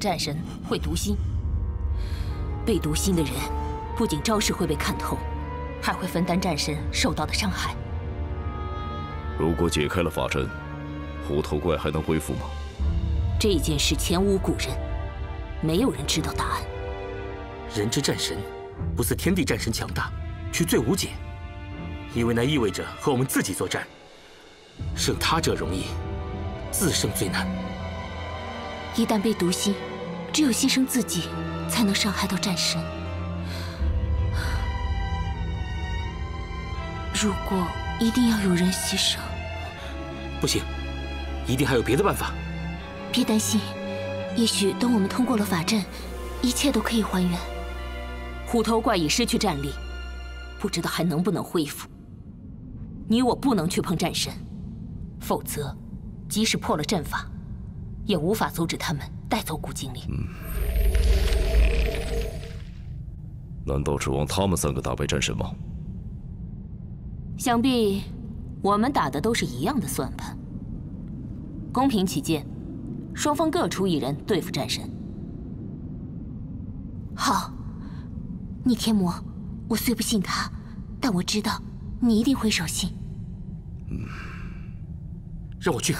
战神会读心，被读心的人不仅招式会被看透，还会分担战神受到的伤害。如果解开了法阵，虎头怪还能恢复吗？这件事前无古人，没有人知道答案。人之战神，不似天地战神强大，却最无解，因为那意味着和我们自己作战。胜他者容易，自胜最难。一旦被读心，只有牺牲自己，才能伤害到战神。如果一定要有人牺牲，不行，一定还有别的办法。别担心，也许等我们通过了法阵，一切都可以还原。虎头怪已失去战力，不知道还能不能恢复。你我不能去碰战神，否则，即使破了阵法，也无法阻止他们带走古精灵。难道指望他们三个打败战神吗？想必我们打的都是一样的算盘。公平起见，双方各出一人对付战神。好，逆天魔，我虽不信他，但我知道你一定会守信。让我去。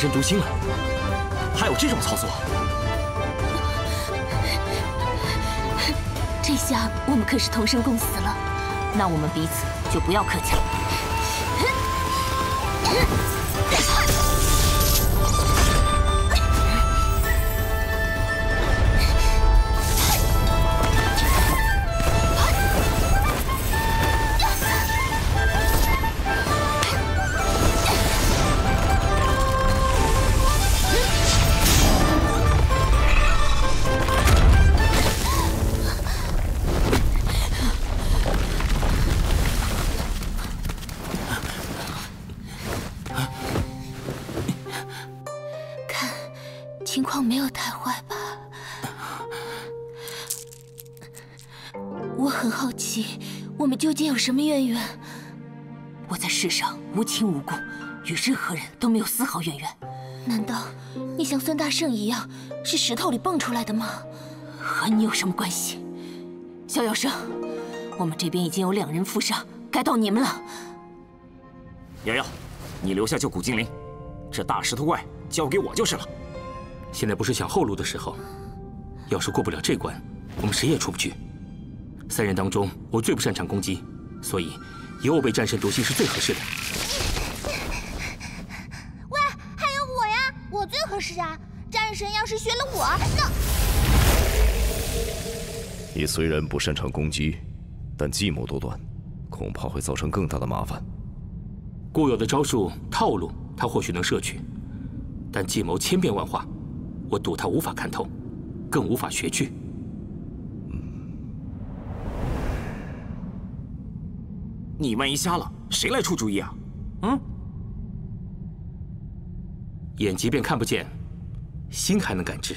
神读心了，还有这种操作？这下我们可是同生共死了，那我们彼此就不要客气了。什么渊源？我在世上无亲无故，与任何人都没有丝毫渊源。难道你像孙大圣一样是石头里蹦出来的吗？和你有什么关系？逍遥生，我们这边已经有两人负伤，该到你们了。瑶瑶，你留下救古精灵，这大石头怪交给我就是了。现在不是想后路的时候，要是过不了这关，我们谁也出不去。三人当中，我最不擅长攻击，所以由我被战神夺心是最合适的。喂，还有我呀，我最合适啊！战神要是学了我，那……你虽然不擅长攻击，但计谋多端，恐怕会造成更大的麻烦。固有的招数套路，他或许能摄取，但计谋千变万化，我赌他无法看透，更无法学去。你万一瞎了，谁来出主意啊？嗯，眼即便看不见，心还能感知。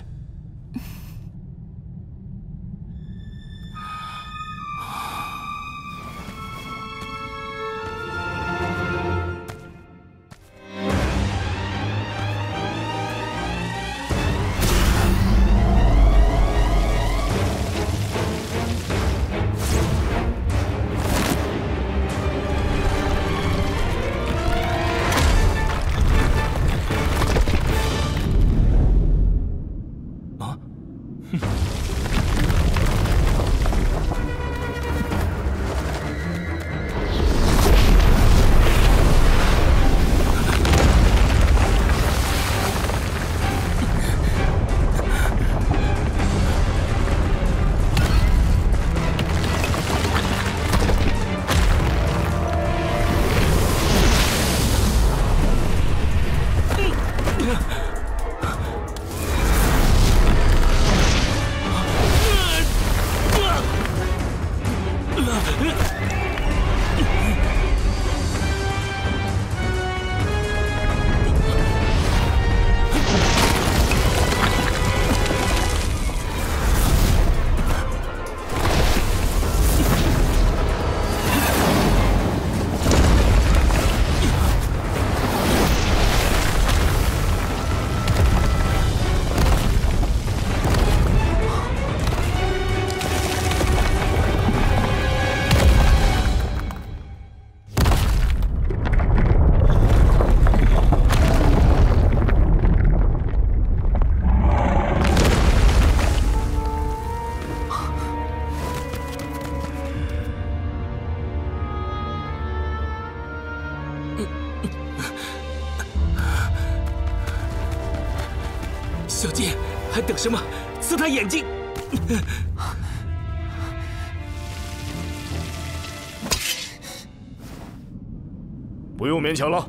不用勉强了，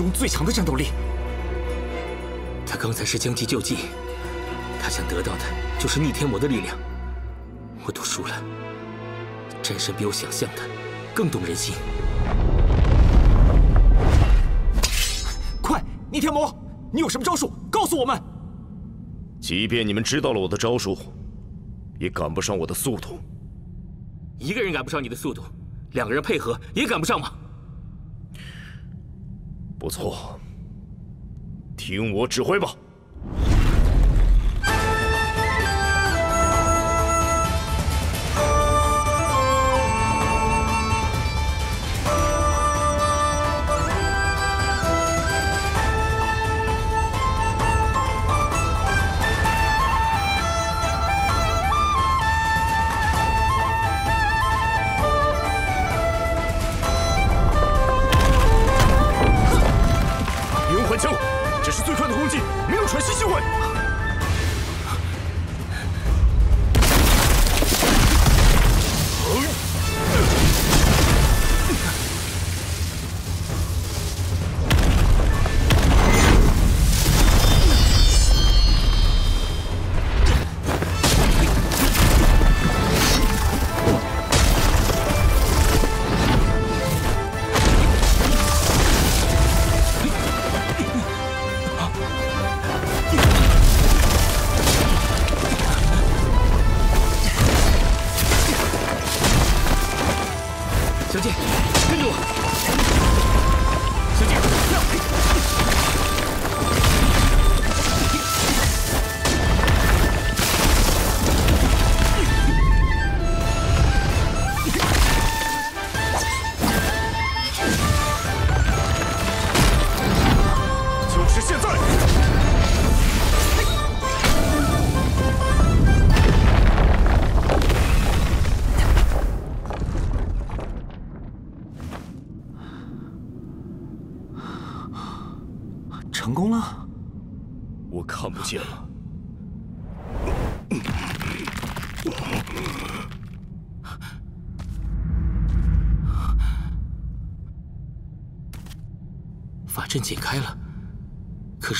中最强的战斗力。他刚才是将计就计，他想得到的就是逆天魔的力量。我赌输了。战神比我想象的更懂人心。快，逆天魔，你有什么招数？告诉我们。即便你们知道了我的招数，也赶不上我的速度。一个人赶不上你的速度，两个人配合也赶不上吗？不错，听我指挥吧。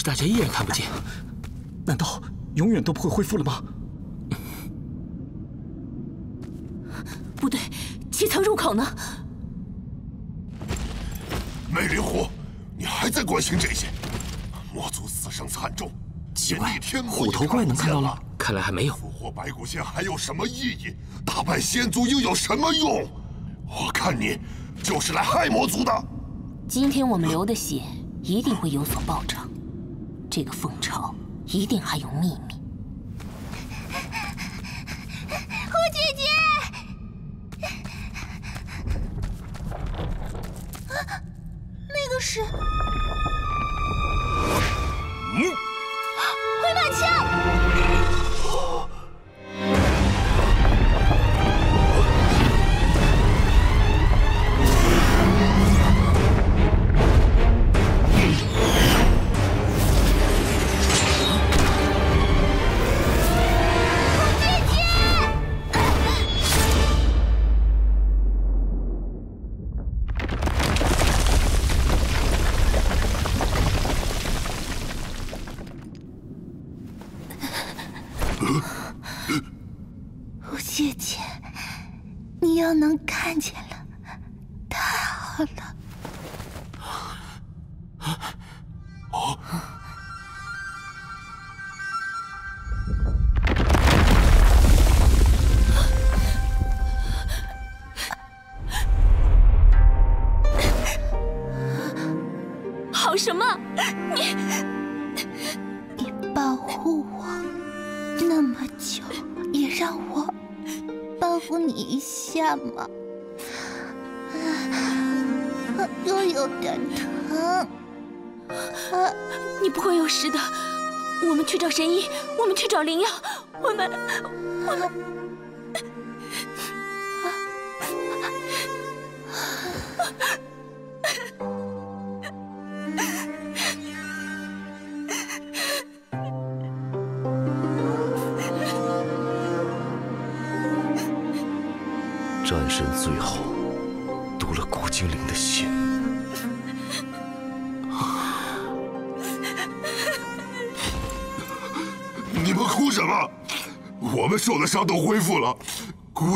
是大家依然看不见。难道永远都不会恢复了吗？不对，七层入口呢？魅灵狐，你还在关心这些？魔族死伤惨重，奇怪，天虎头怪能看到了？看来还没有。复活白骨仙还有什么意义？打败仙族又有什么用？我看你就是来害魔族的。今天我们流的血一定会有所报偿，这个凤巢一定还有秘密。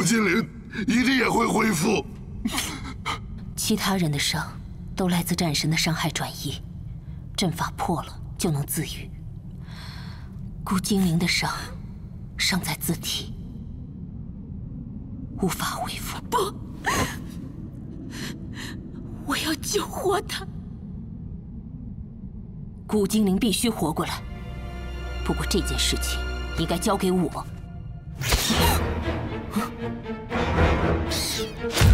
精灵一定也会恢复。其他人的伤都来自战神的伤害转移，阵法破了就能自愈。古精灵的伤伤在字体，无法恢复。不，我要救活他。古精灵必须活过来。不过这件事情应该交给我。Thank you.